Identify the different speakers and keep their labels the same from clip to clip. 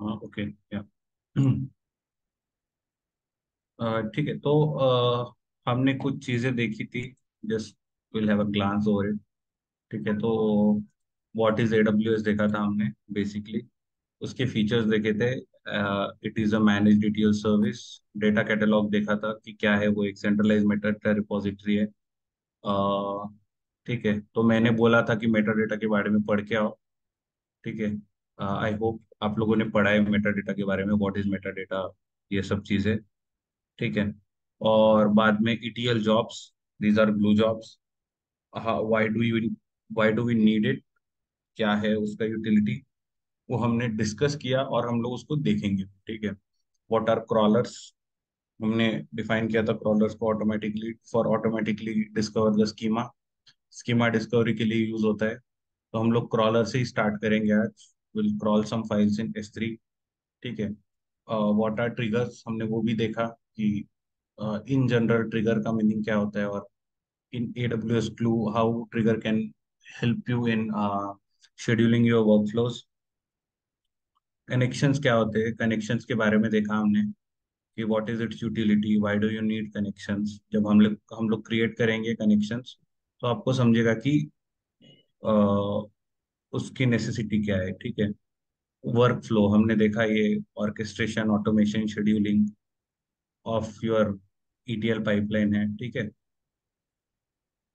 Speaker 1: हाँ ओके या ठीक है तो अ, हमने कुछ चीज़ें देखी थी just will have a glance over it ठीक है तो व्हाट इज़ एडब्ल्यूएस देखा था हमने बेसिकली उसके फीचर्स देखे थे it is a manage detail service data catalogue देखा था कि क्या है वो एक सेंट्रलाइज मेटा डेटा रिपोजिटरी है. अ, ठीक है तो मैंने बोला था कि मेटा डेटा के बारे में पढ़ के आओ. ठीक है आई होप आप लोगों ने पढ़ा है मेटा डेटा के बारे में व्हाट इज़ मेटा डेटा ये सब चीज़ें, ठीक है? और बाद में ETL jobs these are blue jobs why do you why do we need it क्या है उसका यूटिलिटी वो हमने डिस्कस किया और हम लोग उसको देखेंगे, ठीक है? व्हाट आर क्रॉलर्स हमने डिफाइन किया था क्रॉलर्स को automatically for automatically discover the schema schema discovery के लिए यूज़ होता है। तो हम लोग क्रॉलर से ही स्टार्ट करेंगे आज। Will crawl some files in S three ठीक है? व्हाट आर ट्रिगर्स हमने वो भी देखा कि इन जनरल ट्रिगर का मीनिंग क्या होता है और in AWS Glue how trigger can help you in uh, scheduling your workflows. Connections क्या होते हैं? कनेक्शंस के बारे में देखा हमने कि what is its utility why do you need connections जब हम लोग हम लोग क्रिएट करेंगे कनेक्शंस तो आपको समझेगा कि उसकी नेसेसिटी क्या है, ठीक है? वर्क फ्लो हमने देखा ये orchestration automation scheduling of your ETL pipeline है, ठीक है?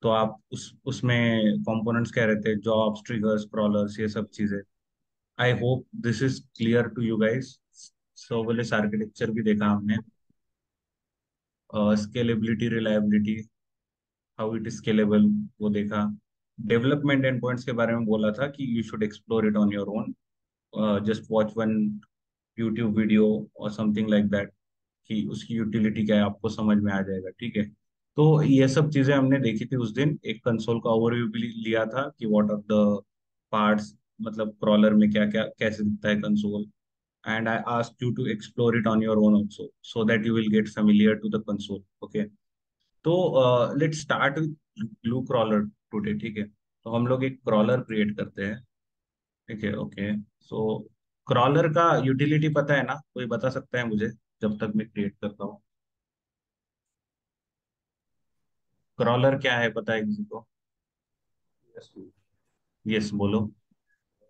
Speaker 1: तो आप उस, उसमें कंपोनेंट्स क्या रहते हैं? जॉब्स ट्रिगर्स क्रॉलर्स ये सब चीज़ें। I hope this is clear to you guys serverless architecture भी देखा हमने। Scalability reliability how it is scalable वो देखा। डेवलपमेंट एंड पॉइंट्स के बारे में बोला था कि you should explore it on your own just watch one YouTube video और समथिंग लाइक दैट कि उसकी यूटिलिटी क्या है आपको समझ में आ जाएगा ठीक है तो ये सब चीज़ें हमने देखी थी उस दिन एक कंसोल का ओवरव्यू भी लिया था कि व्हाट आर द पार्ट्स मतलब क्रॉलर में क्या क्या कैसे दिखता है console and I asked you to explore it on your own also, so that you will get familiar to the console. Okay. तो let's start with Glue crawler today ठीक है तो हम लोग एक क्रॉलर क्रिएट करते हैं। ठीक है ओके सो क्रॉलर का यूटिलिटी पता है ना? कोई बता सकता है मुझे जब तक मैं क्रिएट करता हूँ? क्रॉलर क्या है पता है किसी को?
Speaker 2: Yes.
Speaker 1: यस बोलो।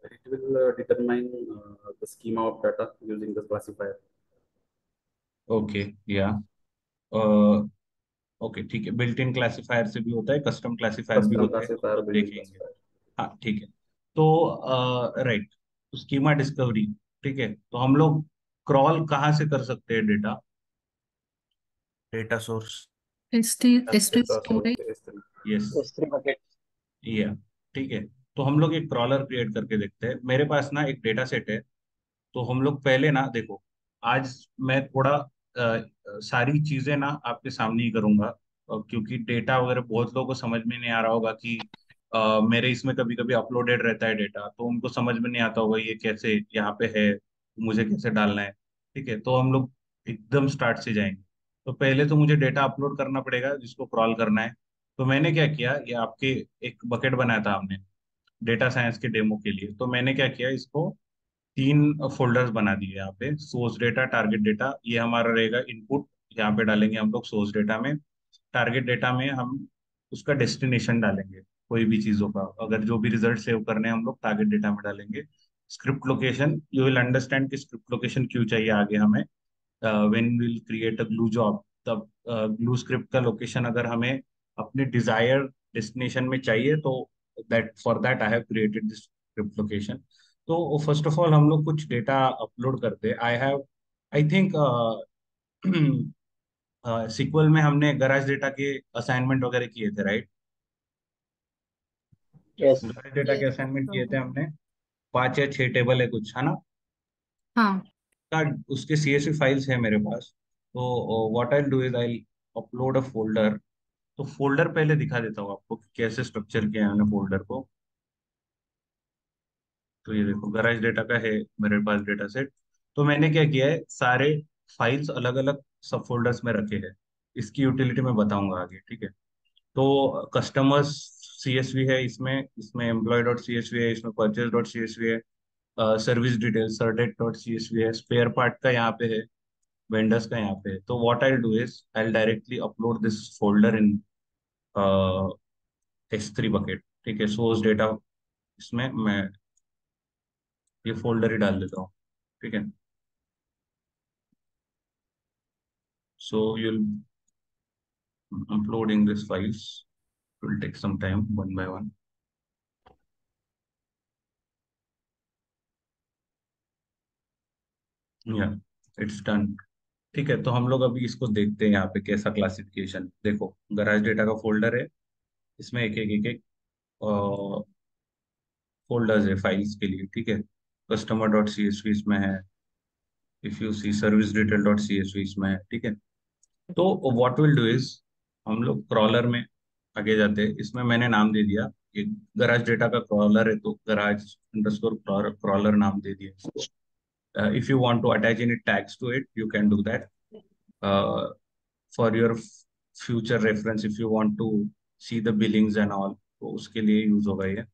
Speaker 2: It will uh, determine uh, the schema of data using the classifier.
Speaker 1: Okay या ओके ठीक है। बिल्ट इन क्लासिफायर से भी होता है कस्टम क्लासिफायर भी होते हैं
Speaker 2: built-in
Speaker 1: देखेंगे। हाँ ठीक है। तो राइट स्कीमा डिस्कवरी ठीक है। तो हम लोग क्रॉल कहाँ से कर सकते हैं data data source
Speaker 3: S3 S3
Speaker 2: Data source
Speaker 3: storage
Speaker 2: S3.
Speaker 1: Yes
Speaker 4: S3 bucket.
Speaker 1: ये ठीक है। तो हम लोग एक क्रॉलर क्रिएट करके देखते हैं। मेरे पास ना एक डेटा सेट है तो हम लोग पहले ना देखो आज मैं थोड़ा सारी चीज़ें ना आपके सामने ही करूँगा। क्योंकि डेटा वगैरह बहुत लोगों को समझ में नहीं आ रहा होगा कि अ, मेरे इसमें कभी कभी अपलोडेड रहता है डेटा तो उनको समझ में नहीं आता होगा ये कैसे यहाँ पे है मुझे कैसे डालना है ठीक है? तो हम लोग एकदम स्टार्ट से जाएँगे। तो पहले तो मुझे डेटा अपलोड करना पड़ेगा जिसको क्रॉल करना है। तो मैंने क्या किया ये आपके एक बकेट बनाया था हमने डेटा साइंस के डेमो के लिए। तो मैंने क्या किया इसको तीन फोल्डर्स बना दिए यहाँ पे, सोर्स डेटा, टारगेट डेटा, ये हमारा रहेगा इनपुट, यहाँ पे डालेंगे हम लोग सोर्स डेटा में, टारगेट डेटा में हम उसका डेस्टिनेशन डालेंगे, कोई भी चीज़ों का, अगर जो भी रिज़ल्ट सेव करने हम लोग, टारगेट डेटा में डालेंगे। Script location, you will understand कि स्क्रिप्ट लोकेशन क्यों चाहिए आगे हमें when will create a Glue job तब ग्लू स्क्रिप्ट का लोकेशन अगर हमें अपने डिज़ायर डेस्टिनेशन में चाहिए तो that for that I have created this script location तो फ़र्स्ट ऑफ़ ऑल हम लोग कुछ डेटा अपलोड करते हैं। I have I think SQL में हमने गराज डेटा के असाइनमेंट वगैरह किए थे राइट
Speaker 4: Yes.
Speaker 1: गराज डेटा के असाइनमेंट किए थे हमने। पाँच या छह टेबल है कुछ है ना?
Speaker 3: हाँ।
Speaker 1: उसके सीएसवी फाइल्स है मेरे पास। तो what I do is I upload a folder तो फोल्डर पहले दिखा देता हूँ आपको कैसे स्ट्रक्चर किया है फोल्डर को। तो ये देखो गराज डेटा का है मेरे पास डेटा सेट तो मैंने क्या किया है, सारे फाइल्स अलग अलग सब फोल्डर्स में रखे हैं। इसकी यूटिलिटी मैं बताऊँगा आगे, ठीक है? तो कस्टमर्स सीएसवी है इसमें इसमें employ dot C S V है, इसमें purchase dot C S V है सर्विस डिटेल सरडेट डॉट सी एस वी है स्पेयर पार्ट का यहाँ पे है वेंडर्स का यहाँ पे है। तो what I do is I directly upload this folder in S three bucket ठीक है? सोर्स डेटा इसमें मैं ये फोल्डर ही डाल देता हूँ, ठीक है? You'll uploading these files. It will take some time, one by one. या इट्स डन ठीक है तो हम लोग अभी इसको देखते हैं यहाँ पे कैसा क्लासिफिकेशन देखो गराज डेटा का फोल्डर है, इसमें एक एक एक एक फोल्डर्स है फाइल्स के लिए, ठीक है? Customer dot C S V इसमें है if you see service detail dot C S V इसमें है, ठीक है? तो व्हाट विल डू इज़ हम लोग क्रॉलर में आगे जाते हैं। इसमें मैंने नाम दे दिया एक गराज डेटा का क्रॉलर है तो गराज अंडरस्कोर क्रॉलर नाम दे दिया। If you if to attach to attach to it you can do that for that future reference if you reference to see the to and all तो उसके लिए use होगा ये।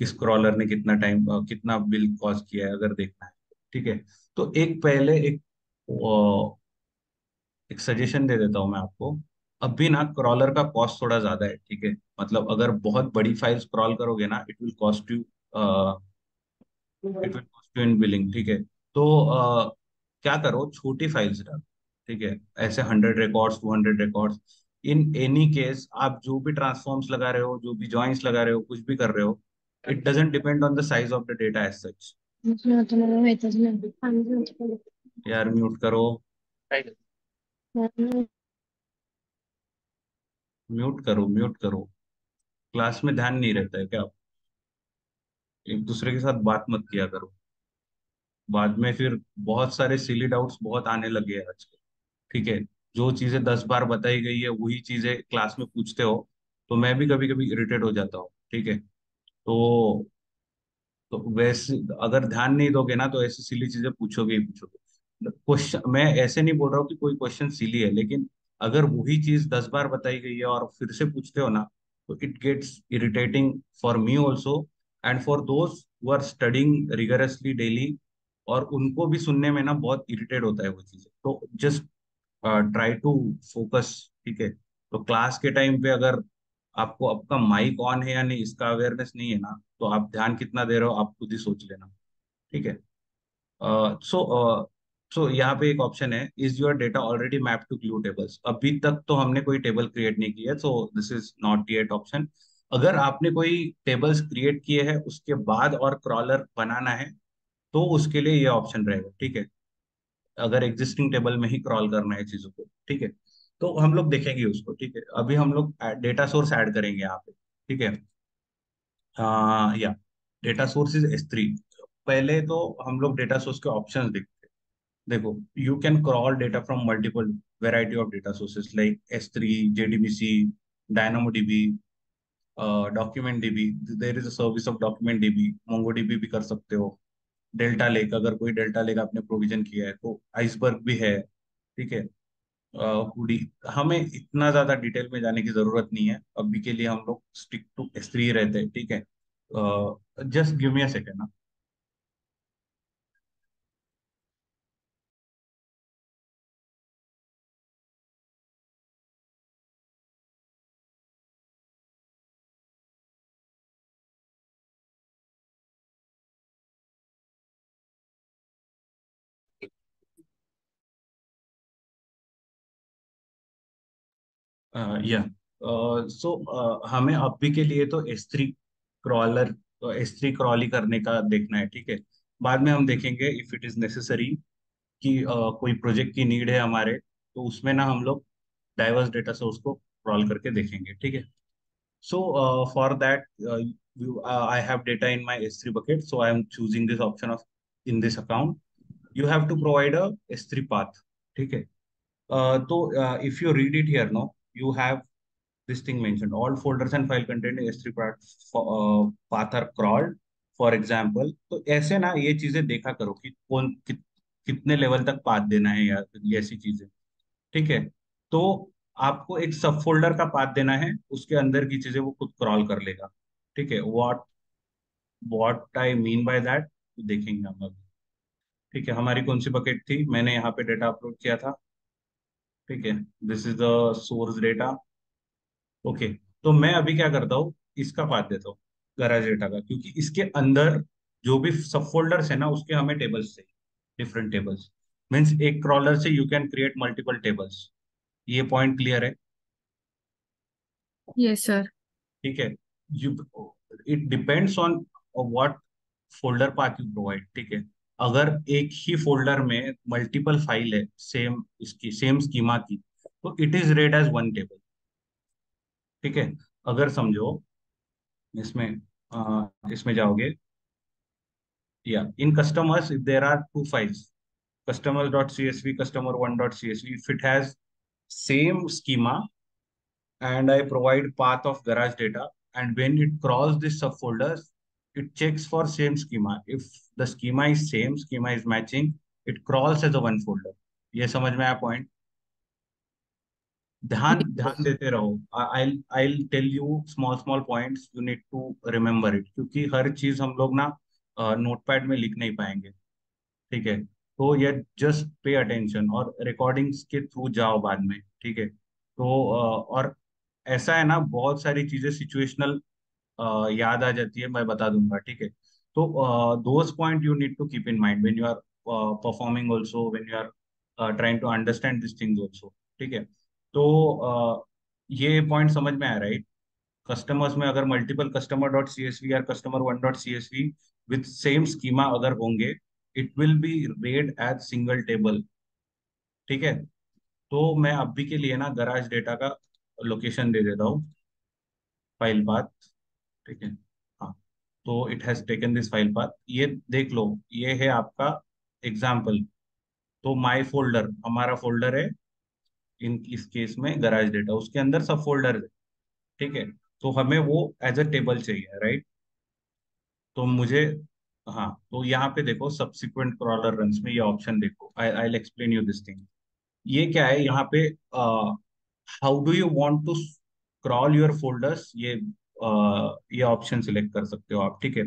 Speaker 1: किस क्रॉलर ने कितना टाइम कितना बिल कॉस्ट किया है अगर देखना है ठीक है? तो एक पहले एक एक सजेशन दे देता हूँ मैं आपको। अभी ना क्रॉलर का कॉस्ट थोड़ा ज़्यादा है ठीक है? मतलब अगर बहुत बड़ी फाइल्स क्रॉल करोगे ना it will cost you it will cost you in billing ठीक है? तो uh, क्या करो छोटी फाइल्स डालो ठीक है? ऐसे hundred records two hundred records in any case आप जो भी ट्रांसफॉर्म्स लगा रहे हो जो भी जॉइंट्स लगा रहे हो कुछ भी कर रहे हो it doesn't depend on the size of the data as such यार म्यूट करो। म्यूट करो म्यूट करो। क्लास में ध्यान नहीं रहता है क्या? एक दूसरे के साथ बात मत किया करो। बाद में फिर बहुत सारे सिली डाउट्स बहुत आने लगे हैं आजकल। ठीक है? जो चीज़ें दस बार बताई गई है वही चीज़ें क्लास में पूछते हो तो मैं भी कभी कभी इरिटेट हो जाता हूँ। ठीक है? तो तो वैसे अगर ध्यान नहीं दोगे ना तो ऐसी सिली चीज़ें पूछोगे ही पूछोगे। क्वेश्चन मैं ऐसे नहीं बोल रहा हूँ कि कोई क्वेश्चन सिली है, लेकिन अगर वही चीज़ दस बार बताई गई है और फिर से पूछते हो ना तो it gets irritating for me also and for those are studying rigorously daily और उनको भी सुनने में ना बहुत इरिटेट होता है वो चीज़ें। तो जस्ट ट्राई टू फोकस ठीक है? तो क्लास के टाइम पे अगर आपको आपका माइक ऑन है या नहीं, इसका अवेयरनेस नहीं है ना तो आप ध्यान कितना दे रहे हो, आप खुद ही सोच लेना। ठीक है? सो सो यहाँ पे एक ऑप्शन है is your data already map to glue tables अभी तक तो हमने कोई टेबल क्रिएट नहीं किया so this is not yet option अगर आपने कोई टेबल्स क्रिएट किए हैं, उसके बाद और क्रॉलर बनाना है तो उसके लिए ये ऑप्शन रहेगा, ठीक है? अगर एग्जिस्टिंग टेबल में ही क्रॉल करना है चीज़ों को, ठीक है? तो हम लोग देखेंगे उसको, ठीक है? अभी हम लोग डेटा सोर्स ऐड करेंगे यहाँ पे, ठीक है? या data source is S three पहले तो हम लोग डेटा सोर्स के ऑप्शन देखते हैं देखो you can crawl data from multiple variety of data sources like S three JDBC Dynamo DB document DB there is a service of document DB Mongo DB भी कर सकते हो। डेल्टा लेक अगर कोई डेल्टा लेक आपने provision किया है तो आइसबर्ग भी है, ठीक है? हुडी हमें इतना ज़्यादा डिटेल में जाने की ज़रूरत नहीं है। अभी के लिए हम लोग स्टिक टू स्त्री रहते हैं, ठीक है? Just give me a second ना या। सो हमें अभी के लिए तो S three crawler S three crawl ही करने का देखना है ठीक है? बाद में हम देखेंगे इफ़ इट इज़ नेसेसरी कि uh, कोई प्रोजेक्ट की नीड है हमारे तो उसमें ना हम लोग डाइवर्स डेटा सोर्स को क्रॉल करके देखेंगे ठीक है? So for that I have data in my S three bucket so I am choosing this option of in this account you have to provide a S three path ठीक है? तो if you read it here no you have this thing mentioned. All folders and file content s3 uh, path are crawled example तो ऐसे ना ये चीज़ें देखा करो कि कौन कि, कितने लेवल तक पाथ देना है या ये ऐसी चीज़ें। ठीक है? तो आपको एक सब फोल्डर का पाथ देना है उसके अंदर की चीज़ें वो खुद क्रॉल कर लेगा। ठीक है? What what I mean by that देखेंगे हम अभी। ठीक है? हमारी कौन सी बकेट थी? मैंने यहाँ पे डेटा अपलोड किया था। ठीक है this is the source data okay तो मैं अभी क्या करता हूँ इसका पाथ देता हूँ गराज डेटा का क्योंकि इसके अंदर जो भी सब फोल्डर्स है ना उसके हमें टेबल्स चाहिए डिफरेंट टेबल्स मीन्स एक क्रॉलर से you can create multiple tables ये पॉइंट क्लियर है?
Speaker 3: यस सर
Speaker 1: ठीक है you it depends on what folder path you provide ठीक है. अगर एक ही फोल्डर में मल्टीपल फ़ाइल है सेम इसकी सेम स्कीमा की तो it is read as one table ठीक है? अगर समझो इसमें आ, इसमें जाओगे या in customers if there are two files customer dot C S V customer one dot C S V if it has same schema and I provide path of garage data and when it cross this sub folders it checks for same schema. If the schema is same, schema is matching, it crawls as a one folder. ये समझ में आया point ध्यान ध्यान देते रहो। I I tell you small small points you need to remember it क्योंकि हर चीज़ हम लोग ना नोटपैड में लिख नहीं पाएँगे। ठीक है? तो ये जस्ट पे अटेंशन और रिकॉर्डिंग्स के थ्रू जाओ बाद में। ठीक है? तो और ऐसा है ना बहुत सारी चीज़ें सिचुएशनल याद आ जाती है मैं बता दूँगा ठीक है? तो those point you need to keep in mind when you are performing also when you are trying to understand this things also ठीक है? तो uh, ये पॉइंट समझ में आ रहा है कस्टमर्स में अगर multiple customer dot C S V या customer one dot C S V with same schema अगर होंगे it will be read as single table ठीक है? तो मैं अभी के लिए ना गराज डेटा का लोकेशन दे देता हूँ फ़ाइल पाथ ठीक है? हाँ तो it has taken this file path ये देख लो, ये है आपका एग्ज़ाम्पल तो माई फोल्डर हमारा फोल्डर है इन, इस केस में गराज डेटा उसके अंदर सब फोल्डर है, ठीक है? तो हमें वो एज अ टेबल चाहिए राइट तो मुझे हाँ तो यहाँ पे देखो सब्सिक्वेंट क्रॉलर रन में ये ऑप्शन देखो. I explain you this thing ये क्या है? यहाँ पे how do you want to crawl your folders ये ये ऑप्शन सिलेक्ट कर सकते हो आप ठीक है?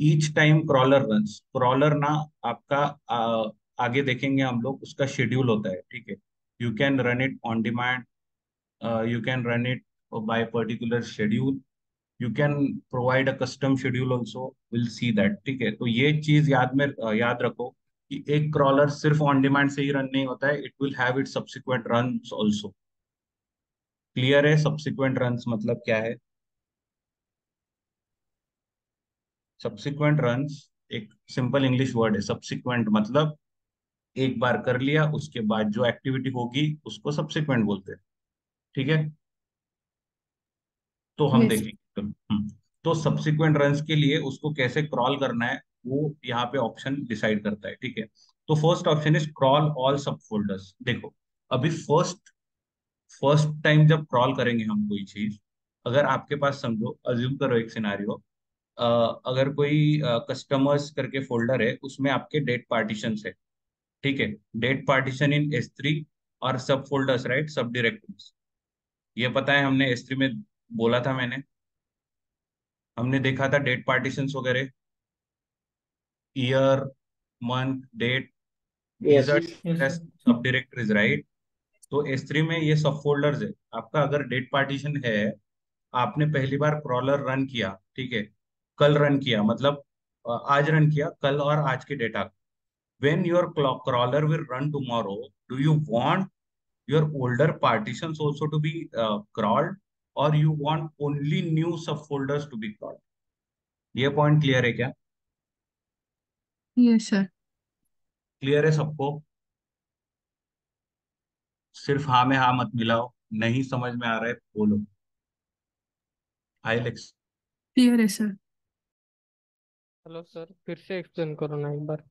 Speaker 1: Each time crawler run crawler ना आपका uh, आगे देखेंगे हम लोग उसका शेड्यूल होता है ठीक है? You can run it on demand you can run it by particular schedule you can provide a custom schedule also will see that ठीक है? तो ये चीज़ याद में याद रखो कि एक क्रॉलर सिर्फ़ ऑन डिमांड से ही रन नहीं होता है it will have it subsequent run also clear है? सब्सिक्वेंट रन मतलब क्या है? सब्सिक्वेंट रन एक सिंपल इंग्लिश वर्ड है सब्सिक्वेंट मतलब एक बार कर लिया उसके बाद जो एक्टिविटी होगी उसको सब्सिक्वेंट बोलते हैं। ठीक है? तो हम देखेंगे तो, हम्म, तो सब्सिक्वेंट रन्स के लिए उसको कैसे क्रॉल करना है वो यहाँ पे ऑप्शन डिसाइड करता है। ठीक है? तो first option is crawl all sub folders देखो अभी फ़र्स्ट फ़र्स्ट टाइम जब क्रॉल करेंगे हम कोई चीज़ अगर आपके पास समझो अज्यूम करो एक सिनारियो अगर कोई कस्टमर्स करके फोल्डर है उसमें आपके डेट पार्टीशन है। ठीक है? Date partition in S three और सब फोल्डर्स राइट सब डायरेक्टरीज ये पता है हमने एस थ्री में बोला था मैंने। हमने देखा था डेट पार्टीशन वगैरह। Year month
Speaker 2: date.
Speaker 1: Sub directories right तो एस थ्री में ये सब फोल्डर्स है। आपका अगर डेट पार्टीशन है आपने पहली बार क्रॉलर रन किया ठीक है? कल रन किया मतलब आज रन किया कल और आज के data. When your clock crawler will run tomorrow do you want your older partition also to be crawled और you want only new sub folders to be crawled ये पॉइंट क्लियर है क्या?
Speaker 3: यस सर
Speaker 1: क्लियर है सबको? सिर्फ़ हा में हा मत मिलाओ नहीं समझ में आ रहा है बोलो। आई लिख
Speaker 3: क्लियर है सर
Speaker 4: हेलो सर फिर से एक्सप्लेन करो ना एक बार।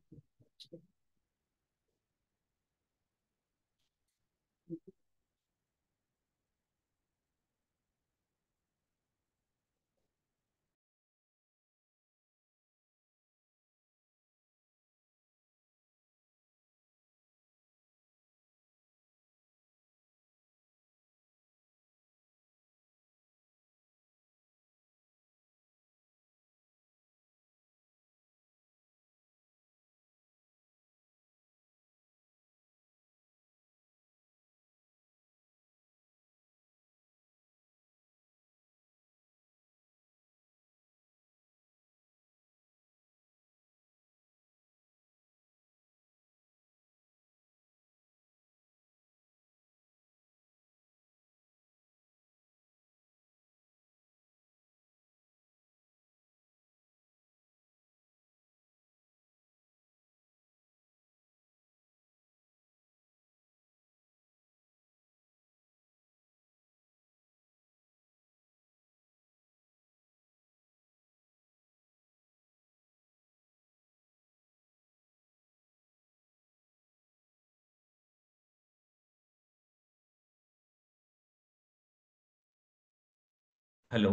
Speaker 1: हेलो।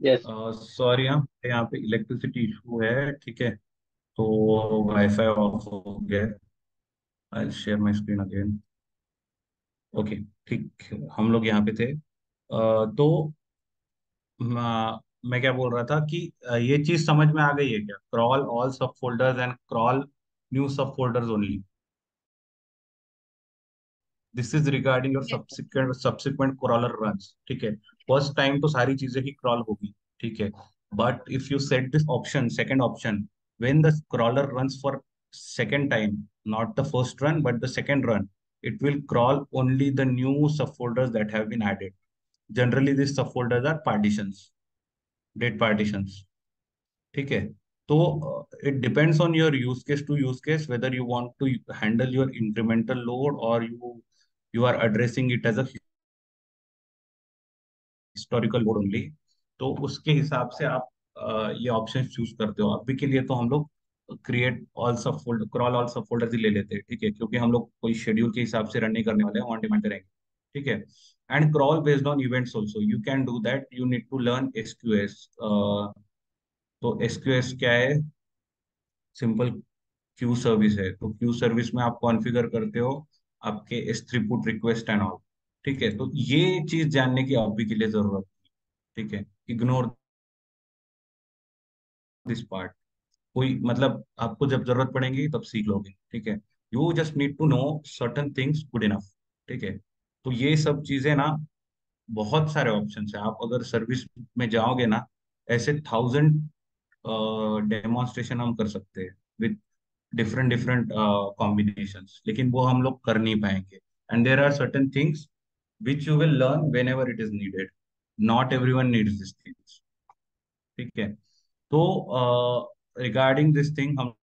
Speaker 5: यस
Speaker 1: सॉरी यहाँ यहाँ पे इलेक्ट्रिसिटी इशू है ठीक है? तो वाईफाई ऑफ़ हो गया I share my screen again okay ठीक हम लोग यहाँ पे थे। अ, तो म- मैं क्या बोल रहा था कि ये चीज़ समझ में आ गई है क्या? Crawl all sub folders and crawl new sub folders only this is regarding your subsequent subsequent crawler runs ठीक है फ़र्स्ट टाइम तो सारी चीज़ें ही क्रॉल होगी ठीक है but if you set this option second option when the crawler runs for second time not the first run but the second run it will crawl only the new subfolders that have been added generally these subfolders are partitions date partitions ठीक है तो it depends on your use case to use case whether you want to handle your incremental load और you you are addressing it as a historical load only तो उसके हिसाब से आप ये ऑप्शन चूज़ करते हो। अभी के लिए तो हम लोग create all sub folder crawl all sub folder ही ले लेते हैं, ठीक है? क्योंकि हम लोग कोई शेड्यूल के हिसाब से रन नहीं करने वाले ऑन डिमांड रहेंगे, ठीक है? And crawl based on events also you can do that you need to learn SQS तो एसक्यूएस क्या है? सिंपल क्यू सर्विस है। तो क्यू सर्विस में आप कॉन्फ़िगर करते हो आपके S three put request and all ठीक है? तो ये चीज़ जानने की अभी के लिए ज़रूरत है, ठीक है? इग्नोर दिस पार्ट कोई मतलब आपको जब ज़रूरत पड़ेगी तब सीख लोगे, ठीक है? You just need to know certain things good enough ठीक है? तो ये सब चीज़ें ना बहुत सारे ऑप्शन है। आप अगर सर्विस में जाओगे ना, ऐसे थाउज़ेंड डेमोन्स्ट्रेशन हम कर सकते हैं। विद डिफरेंट डिफरेंट कॉम्बिनेशन लेकिन वो हम लोग कर नहीं पाएँगे। And there are certain things which you will learn whenever it is needed not everyone needs this things ठीक है? तो रिगार्डिंग दिस थिंग हम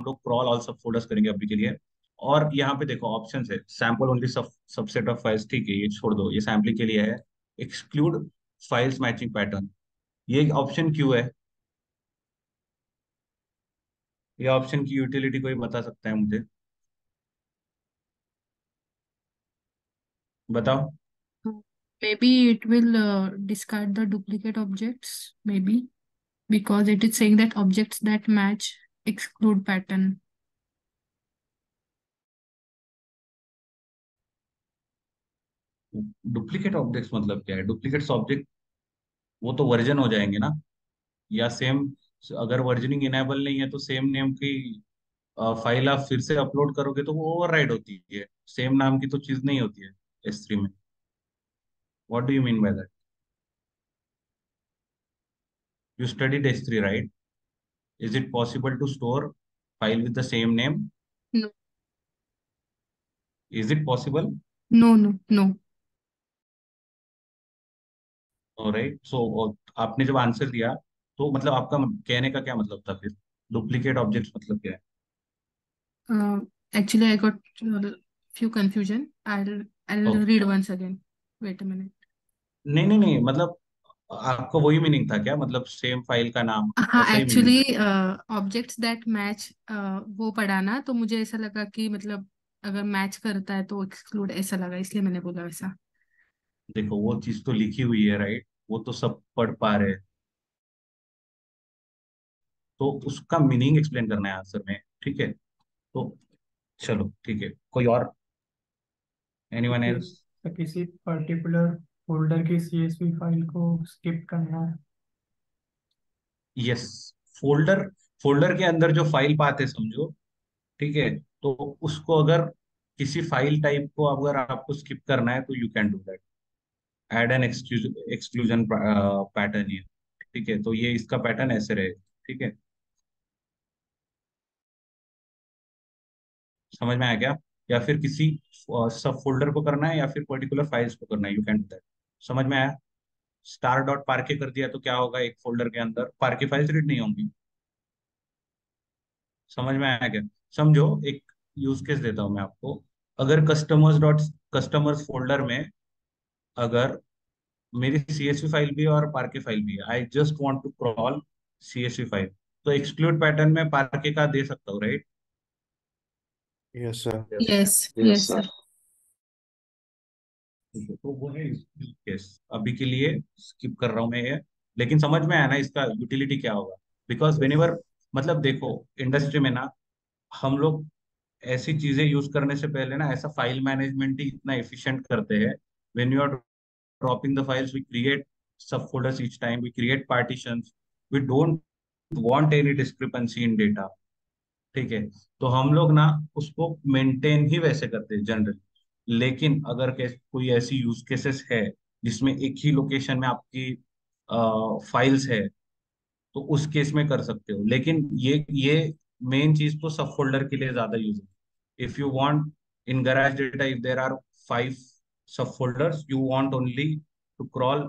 Speaker 1: लोग क्रॉल ऑल सब फोल्डर्स करेंगे अभी के लिए। और यहाँ पे देखो ऑप्शन है। Sample only sub subset of files ठीक है, ये छोड़ दो। ये सैम्पलिंग के लिए है। एक्सक्लूड फाइल्स मैचिंग पैटर्न ये ऑप्शन क्यों है? ये ऑप्शन की यूटिलिटी कोई बता सकता है मुझे? बताओ।
Speaker 3: Maybe it will discard the duplicate objects maybe because it is saying that objects that match exclude pattern
Speaker 1: duplicate objects मतलब क्या है? डुप्लीकेट्स ऑब्जेक्ट वो तो वर्जन हो जाएँगे ना? या सेम. अगर वर्जनिंग इनेबल नहीं है तो सेम नेम की फ़ाइल आप फिर से अपलोड करोगे तो वो ओवरराइड होती है। सेम नाम की तो चीज़ नहीं होती है एस थ्री में। What do you mean by that you studied S three right is it possible to store file with the same name?
Speaker 3: No,
Speaker 1: is it possible?
Speaker 3: No, no, no.
Speaker 1: Right so आपने जब answer दिया तो मतलब आपका कहने का क्या मतलब था फिर डुप्लीकेट ऑब्जेक्ट्स मतलब क्या है
Speaker 3: got a few confusion. I'll I'll
Speaker 1: Oh.
Speaker 3: read once again. Wait a minute.
Speaker 1: नहीं नहीं नहीं मतलब आपका वही मीनिंग था क्या मतलब सेम फ़ाइल का नाम
Speaker 3: हाँ एक्चुअली ऑब्जेक्ट्स दैट मैच वो पढ़ा ना तो मुझे ऐसा लगा कि मतलब अगर मैच करता है तो एक्सक्लूड ऐसा लगा इसलिए मैंने बोला वैसा
Speaker 1: देखो वो चीज़ तो लिखी हुई है राइट वो तो सब पढ़ पा रहे हैं तो उसका मीनिंग एक्सप्लेन करना है आंसर में ठीक है? तो चलो ठीक है कोई और? एनीवन एल्स
Speaker 6: तो किसी पर्टिकुलर फोल्डर की सीएसवी फ़ाइल को स्किप करना है?
Speaker 1: यस फोल्डर फोल्डर के अंदर जो फ़ाइल पाते समझो ठीक है? तो उसको अगर किसी फ़ाइल टाइप को अगर आपको स्किप करना है तो you can do that add an exclusion pattern ये ठीक है? तो ये इसका पैटर्न ऐसे रहे ठीक है? समझ में आया क्या या फिर किसी सब फोल्डर को करना है या फिर पर्टिकुलर फाइल्स को करना है? यू कैन डू दैट समझ में आया? स्टार डॉट पार्के कर दिया तो क्या होगा एक फोल्डर के अंदर? पार्के फाइल्स रीड नहीं होंगी। समझ में आया क्या? समझो, एक यूज़ केस देता हूँ मैं आपको। अगर कस्टमर्स डॉट कस्टमर्स फोल्डर में अगर मेरी सीएसवी फ़ाइल भी है और पार्के फ़ाइल भी है I just want to crawl CSV file तो एक्सक्लूड पैटर्न में पार्के का दे सकता हूँ right
Speaker 7: Yes, sir.
Speaker 3: yes
Speaker 5: Yes, sir.
Speaker 1: तो वो है केस अभी के लिए स्किप कर रहा हूँ मैं ये। लेकिन समझ में आया ना इसका यूटिलिटी क्या होगा? बिकॉज़ वेन एवर मतलब देखो इंडस्ट्री में ना हम लोग ऐसी चीज़ें यूज़ करने से पहले ना ऐसा फ़ाइल मैनेजमेंट ही इतना एफिशिएंट करते हैं। When you are dropping the files we create sub folders each time we create partitions we don't want any discrepancy in data ठीक है? तो हम लोग ना उसको मेंटेन ही वैसे करते हैं जनरली लेकिन अगर कोई ऐसी यूज़ केसेस है जिसमें एक ही लोकेशन में आपकी फाइल्स है तो उस केस में कर सकते हो। लेकिन ये ये मेन चीज़ तो सब फोल्डर के लिए ज़्यादा यूज़ है। If you want in garage data if there are five sub folders you want only to crawl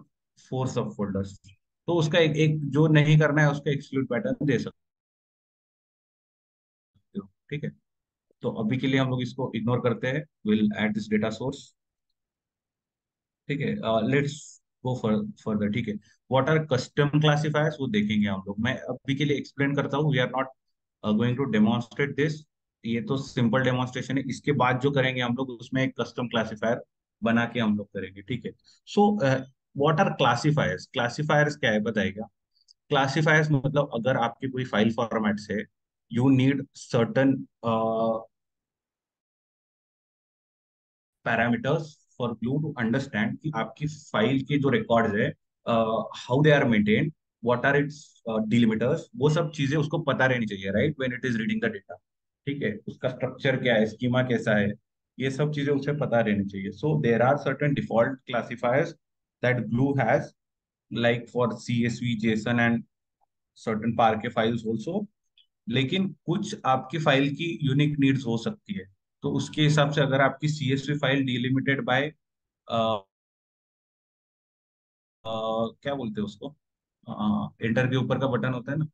Speaker 1: four sub folders तो उसका एक, एक जो नहीं करना है उसका एक्सक्लूड पैटर्न दे सकते ठीक है? तो अभी के लिए हम लोग इसको इग्नोर करते हैं। Will add this data source ठीक है? लेट्स गो फर्दर ठीक है? व्हाट आर कस्टम क्लासिफायर्स वो देखेंगे हम लोग। मैं अभी के लिए एक्सप्लेन करता हूँ। We are not going to demonstrate this ये तो सिंपल डेमोन्स्ट्रेशन है। इसके बाद जो करेंगे हम लोग, उसमें एक कस्टम क्लासिफायर बना के हम लोग करेंगे, ठीक है? So what are classifiers classifiers क्या है बताएगा? क्लासिफायर्स मतलब अगर आपकी कोई फ़ाइल फॉर्मेट्स है you need certain parameters for glue to understand कि आपकी फ़ाइल के जो रिकॉर्ड्स है how they are maintain what are its delimiters वो सब चीज़ें उसको पता रहनी चाहिए right when it is reading the data ठीक है? उसका स्ट्रक्चर क्या है? स्कीमा कैसा है? ये सब चीज़ें उसे पता रहनी चाहिए। So there are certain default classifiers that glue has like for C S V JSON and certain parquet files also लेकिन कुछ आपकी फ़ाइल की यूनिक नीड्स हो सकती है। तो उसके हिसाब से अगर आपकी C S V file delimited by क्या बोलते हैं उसको? इंटर के ऊपर का बटन होता है ना?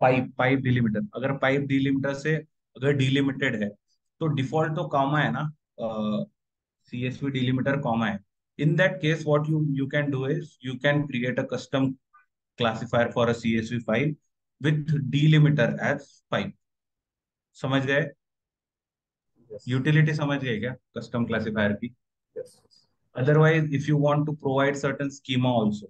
Speaker 1: पाइप पाइप डिलिमिटर अगर पाइप डिलिमिटर से अगर डिलिमिटेड है तो डिफ़ॉल्ट तो कॉमा है ना? C S V delimiter comma है। In that case what you you can do is you can create a custom classifier for a C S with delimiter as pipe समझ गए? Utility समझ गए क्या? Custom classifier की? Otherwise if you want to provide certain schema also.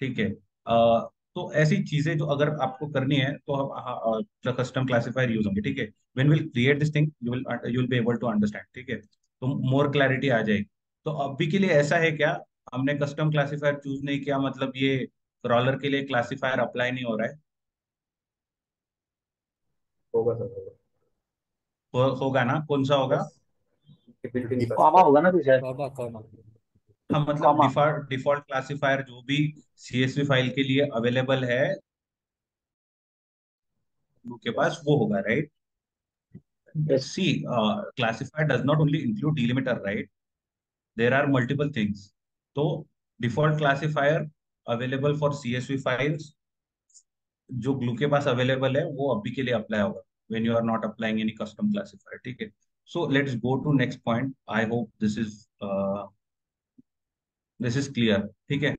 Speaker 1: ठीक है? uh, तो ऐसी चीज़ें जो अगर आपको करनी है तो हम कस्टम क्लासिफायर यूज़ होंगे ठीक है? When will create this thing you will you will be able to understand ठीक है? तो मोर क्लैरिटी आ जाएगी। तो अभी के लिए ऐसा है क्या? हमने कस्टम क्लासिफायर चूज़ नहीं किया मतलब ये क्रॉलर के लिए क्लासिफायर अप्लाई नहीं हो रहा है।
Speaker 2: होगा सर
Speaker 1: हो, होगा ना? कौन सा होगा?
Speaker 5: कॉमा होगा ना
Speaker 1: हाँ मतलब डिफ़ॉल्ट डिफ़ॉल्ट क्लासिफायर जो भी सीएसवी फ़ाइल के लिए अवेलेबल है के पास वो होगा right C classifier does not only include delimiter right there are multiple things तो default classifier available for C files जो ग्लू के पास अवेलेबल है, वो अभी के लिए अप्लाई होगा when you are not applying any custom classifier ठीक है? So let's go to next point I hope this is this is clear ठीक है?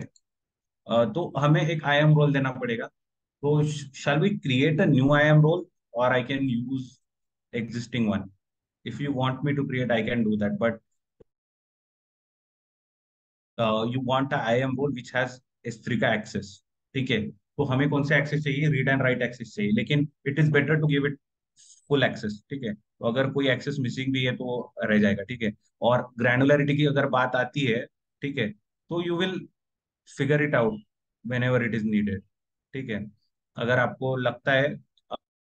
Speaker 1: तो हमें एक आई एम रोल देना पड़ेगा। तो shall we create a new I am role और I can use existing one if you want me to create I can do that but you want I am role which has S3 का access ठीक है? तो हमें कौन सा access चाहिए? Read and right access चाहिए, लेकिन it is better to give it full access ठीक है? तो अगर कोई एक्सेस मिसिंग भी है तो रह जाएगा, ठीक है? और ग्रैनुलरिटी की अगर बात आती है, ठीक है? तो you will figure it out whenever it is needed ठीक है? अगर आपको लगता है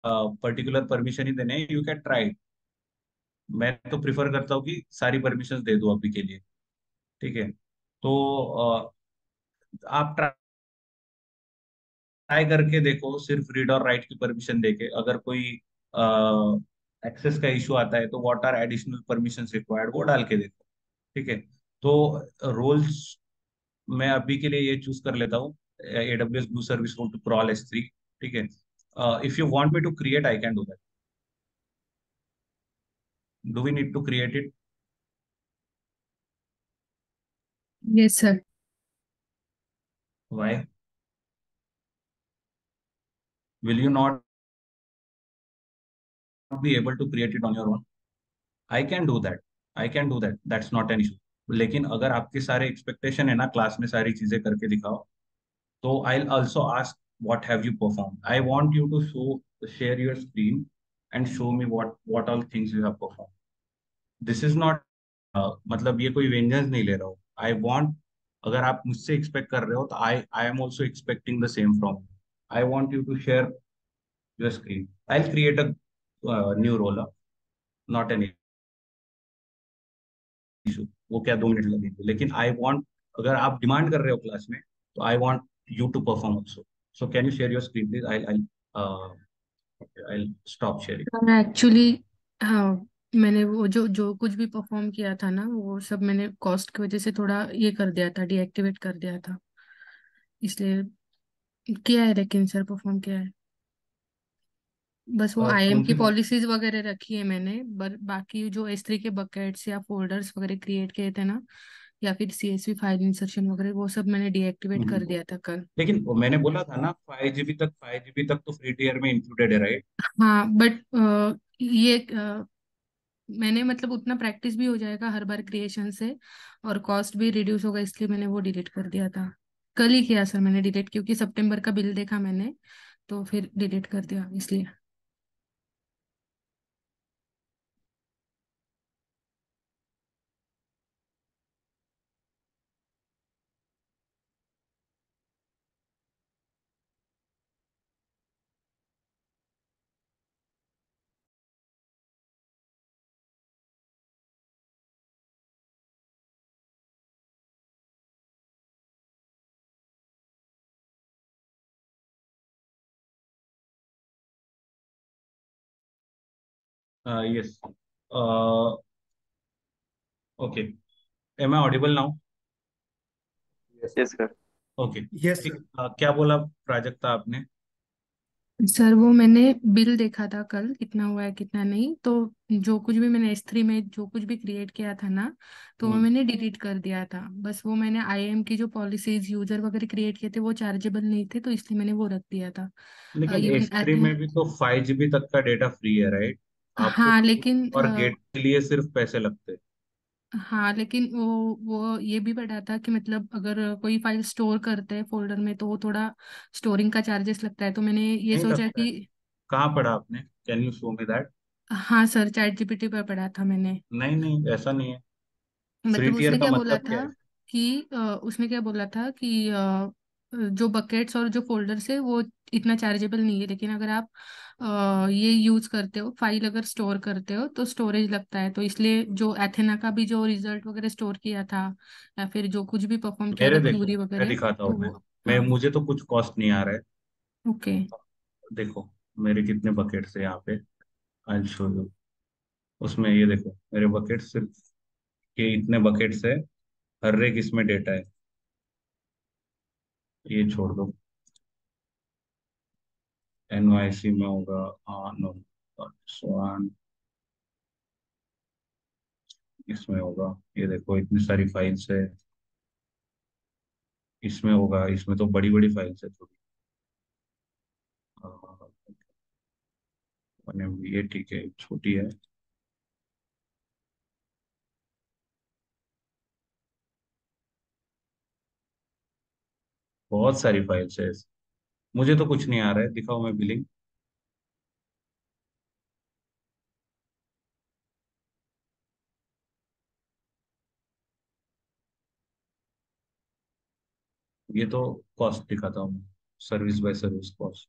Speaker 1: पर्टिकुलर परमिशन ही देने यू कैन ट्राई मैं तो प्रिफर करता हूँ कि सारी परमिशन दे दो अभी के लिए, ठीक है? तो आप ट्राई करके देखो सिर्फ़ रीड और राइट की परमिशन देके। अगर कोई एक्सेस का इशू आता है तो what are additional permission required वो डाल के देखो। ठीक है? तो रोल्स मैं अभी के लिए ये चूज़ कर लेता हूँ AWS Glue service role to crawl S three ठीक है? If you want me to create I can do that do we need to create it?
Speaker 3: Yes, sir.
Speaker 1: why? Will you not be able to create it on your own? I can do that. I can do that. That's not an issue. लेकिन अगर आपके सारे expectation है ना class में सारी चीज़ें करके दिखाओ तो I also ask what have you perform I want you to show share your screen and show me what what all things you have perform this is not मतलब ये कोई वेंजर्स नहीं ले रहा हूँ. आई वॉन्ट अगर आप मुझसे एक्सपेक्ट कर रहे हो तो I I am also expecting the same from I want you to share your screen I create a new role not an issue वो क्या दो मिनट लगेंगे? लेकिन आई वॉन्ट अगर आप डिमांड कर रहे हो क्लास में तो I want you to perform also so can you share your screen please I uh, I'll stop sharing.
Speaker 3: Actually हाँ मैंने वो जो जो कुछ भी परफॉर्म किया था ना वो सब मैंने कॉस्ट की वजह से थोड़ा ये कर दिया था डीएक्टिवेट कर दिया था। इसलिए किया है लेकिन सर परफॉर्म किया है। बस वो आईएम की पॉलिसीज़ वगैरह रखी है मैंने पर बाकी जो एस थ्री के बकेट्स या फोल्डर्स वगैरह क्रिएट किए थे ना या फिर सीएसवी फ़ाइल इंसर्शन वगैरह वो सब मैंने डीएक्टिवेट कर
Speaker 1: हम्म,
Speaker 3: दिया था कल।
Speaker 1: लेकिन वो मैंने बोला था ना फाइव जीबी तक फाइव जीबी तक तो फ्री टीयर में इंक्लूडेड है राइट
Speaker 3: हाँ बट ये अ, मैंने मतलब उतना प्रैक्टिस भी हो जाएगा हर बार क्रिएशन से और कॉस्ट भी रिड्यूस होगा, इसलिए मैंने वो डिलीट कर दिया था। कल ही किया सर मैंने डिलीट, क्योंकि सितंबर का बिल देखा मैंने तो फिर डिलीट कर दिया, इसलिए।
Speaker 1: Yes okay am I audible now
Speaker 2: Yes.
Speaker 5: Yes sir
Speaker 1: okay
Speaker 6: yes
Speaker 1: ठीक.
Speaker 6: सर
Speaker 1: uh, क्या बोला प्राजक्ता आपने?
Speaker 3: सर वो मैंने बिल देखा था कल कितना हुआ है कितना नहीं। तो जो कुछ भी मैंने एस थ्री में जो कुछ भी क्रिएट किया था ना तो वो
Speaker 1: हम्म,
Speaker 3: मैंने डिलीट कर दिया था। बस वो मैंने आईएम की जो पॉलिसीज़ यूज़र वगैरह क्रिएट किए थे वो चार्जेबल नहीं थे तो इसलिए मैंने वो रख दिया था।
Speaker 1: लेकिन एस थ्री में भी तो फाइव जीबी तक का डेटा फ्री है राइट आपको
Speaker 3: हाँ लेकिन
Speaker 1: और
Speaker 3: अ,
Speaker 1: गेट के लिए सिर्फ़ पैसे लगते। हैं
Speaker 3: हाँ लेकिन वो वो ये भी पढ़ा था कि मतलब अगर कोई फ़ाइल स्टोर करते हैं फोल्डर में तो वो थोड़ा स्टोरिंग का चार्जेस लगता है। तो मैंने ये
Speaker 1: नहीं
Speaker 3: सोचा
Speaker 1: लगता है।
Speaker 3: कि
Speaker 1: कहाँ पढ़ा आपने? Can you show me that?
Speaker 3: हाँ सर चैट जीपीटी पर पढ़ा था मैंने।
Speaker 1: नहीं नहीं ऐसा नहीं है। फ्री
Speaker 3: मतलब
Speaker 1: टीयर
Speaker 3: उसने
Speaker 1: का
Speaker 3: क्या बोला
Speaker 1: मतलब क्या
Speaker 3: था
Speaker 1: है?
Speaker 3: कि अ, उसने क्या बोला था कि अ, जो बकेट्स और जो फोल्डर्स है वो इतना चार्जेबल नहीं है लेकिन अगर आप ये यूज़ करते हो फ़ाइल अगर स्टोर करते हो तो स्टोरेज लगता है। तो इसलिए जो एथेना का भी जो रिज़ल्ट वगैरह स्टोर किया था या फिर जो कुछ भी परफॉर्म किया था क्यूरी वगैरह
Speaker 1: दिखाता हूँ मैं मैं
Speaker 3: हाँ।
Speaker 1: मुझे तो कुछ कॉस्ट नहीं आ रहा है।
Speaker 3: ओके।
Speaker 1: देखो मेरे कितने बकेट्स है यहाँ पे आई शो यू उसमें ये देखो मेरे बकेट सिर्फ़ ये इतने बकेट्स है हर एक इसमें डेटा है। ये छोड़ दो। एनवाईसी में होगा हाँ नो स्वान इसमें होगा ये देखो, इतनी सारी फाइल्स है। इसमें होगा, इसमें तो बड़ी बड़ी फाइल्स है थोड़ी। ये ठीक है, छोटी है। बहुत सारी फाइल्स है। मुझे तो कुछ नहीं आ रहा है, दिखाओ मैं बिलिंग ये तो कॉस्ट दिखाता हूँ service by service cost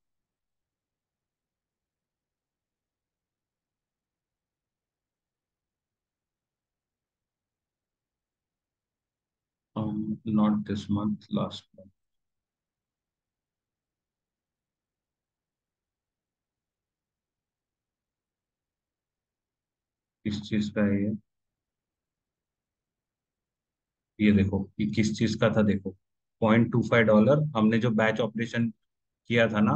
Speaker 1: not this month last month किस चीज़ का है ये? ये देखो ये किस चीज़ का था देखो। पॉइंट टू फाइव डॉलर, हमने जो बैच ऑपरेशन किया था ना,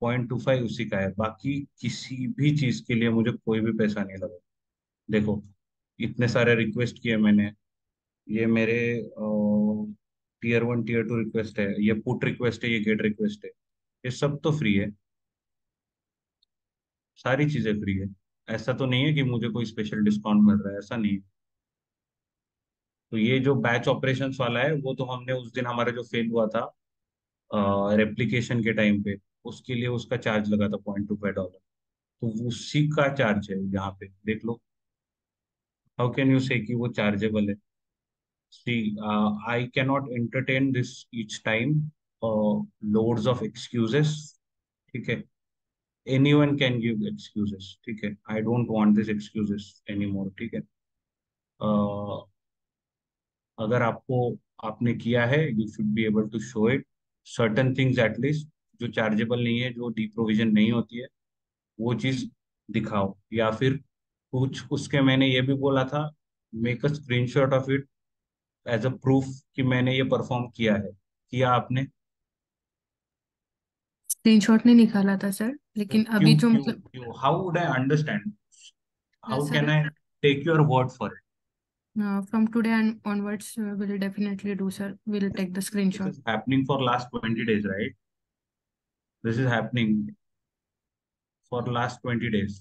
Speaker 1: पॉइंट टू फाइव उसी का है। बाकी किसी भी चीज़ के लिए मुझे कोई भी पैसा नहीं लगा। देखो, इतने सारे रिक्वेस्ट किए मैंने। ये मेरे tier one, tier two request है। ये पुट रिक्वेस्ट है, ये गेट रिक्वेस्ट है। ये सब तो फ्री है। सारी चीज़ें फ्री है। ऐसा तो नहीं है कि मुझे कोई स्पेशल डिस्काउंट मिल रहा है, ऐसा नहीं तो ये जो बैच ऑपरेशंस वाला है, वो तो हमने उस दिन हमारा जो फेल हुआ था रेप्लिकेशन के टाइम पे, उसके लिए उसका चार्ज लगा था पॉइंट टू फाइव डॉलर तो उसी का चार्ज है यहाँ पे, देख लो। हाउ कैन यू से कि वो चार्जेबल है? See I cannot entertain this each time loads of excuses ठीक है? Anyone can give excuses ठीक है? I don't want this excuses anymore ठीक है? Uh, अगर आपको आपने किया है you should be able to show it certain things at least जो चार्जेबल नहीं है जो डी प्रोविज़न नहीं होती है वो चीज़ दिखाओ। या फिर कुछ उसके मैंने ये भी बोला था make a screen screenshot of it as a proof कि मैंने ये परफॉर्म किया है। किया आपने?
Speaker 3: स्क्रीनशॉट नहीं निकाला था सर लेकिन
Speaker 1: क्यों,
Speaker 3: अभी
Speaker 1: जो
Speaker 3: मतलब
Speaker 1: how would I understand
Speaker 3: how
Speaker 1: can I take your word for it
Speaker 3: from today onwards uh, we'll definitely do sir. We'll take the
Speaker 1: this
Speaker 3: screenshot.
Speaker 1: is happening for last 20 days right? This is happening for last 20 days.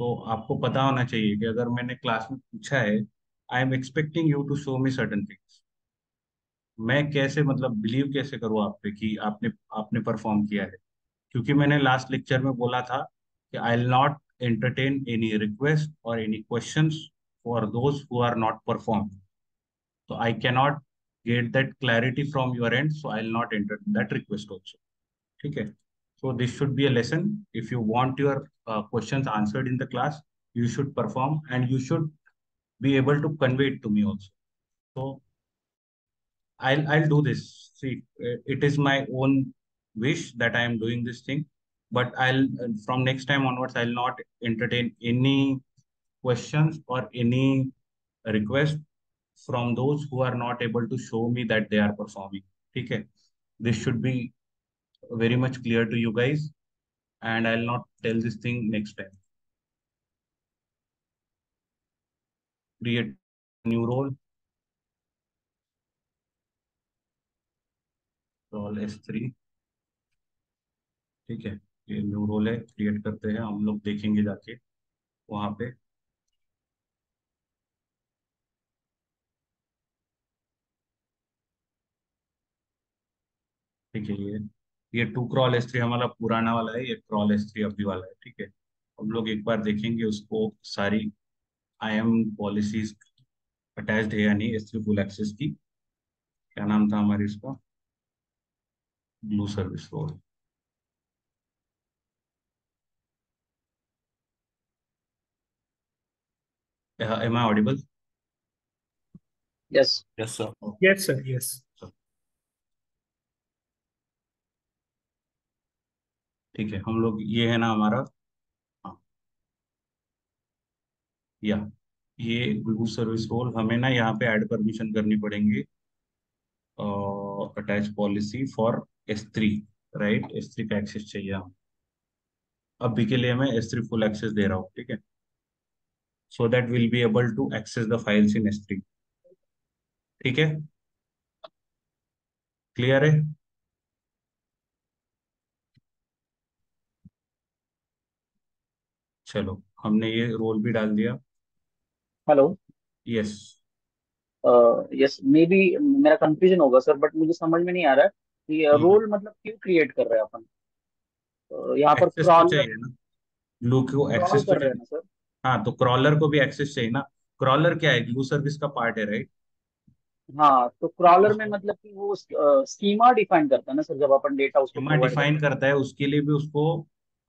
Speaker 1: तो आपको पता होना चाहिए कि अगर मैंने class में पूछा है I am expecting you to show me certain things मैं कैसे मतलब बिलीव कैसे करूँ आप पे कि आपने आपने परफॉर्म किया है? क्योंकि मैंने लास्ट लेक्चर में बोला था कि I will not entertain any request और any question for those who are not perform तो I cannot get that clarity from your end so I will not entertain that request also ठीक है? This should be a lesson. If you want your uh, questions answered in the class you should perform and you should be able to convey it to me also. So i'll i'll do this see uh, it is my own wish that i am doing this thing but i'll uh, from next time onwards i'll not entertain any questions or any request from those who are not able to show me that they are performing okay this should be very much clear to you guys and I'll not tell this thing next time. Create new role. Role S3. ठीक है, ये new role है create करते हैं, हम लोग देखेंगे जाके वहाँ पे। ठीक है, ये ये टू क्रॉल एस थ्री हमारा पुराना वाला है, ये क्रॉल एस थ्री अभी वाला है, ठीक है। हम लोग एक बार देखेंगे उसको, सारी आई एम पॉलिसीज़ अटैच्ड है या नहीं एस थ्री फुल एक्सेस की। क्या नाम था हमारे इसका? Glue service role am I audible
Speaker 5: yes
Speaker 2: Yes, sir.
Speaker 6: Yes, sir. Yes.
Speaker 1: ठीक है हम लोग ये है ना हमारा हाँ या ये ब्लू सर्विस रोल हमें ना यहाँ पे ऐड परमिशन करनी पड़ेंगे attach policy for S three right S three का एक्सेस चाहिए हम। अभी के लिए मैं एस थ्री फुल एक्सेस दे रहा हूँ ठीक है? So that will be able to access the files in S three ठीक है? क्लियर है? चलो हमने ये रोल भी डाल दिया।
Speaker 5: Hello
Speaker 1: yes
Speaker 5: yes maybe मेरा कंफ्यूजन होगा सर बट मुझे समझ में नहीं आ रहा है कि
Speaker 1: हम्म।
Speaker 5: रोल मतलब क्यों क्रिएट कर रहे हैं अपन? यहाँ पर
Speaker 1: एक्सेस तो
Speaker 5: क्रॉल
Speaker 1: चाहिए ना। ब्लू को एक्सेस तो
Speaker 5: कर रहे हैं सर
Speaker 1: हाँ तो क्रॉलर को भी एक्सेस चाहिए ना। क्रॉलर क्या है? ग्लू सर्विस का पार्ट है राइट
Speaker 5: हाँ तो क्रॉलर में मतलब कि वो स्कीमा डिफाइन करता है ना सर जब अपन डेटा उसको
Speaker 1: स्कीमा डिफाइन
Speaker 5: करते
Speaker 1: है। उसके लिए भी उसको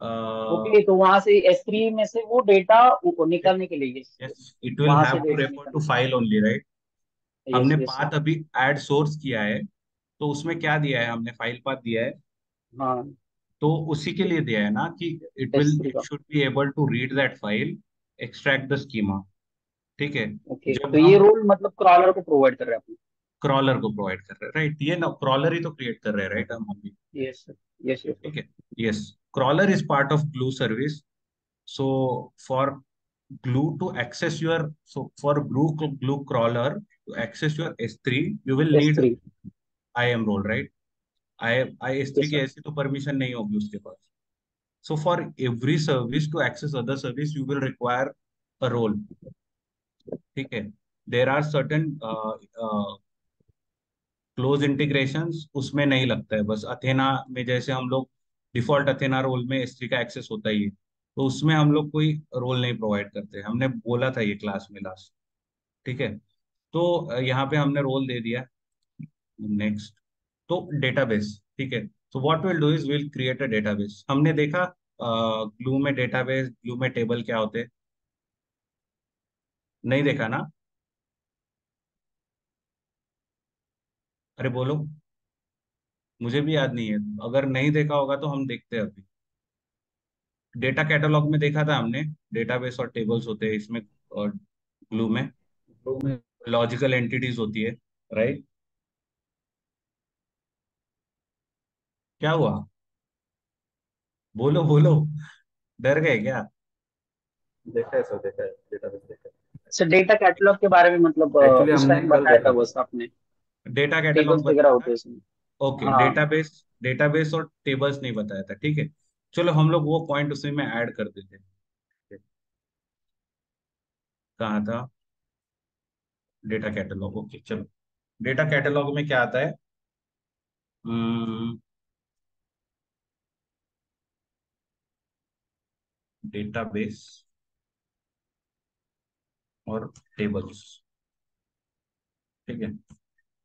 Speaker 5: ओके तो वहाँ से एस थ्री में से वो डेटा निकालने के लिए it
Speaker 1: will
Speaker 5: have
Speaker 1: to refer
Speaker 5: to
Speaker 1: file only right
Speaker 5: yes
Speaker 1: हमने
Speaker 5: यस
Speaker 1: पाथ अभी एड सोर्स किया है तो उसमें क्या दिया है हमने? फ़ाइल पाथ दिया है।
Speaker 5: हाँ।
Speaker 1: तो उसी के लिए दिया है ना कि
Speaker 5: it
Speaker 1: will
Speaker 5: it
Speaker 1: should be able to read that file extract the schema ठीक है?
Speaker 5: ओके
Speaker 1: जब
Speaker 5: तो ये रोल मतलब क्रॉलर को प्रोवाइड कर रहे हैं
Speaker 1: क्रॉलर को प्रोवाइड कर रहे हैं राइट ये ना क्रॉलर ही तो क्रिएट कर रहे हैं राइट हम अभी?
Speaker 5: यस यस यस
Speaker 1: ठीक है? Yes. Crawler is part of Glue service so for glue to access your so for glue glue crawler to access your s3 you will
Speaker 5: S
Speaker 1: need
Speaker 5: three
Speaker 1: im role right? I i s3
Speaker 5: यस
Speaker 1: की ऐसी तो permission नहीं होगी उसके पास। So for every service to access other service, you will require a role. ठीक है? There are certain close integrations उसमें नहीं लगता है। बस अथेना में जैसे हम लोग डिफ़ॉल्ट अथेना रोल में एस का एक्सेस होता ही है तो उसमें हम लोग कोई रोल नहीं प्रोवाइड करते। हमने बोला था ये क्लास में लास्ट ठीक है? तो यहाँ पे हमने रोल दे दिया। नेक्स्ट तो डेटाबेस ठीक है? तो what will do is will create a database हमने देखा ग्लू में डेटाबेस ग्लू में टेबल क्या होते नहीं देखा ना? अरे बोलो। मुझे भी याद नहीं है। अगर नहीं देखा होगा तो हम देखते हैं अभी। डेटा कैटलॉग में देखा था हमने। डेटाबेस और टेबल्स होते हैं इसमें, और ग्लू में लॉजिकल एंटिटीज होती है राइट क्या हुआ? बोलो बोलो। डर गए क्या?
Speaker 2: देखा है सर देखा है डेटाबेस देखा है।
Speaker 5: सर डेटा कैटलॉग के बारे में मतलब
Speaker 2: एक्चुअली हमने कल
Speaker 5: बताया था बस आपने
Speaker 1: डेटा कैटलॉग
Speaker 5: वगैरह होते हैं
Speaker 1: ओके डेटाबेस डेटाबेस और टेबल्स नहीं बताया था ठीक है? चलो हम लोग वो पॉइंट उसमें ऐड कर देते हैं। कहाँ था? Data catalog. ओके चलो। डेटा कैटलॉग में क्या आता है? डेटाबेस और टेबल्स। ठीक है।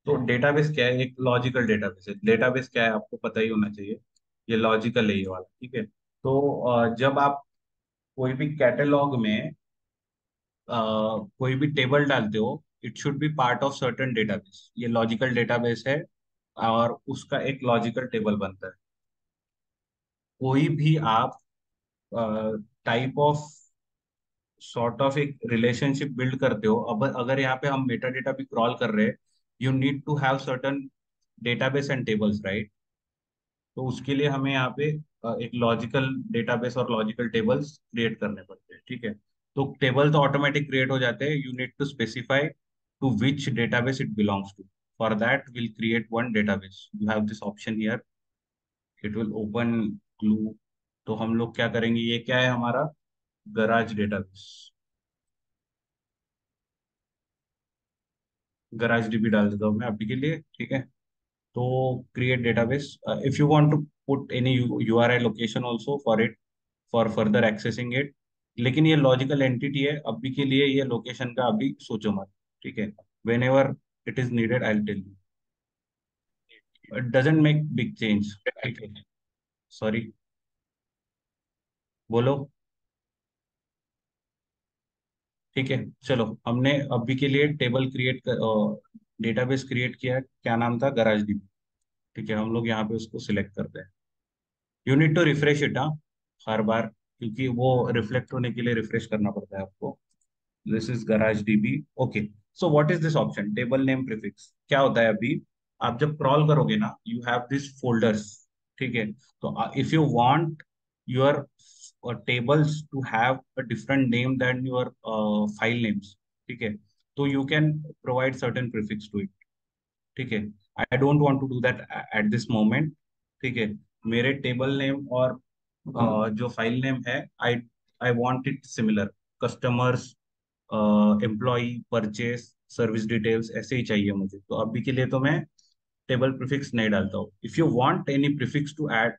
Speaker 1: तो डेटाबेस क्या है? एक लॉजिकल डेटाबेस है। डेटाबेस क्या है? आपको पता ही होना चाहिए। ये लॉजिकल है ये वाला। ठीक है। तो जब आप कोई भी कैटलॉग में अ, कोई भी टेबल डालते हो it should be part of certain database ये लॉजिकल डेटाबेस है और उसका एक लॉजिकल टेबल बनता है। कोई भी आप टाइप ऑफ़ सॉर्ट ऑफ़ एक रिलेशनशिप बिल्ड करते हो, अब अगर यहाँ पे हम मेटा डेटा भी क्रॉल कर रहे हैं you need to have certain database and tables right तो उसके लिए हमें यहाँ पे एक लॉजिकल डेटाबेस और लॉजिकल टेबल्स क्रिएट करने पड़ते हैं, ठीक है? तो टेबल तो ऑटोमेटिक क्रिएट हो जाते हैं you need to specify to which database it belongs to for that will create one database you have this option here it will open Glue तो हम लोग क्या करेंगे? ये क्या है हमारा? गराज डेटाबेस गराज डीबी डाल देता हूँ मैं अभी के लिए ठीक है? तो create database. Uh, if you want to put any URI location also for it for further accessing it. लेकिन ये लॉजिकल एंटिटी है अभी के लिए ये लोकेशन का अभी सोचो मत। ठीक है? Whenever it is needed I tell you doesn't make big change ठीक है सॉरी बोलो। ठीक है, चलो। हमने अभी के लिए टेबल क्रिएट डेटाबेस क्रिएट किया क्या नाम था? गराज डीबी ठीक है, हम लोग यहाँ पे उसको सिलेक्ट करते हैं। You need to refresh it हाँ हर बार। क्योंकि वो रिफ्लेक्ट होने के लिए रिफ्रेश करना पड़ता है आपको। This is garage DB okay so what is this option table name prefix क्या होता है अभी? आप जब क्रॉल करोगे ना यू हैव दिस फोल्डर्स ठीक है? तो if you want your tables have a different name than your uh, file names ठीक है? तो you can provide certain prefix to it ठीक है? I don't want to do that at this moment ठीक है? मेरे टेबल नेम और uh, जो फ़ाइल नेम है I I want it similar customers employ purchase service details ऐसे ही चाहिए मुझे। तो अभी के लिए तो मैं टेबल प्रिफिक्स नहीं डालता हूँ। If you want any prefix to add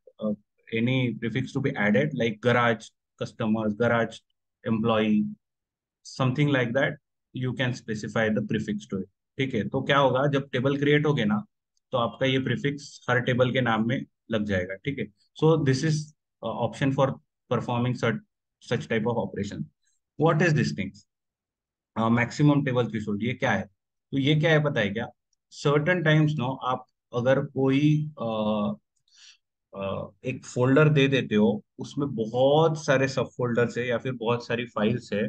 Speaker 1: any prefix to be added like garage customers garage employ something like that you can specify the prefix to it ठीक है? तो क्या होगा? जब टेबल क्रिएट हो होगे ना तो आपका ये प्रीफिक्स हर टेबल के नाम में लग जाएगा। ठीक है? So this is option for performing such type of operation what is this things maximum table threshold ये क्या है? तो ये क्या है पता है क्या? सर्टन टाइम्स नो आप अगर कोई uh, uh, एक फोल्डर दे देते हो उसमें बहुत सारे सब फोल्डर्स है या फिर बहुत सारी फाइल्स है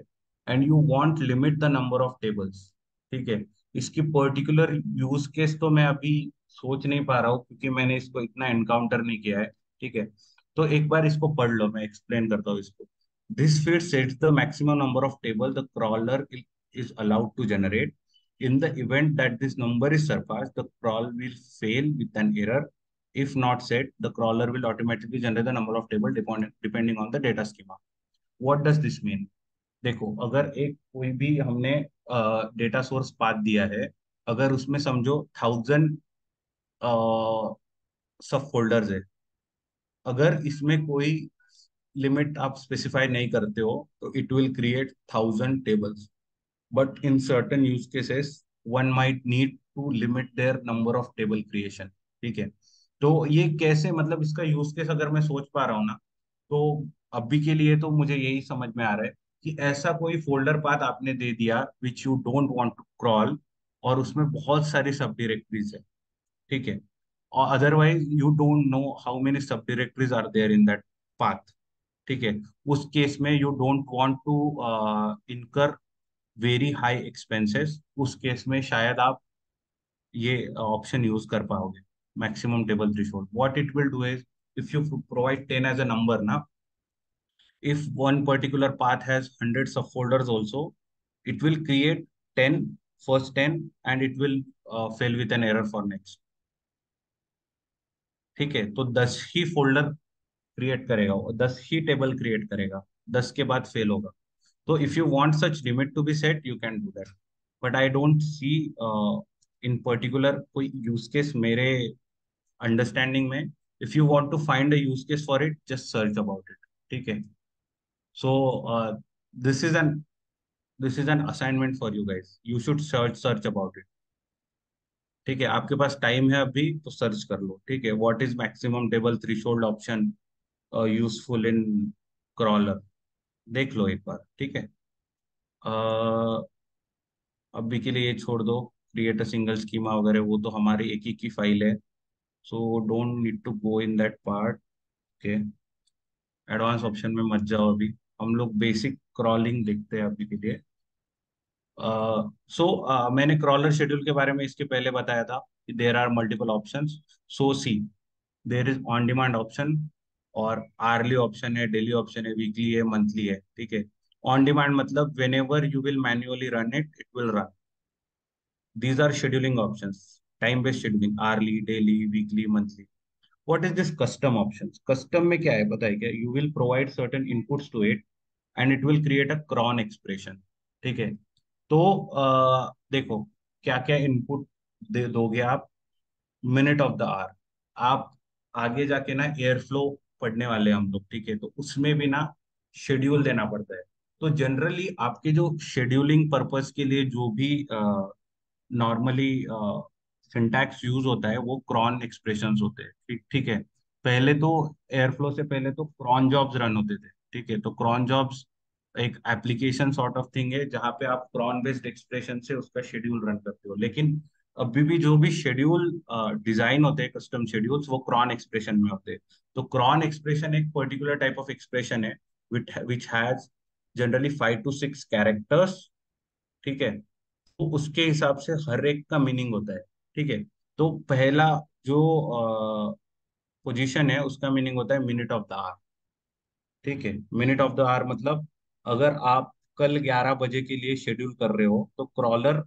Speaker 1: and you want limit the number of tables ठीक है? इसकी पर्टिकुलर यूज़ केस तो मैं अभी सोच नहीं पा रहा हूँ क्योंकि मैंने इसको इतना एनकाउंटर नहीं किया है ठीक है? तो एक बार इसको पढ़ लो मैं एक्सप्लेन करता हूँ इसको। This field sets the maximum number of table the crawler is allowed to generate. In the event that this number is surpassed, the crawl will fail with an error. if not set the crawler will automatically generate the number of table depending on the data schema what does this mean देखो अगर एक कोई भी हमने data source path दिया है अगर उसमें समझो थाउज़ेंड सब फोल्डर्स है अगर इसमें कोई लिमिट आप स्पेसिफाई नहीं करते हो तो it will create thousand tables but in certain use cases one might need to limit their number of table creation ठीक है? तो ये कैसे मतलब इसका यूज़ केस अगर मैं सोच पा रहा हूँ ना तो अभी के लिए तो मुझे यही समझ में आ रहा है कि ऐसा कोई फोल्डर पाथ आपने दे दिया which you don't want to crawl और उसमें बहुत सारी सब डायरेक्टरीज है। ठीक है? और otherwise you don't know how many sub directories are there in that path ठीक है? उस केस में you don't want to incur very high expenses उस केस में शायद आप ये ऑप्शन यूज़ कर पाओगे maximum table threshold what it will do is if you provide 10 as a number ना if one particular path has hundreds of folders it will create 10 first 10 and it will uh, fail with an error for next. ठीक है? तो 10 ही folder create करेगा और 10 ही table create करेगा 10 के बाद fail होगा। तो if you want such limit to be set you can do that but I don't see in particular कोई यूज़ केस मेरे अंडरस्टैंडिंग में. If you want to find a use case for it just search about it ठीक है? So uh, this is an this is an assignment for you guys. You should search search about it. ठीक है? आपके पास time है अभी तो search कर लो। ठीक है? What is maximum table threshold option useful in crawler देख लो एक बार ठीक है? अभी के लिए ये छोड़ दो क्रिएट अ सिंगल स्कीमा वगैरह वो तो हमारी एक ही की फ़ाइल है। So don't need to go in that part okay advance option में मत जाओ अभी। हम लोग बेसिक क्रॉलिंग देखते हैं अभी के लिए। सो uh, so, uh, मैंने क्रॉलर शेड्यूल के बारे में इसके पहले बताया था कि there are multiple option so see there is on demand option और आर्ली ऑप्शन है डेली ऑप्शन है वीकली है मंथली है ठीक है? ऑन डिमांड मतलब whenever you will manually run it it will run these are scheduling option time based scheduling hourly daily weekly monthly what is this custom options? Custom में क्या है बताइए क्या? You will provide certain inputs to it and it will create a cron expression ठीक है? तो आ, देखो क्या क्या इनपुट दे दोगे आप? मिनट ऑफ़ द आवर आप आगे जाके ना एयर फ्लो पढ़ने वाले हम लोग, ठीक है? तो उसमें भी ना शेड्यूल देना पड़ता है। तो जनरली आपके जो शेड्यूलिंग पर्पज के लिए जो भी नॉर्मली सिंटैक्स यूज़ होता है, वो क्रॉन एक्सप्रेशन होते हैं, ठीक ठीक है? पहले तो एयरफ्लो से पहले तो क्रॉन जॉब्स रन होते थे, ठीक है? तो क्रॉन जॉब्स एक एप्लीकेशन सॉर्ट ऑफ़ थिंग है, जहाँ पे आप क्रॉन बेस्ड एक्सप्रेशन से उसका शेड्यूल रन करते हो। लेकिन अभी भी जो भी शेड्यूल डिज़ाइन होते हैं कस्टम शेड्यूल्स वो क्रॉन एक्सप्रेशन में होते हैं। तो क्रॉन एक्सप्रेशन एक पर्टिकुलर टाइप ऑफ़ एक्सप्रेशन है which has generally five to six characters ठीक है? तो उसके हिसाब से हर एक का मीनिंग होता है, ठीक है? तो पहला जो पोजीशन है, उसका मीनिंग होता है मिनट ऑफ़ द आर ठीक है? मिनट ऑफ़ द आर मतलब अगर आप कल 11 बजे के लिए शेड्यूल कर रहे हो तो क्रॉलर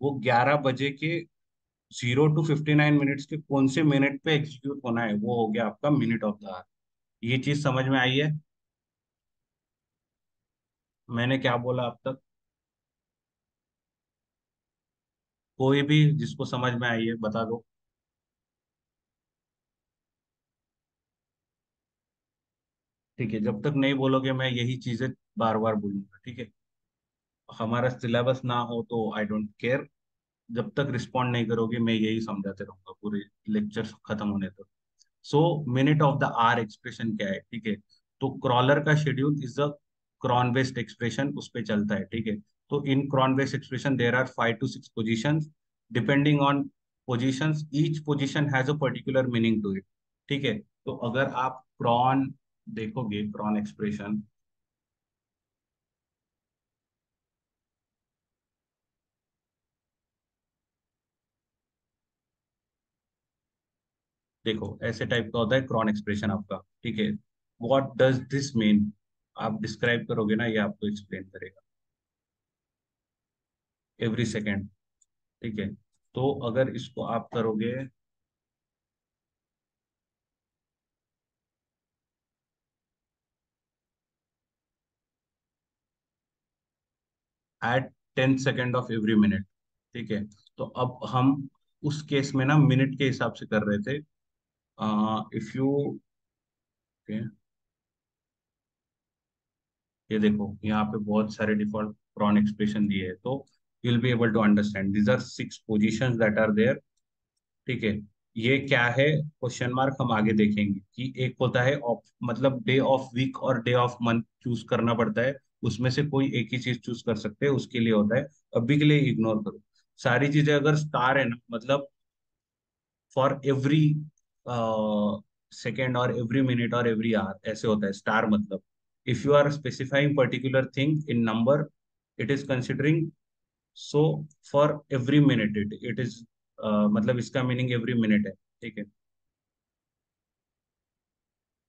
Speaker 1: वो 11 बजे के zero to fifty nine minutes के कौन से मिनट पे एग्जीक्यूट होना है? वो हो गया आपका मिनट ऑफ़ द आवर ये चीज़ समझ में आई है? मैंने क्या बोला अब तक? कोई भी जिसको समझ में आई है, बता दो। ठीक है, जब तक नहीं बोलोगे मैं यही चीज़ें बार बार बोलूँगा, ठीक है? हमारा सिलेबस ना हो तो आई डोंट केयर जब तक रिस्पॉन्ड नहीं करोगे, मैं यही समझाते रहूँगा, पूरे लेक्चर खत्म होने तक। So minute of the hour expression क्या है, ठीक है? तो क्रॉलर का schedule is a cron based expression उस पर चलता है, ठीक है? तो in cron based expression there are five to six position depending on position each position has a particular meaning to it ठीक है? तो अगर आप क्रॉन देखोगे क्रॉन एक्सप्रेशन देखो, ऐसे टाइप का होता है क्रॉन एक्सप्रेशन आपका, ठीक है? वॉट डज दिस मीन आप डिस्क्राइब करोगे ना, ये आपको एक्सप्लेन करेगा। एवरी सेकेंड ठीक है? तो अगर इसको आप करोगे at ten second of every minute ठीक है? तो अब हम उस केस में ना मिनट के हिसाब से कर रहे थे। इफ़ यू ये देखो, यहाँ पे बहुत सारे डिफ़ॉल्ट प्रॉन एक्सप्रेशन दिए है तो you be able to understand these are six position that are there ठीक है? ये क्या है? क्वेश्चन मार्क हम आगे देखेंगे कि एक होता है ऑफ़ मतलब डे ऑफ़ वीक और डे ऑफ़ मंथ चूज़ करना पड़ता है। उसमें से कोई एक ही चीज़ चूज़ कर सकते हैं, उसके लिए होता है। अभी के लिए इग्नोर करो। सारी चीज़ें अगर स्टार है ना मतलब फॉर एवरी सेकेंड और एवरी मिनट और एवरी आवर ऐसे होता है स्टार मतलब। If you are specifying particular thing in number it is considering so for every minute it it is मतलब इसका मीनिंग एवरी मिनट है, ठीक है?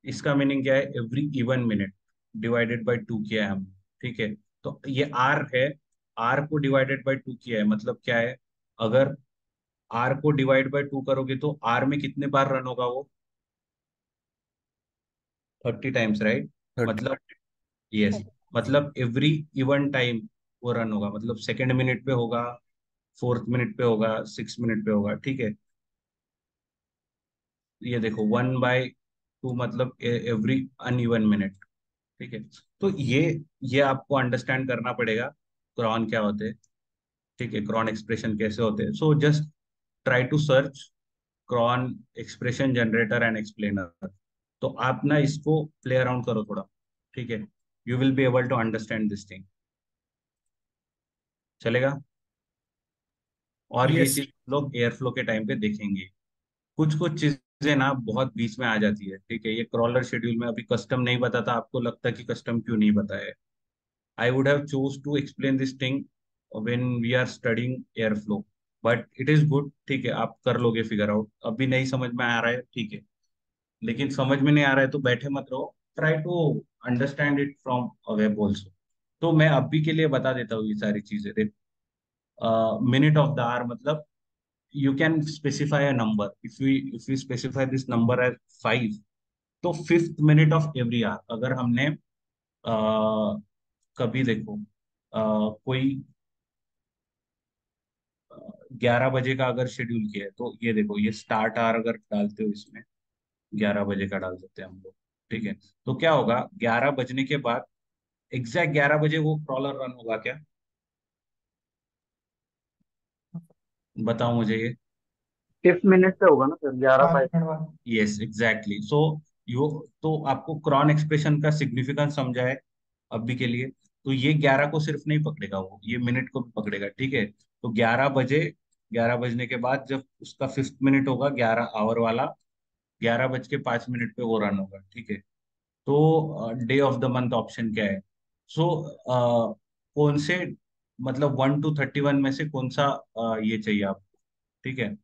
Speaker 1: इसका मीनिंग क्या है? Every even minute divided by two किया है हम ठीक है? तो ये आर है आर को डिवाइडेड बाय टू किया है मतलब क्या है? अगर आर को डिवाइड बाय टू करोगे तो आर में कितने बार रन होगा वो? थर्टी टाइम्स राइट मतलब यस मतलब एवरी इवन टाइम वो रन होगा। मतलब सेकेंड मिनट पे होगा फोर्थ मिनट पे होगा सिक्स मिनट पे होगा ठीक है? ये देखो वन बाय टू मतलब एवरी अनइवन मिनट ठीक है? तो ये ये आपको अंडरस्टैंड करना पड़ेगा क्रॉन क्या होते हैं ठीक है? क्रॉन एक्सप्रेशन कैसे होते हैं? So just try to search cron expression generator and explainer तो आप ना इसको प्ले अराउंड करो थोड़ा ठीक है? You will be able to understand this thing चलेगा? और ये
Speaker 6: Yes.
Speaker 1: चीज़ लोग एयर फ्लो के टाइम पे देखेंगे। कुछ कुछ चीज़ें ना बहुत बीच में आ जाती है ठीक है? ये क्रॉलर शेड्यूल में अभी कस्टम नहीं बताता आपको लगता कि कस्टम क्यों नहीं बताया I would have choose to explain this thing when we are studying airflow but it is good ठीक है आप कर लोगे फिगर आउट अभी नहीं समझ में आ रहा है ठीक है. लेकिन समझ में नहीं आ रहा है तो बैठे मत रहो. Try to understand it from web also तो मैं अभी के लिए बता देता हूँ ये सारी चीज़ें. देख मिनट ऑफ़ द आर मतलब you can specify a number. If we if we specify this number as five तो fifth minute of every hour अगर हमने आ, कभी देखो आ, कोई ग्यारह बजे का अगर शेड्यूल किया है तो ये देखो ये स्टार्ट आर अगर डालते हो इसमें ग्यारह बजे का डाल देते हैं हम लोग ठीक है? तो क्या होगा ग्यारह बजने के बाद एग्जैक्ट ग्यारह बजे वो क्रॉलर रन होगा क्या? बताओ मुझे ये।
Speaker 5: फिफ्थ मिनट पे होगा ना सर ग्यारह
Speaker 1: यस एग्जैक्टली सो यू तो आपको क्रॉन एक्सप्रेशन का सिग्निफिकेंस समझा है अभी के लिए। तो ये ग्यारह को सिर्फ़ नहीं पकड़ेगा वो ये मिनट को भी पकड़ेगा ठीक है? तो ग्यारह बजे ग्यारह बजने के बाद जब उसका फिफ्थ मिनट होगा ग्यारह आवर वाला ग्यारह बज के पाँच मिनट पे वो रन होगा ठीक है? तो day of the month option क्या है? सो so, कौन से मतलब वन टू थर्टी वन में से कौन सा uh, ये चाहिए आपको ठीक है?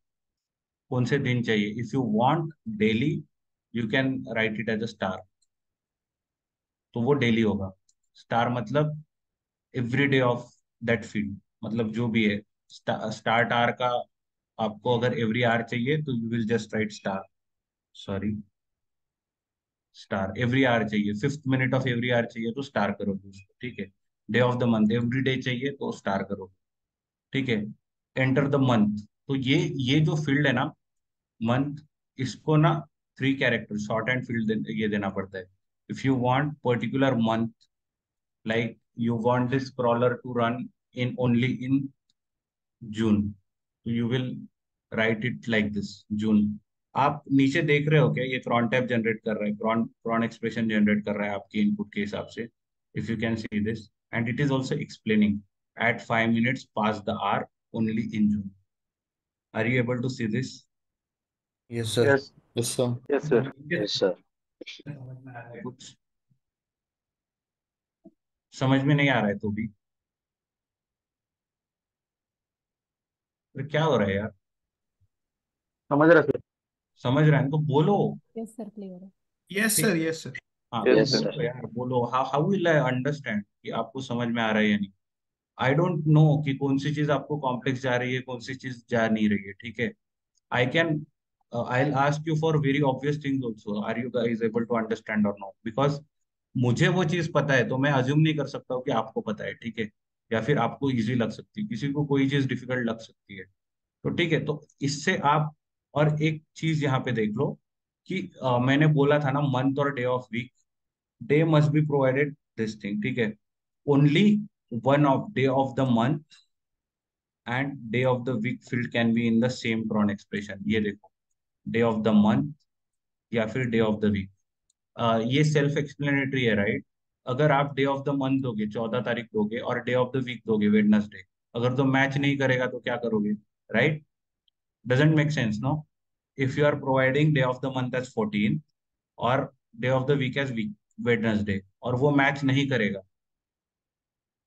Speaker 1: कौन से दिन चाहिए? If you want daily you can write it as a star तो वो डेली होगा। स्टार मतलब every day of that field मतलब जो भी है। स्टार्ट आर का आपको अगर एवरी आर चाहिए तो you will just write star sorry star every hour चाहिए. Fifth minute of every hour चाहिए तो स्टार करोगे उसको, ठीक है? Day of the month every day चाहिए तो स्टार करोगे ठीक है? एंटर द मंथ तो ये ये जो फ़ील्ड है ना मंथ इसको ना three character short and field ये देना पड़ता है। If you want particular month like you want this crawler to run in only in June तो you will write it like this June. आप नीचे देख रहे हो क्या? ये क्रॉन टैप जनरेट कर रहा है क्रॉन क्रॉन एक्सप्रेशन जनरेट कर रहा है आपके इनपुट के हिसाब से if you can see this and it is also explaining at five minutes past the hour only in June are you able to see this
Speaker 7: Yes, sir.
Speaker 5: Yes
Speaker 7: Yes, sir.
Speaker 1: कुछ समझ में नहीं आ रहा है तो भी। फिर क्या हो रहा है यार?
Speaker 5: समझ रहे सर?
Speaker 1: समझ रहे हैं? तो बोलो।
Speaker 8: यस सर क्लियर है।
Speaker 6: यस सर यस सर
Speaker 1: हाँ यार बोलो। How how will I understand कि आपको समझ में आ रहा है या नहीं? आई डोंट नो कि कौन सी चीज़ आपको कॉम्प्लेक्स जा रही है कौन सी चीज़ जा नहीं रही है ठीक है? I can I will ask you for very obvious things also are you guys able to understand or no because मुझे वो चीज़ पता है तो मैं अज्यूम नहीं कर सकता हूँ कि आपको पता है ठीक है? या फिर आपको इजी लग सकती है। किसी को कोई चीज़ डिफ़िकल्ट लग सकती है। तो ठीक है तो इससे आप और एक चीज़ यहाँ पे देख लो कि अ, मैंने बोला था ना मंथ और day of week day must be provided this thing ठीक है? Only one of day of the month and day of the week field can be in the same cron expression ये देखो डे ऑफ़ द मंथ या फिर day of the week ये self explanatory है right अगर आप day of the month दोगे, चौदह तारीख दोगे और डे ऑफ़ द वीक दोगे वेडनेसडे अगर तो मैच नहीं करेगा तो क्या करोगे right doesn't make sense no if you are providing day of the month as fourteen और day of the week as week Wednesday और वो मैच नहीं करेगा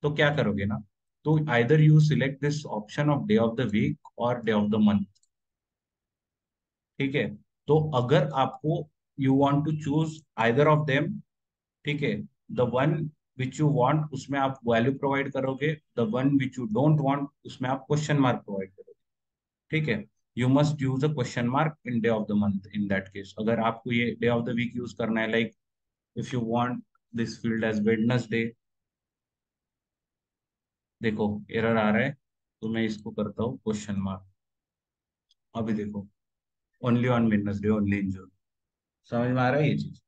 Speaker 1: तो क्या करोगे ना? तो either you select this option of day of the week और डे ऑफ़ द मंथ ठीक है? तो अगर आपको you want to choose either of them ठीक है? The one which you want उसमें आप वैल्यू प्रोवाइड करोगे. The one which you don't want उसमें आप क्वेश्चन मार्क प्रोवाइड करोगे. ठीक है? You must use a question mark in day of the month in that case अगर आपको ये day of the week use करना है like if you want this field as Wednesday देखो एरर आ रहा है तो मैं इसको करता हूँ क्वेश्चन मार्क अभी देखो only on Wednesday only in June समझ में आ रहा है ये चीज़?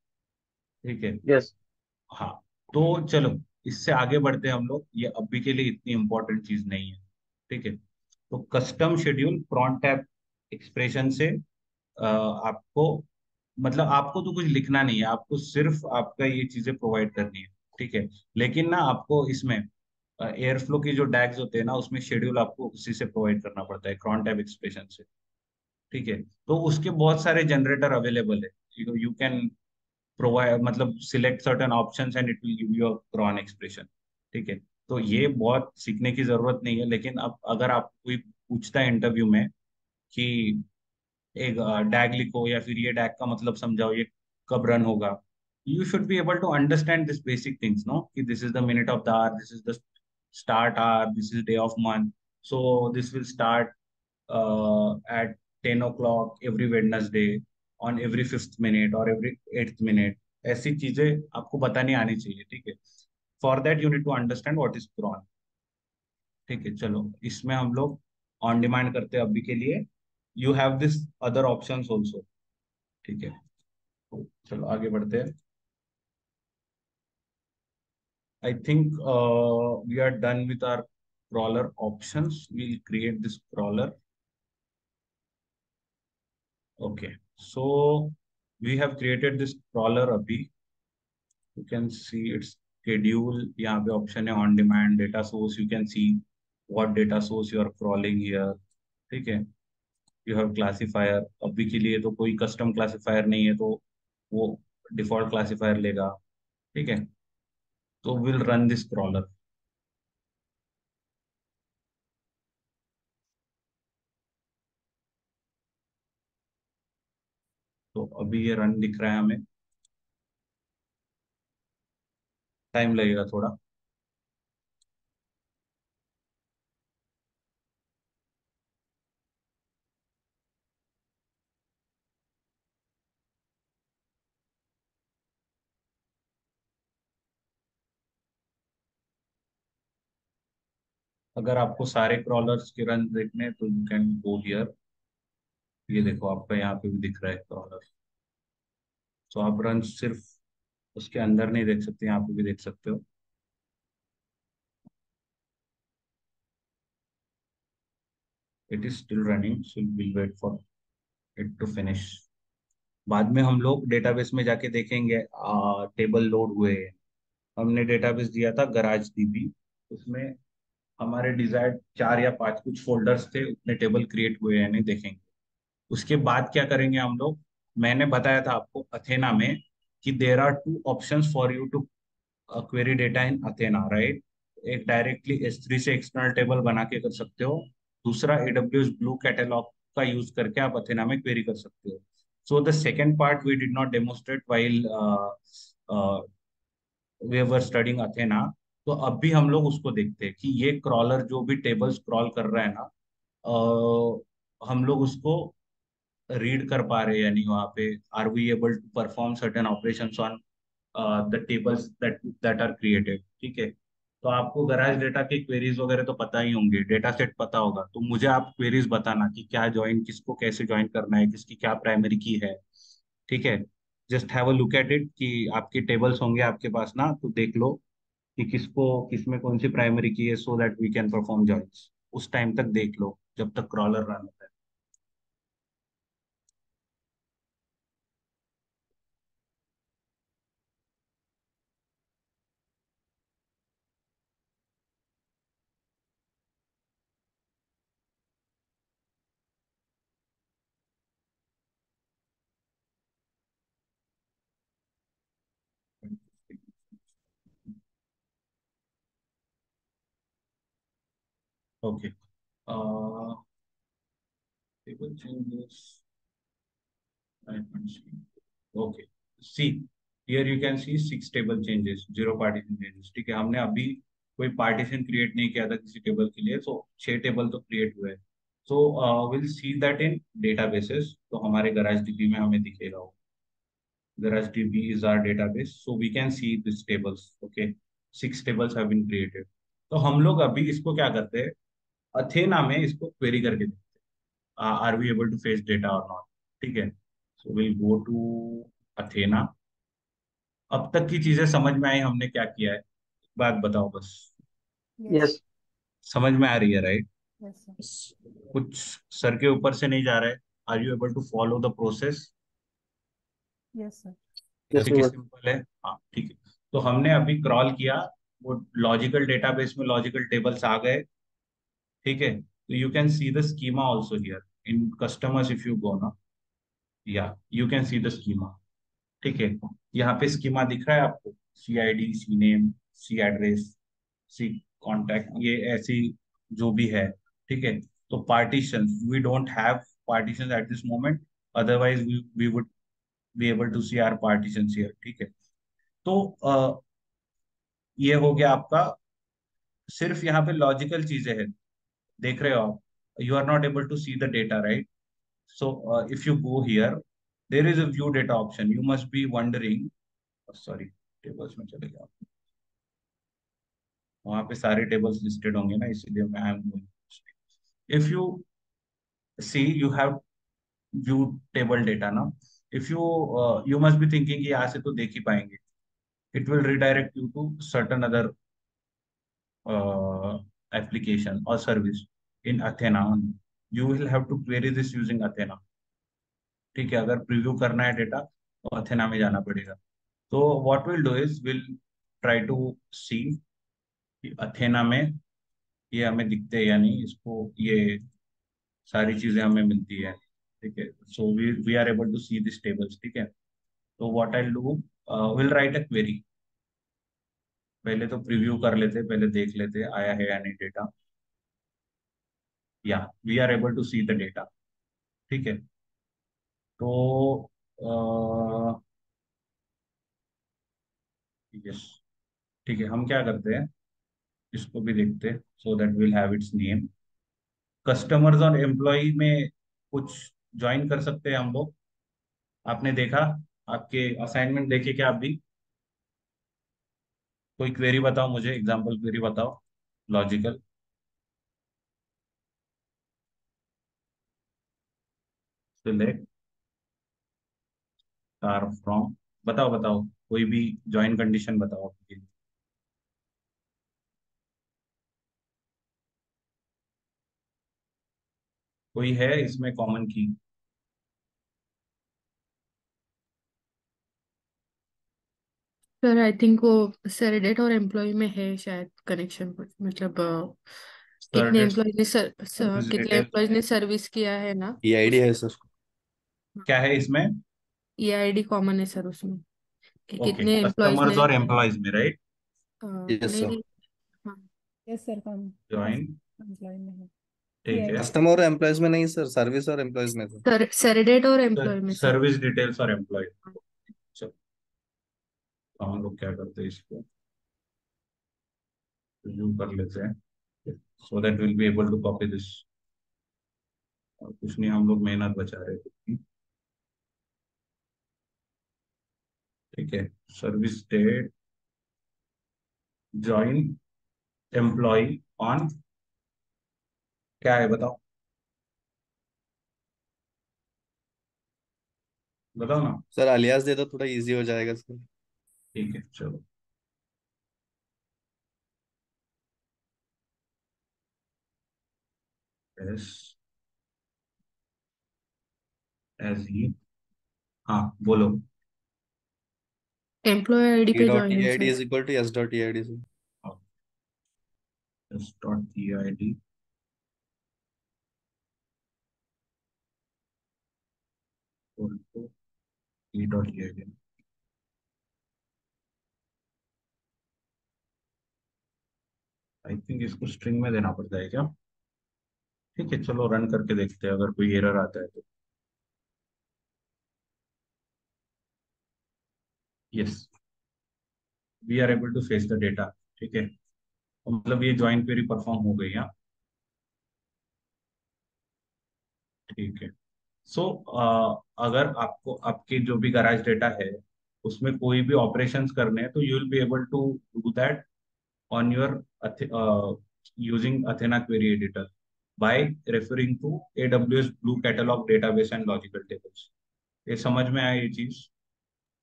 Speaker 1: ठीक है?
Speaker 5: यस
Speaker 1: हाँ तो चलो इससे आगे बढ़ते हैं हम लोग। ये अभी के लिए इतनी इंपॉर्टेंट चीज़ नहीं है ठीक है? तो custom schedule crontab expression से अ, आपको मतलब आपको तो कुछ लिखना नहीं है आपको सिर्फ़ आपका ये चीज़ें प्रोवाइड करनी है ठीक है? लेकिन ना आपको इसमें एयर फ्लो की जो डैग्स होते हैं ना उसमें शेड्यूल आपको उसी से प्रोवाइड करना पड़ता है क्रॉन टैब एक्सप्रेशन से ठीक है? तो उसके बहुत सारे जनरेटर अवेलेबल है यू कैन प्रोवाइड मतलब select certain options and it will give you cron expression ठीक है? तो ये बहुत सीखने की ज़रूरत नहीं है लेकिन अब अगर आप कोई पूछता है इंटरव्यू में कि एक डैग लिखो या फिर ये डैग का मतलब समझाओ ये कब रन होगा you should be able to understand this basic things no कि this is the minute of the hour this is the start hour this is day of month. So this will start uh, at 10 o'clock every wednesday. On every fifth minute और every eighth minute ऐसी चीज़ें आपको बताने आनी चाहिए, ठीक है? For that you need to understand what is cron ठीक है, चलो, इसमें हम लोग ऑन डिमांड करते हैं अभी के लिए। You have this other option also ठीक है? चलो, आगे बढ़ते हैं। I think we are done with our crawler option we'll create this crawler okay okay. So we have created this crawler abhi. You can see its schedule. यहाँ पे option है on demand data source. You can see what data source you are crawling here. ठीक है you have classifier. अभी के लिए तो कोई custom classifier नहीं है तो वो default classifier लेगा ठीक है तो विल रन दिस क्रॉलर तो अभी ये रन दिख रहा है हमें। टाइम लगेगा थोड़ा। अगर आपको सारे क्रॉलर्स के रन देखने तो यू कैन गो हियर ये देखो, आपका यहाँ पे भी दिख रहा है क्रॉलर तो आप रन सिर्फ़ उसके अंदर नहीं देख सकते यहाँ पे भी देख सकते हो। It is still running so will wait for it to finish बाद में हम लोग डेटाबेस में जाके देखेंगे आ, टेबल लोड हुए। हमने डेटाबेस दिया था गराज डीबी उसमें हमारे डिज़ायर चार या पाँच कुछ फोल्डर्स थे उतने टेबल क्रिएट हुए हैं नहीं देखेंगे। उसके बाद क्या करेंगे हम लोग? मैंने बताया था आपको अथेना में कि there are two option for you to query data in Athena right एक डायरेक्टली एस थ्री से एक्सटर्नल टेबल बना के कर सकते हो दूसरा A W S glue catalog का यूज़ करके आप अथेना में क्वेरी कर सकते हो। So the second part we did not demonstrate while were studying Athena तो अब भी हम लोग उसको देखते हैं कि ये क्रॉलर जो भी टेबल्स क्रॉल कर रहा है ना uh, हम लोग उसको रीड कर पा रहे हैं, यानी वहाँ पे are we able to perform certain operation on the tables that that are created ठीक है? तो आपको गराज डेटा के क्वेरीज वगैरह तो पता ही होंगे डेटा सेट पता होगा। तो मुझे आप क्वेरीज बताना कि क्या ज्वाइन किसको कैसे ज्वाइन करना है, किसकी क्या प्राइमरी की है। ठीक है? Just have a look at it कि आपके टेबल्स होंगे आपके पास ना तो देख लो कि किसको, किसमें कौन सी प्राइमरी की है so that we can perform joins उस टाइम तक देख लो, जब तक क्रॉलर रन होता है। Okay. Okay. See, here you can see six table changes, zero partition changes. ठीक है हमने अभी कोई पार्टीशन क्रिएट नहीं किया था किसी टेबल के लिए तो छह टेबल तो क्रिएट हुए हैं। So will see that in databases तो हमारे गराज डीबी में हमें दिखेगा वो garage DB is our database so we can see this tables okay six tables have तो हम लोग अभी इसको क्या करते हैं? अथेना में इसको क्वेरी करके देखते हैं। Are we able to fetch data or not ठीक है? So will go to Athena अब तक की चीज़ें समझ में आई हमने क्या किया है? बात बताओ बस।
Speaker 5: यस
Speaker 1: समझ में आ रही है राइट
Speaker 8: Yes,
Speaker 1: कुछ सर के ऊपर से नहीं जा रहा है। Are you able to follow the process
Speaker 8: Yes,
Speaker 1: है सिंपल है। हाँ ठीक है। तो हमने अभी क्रॉल किया। वो लॉजिकल डेटाबेस में लॉजिकल टेबल्स आ गए। ठीक है? तो you can see the schema also here in customers if you go ना या you can see the schema ठीक है? यहाँ पे स्कीमा दिख रहा है आपको। C I D C name C address C contact ये ऐसी जो भी है। ठीक है? तो partition we don't have partition at this moment otherwise we would be able to see our partition here ठीक है? तो अ, ये हो गया आपका। सिर्फ़ यहाँ पे लॉजिकल चीज़ें हैं। देख रहे हो आप? You are not able to see the data right if you go here there is a view data option. You must be wondering oh, sorry tables में चले गया। वहाँ पे सारे टेबल्स लिस्टेड होंगे ना इसीलिए मैं I am if you see you have view table data ना? If you you must be thinking यहाँ से तो देख ही पाएँगे। It will redirect you to certain other application or service in Athena only. You will have to query this using Athena. ठीक है, अगर प्रीव्यू करना है डेटा तो अथेना में जाना पड़ेगा तो what will do is will try to see Athena में ये हमें दिखते हैं या नहीं, इसको ये सारी चीज़ें हमें मिलती है ठीक है so we we are able to see this tables ठीक है तो what I do will write a query पहले तो प्रीव्यू कर लेते, पहले देख लेते, आया है या नहीं डेटा या we are able to see the data ठीक है? तो यस ठीक है, हम क्या करते हैं? इसको भी देखते हैं so that will have its name customers और एम्प्लॉय में कुछ ज्वाइन कर सकते हैं हम लोग। आपने देखा? आपके असाइनमेंट देखे क्या आप भी कोई क्वेरी बताओ मुझे एग्जांपल क्वेरी बताओ लॉजिकल सिलेक्ट कार फ्रॉम बताओ बताओ, कोई भी ज्वाइन कंडीशन बताओ आपके लिए. कोई है इसमें कॉमन की
Speaker 3: सर आई थिंक वो सेरेडेट और एम्प्लॉय में है शायद कनेक्शन मतलब कितने एम्प्लॉय ने सर, कितने एम्प्लॉय ने सर्विस किया है ना?
Speaker 7: ये आईडी है सर
Speaker 1: क्या है इसमें?
Speaker 3: ये आईडी कॉमन है सर उसमें कि
Speaker 1: ओके
Speaker 3: कितने एम्प्लॉयज़
Speaker 1: कस्टमर्स
Speaker 3: ने
Speaker 1: और एम्प्लॉयज़ में राइट
Speaker 7: यस सर
Speaker 3: हाँ।
Speaker 8: Yes, sir. Come.
Speaker 1: Join
Speaker 8: Employee में है.
Speaker 1: ठीक है।
Speaker 7: कस्टमर और एम्प्लॉयज़ में नहीं सर सर्विस और एम्प्लॉयज़ में सर
Speaker 3: सर सेरेडेट और एम्प्लॉय में
Speaker 1: सर्विस डिटेल्स और एम्प्लॉय तो हम लोग क्या करते हैं इसको? रिव्यू कर लेते हैं। So that will be able to copy this और कुछ नहीं, हम लोग मेहनत बचा रहे थे ठीक है। Service date join employee on क्या है बताओ? बताओ ना।
Speaker 7: सर अलियास दे दो, थोड़ा इजी हो जाएगा सर
Speaker 1: ठीक है चलो। एस एस ई हाँ बोलो।
Speaker 3: एम्प्लॉय आईडी पे ज्वाइन है
Speaker 7: eid
Speaker 3: sir
Speaker 7: is equal to s dot eid
Speaker 1: S dot E I D E dot E I think इसको स्ट्रिंग में देना पड़ता है क्या? ठीक है चलो रन करके देखते हैं अगर कोई एरर आता है तो। Yes we are able to face the data ठीक है? मतलब ये ज्वाइन क्वेरी परफॉर्म हो गई हाँ? ठीक है। सो so, अगर आपको आपके जो भी गराज डेटा है उसमें कोई भी ऑपरेशंस करने हैं तो you will be able to do that on your uh, using Athena Query Editor by referring to AWS Blue Catalog database and logical tables. ये समझ में आया ये चीज़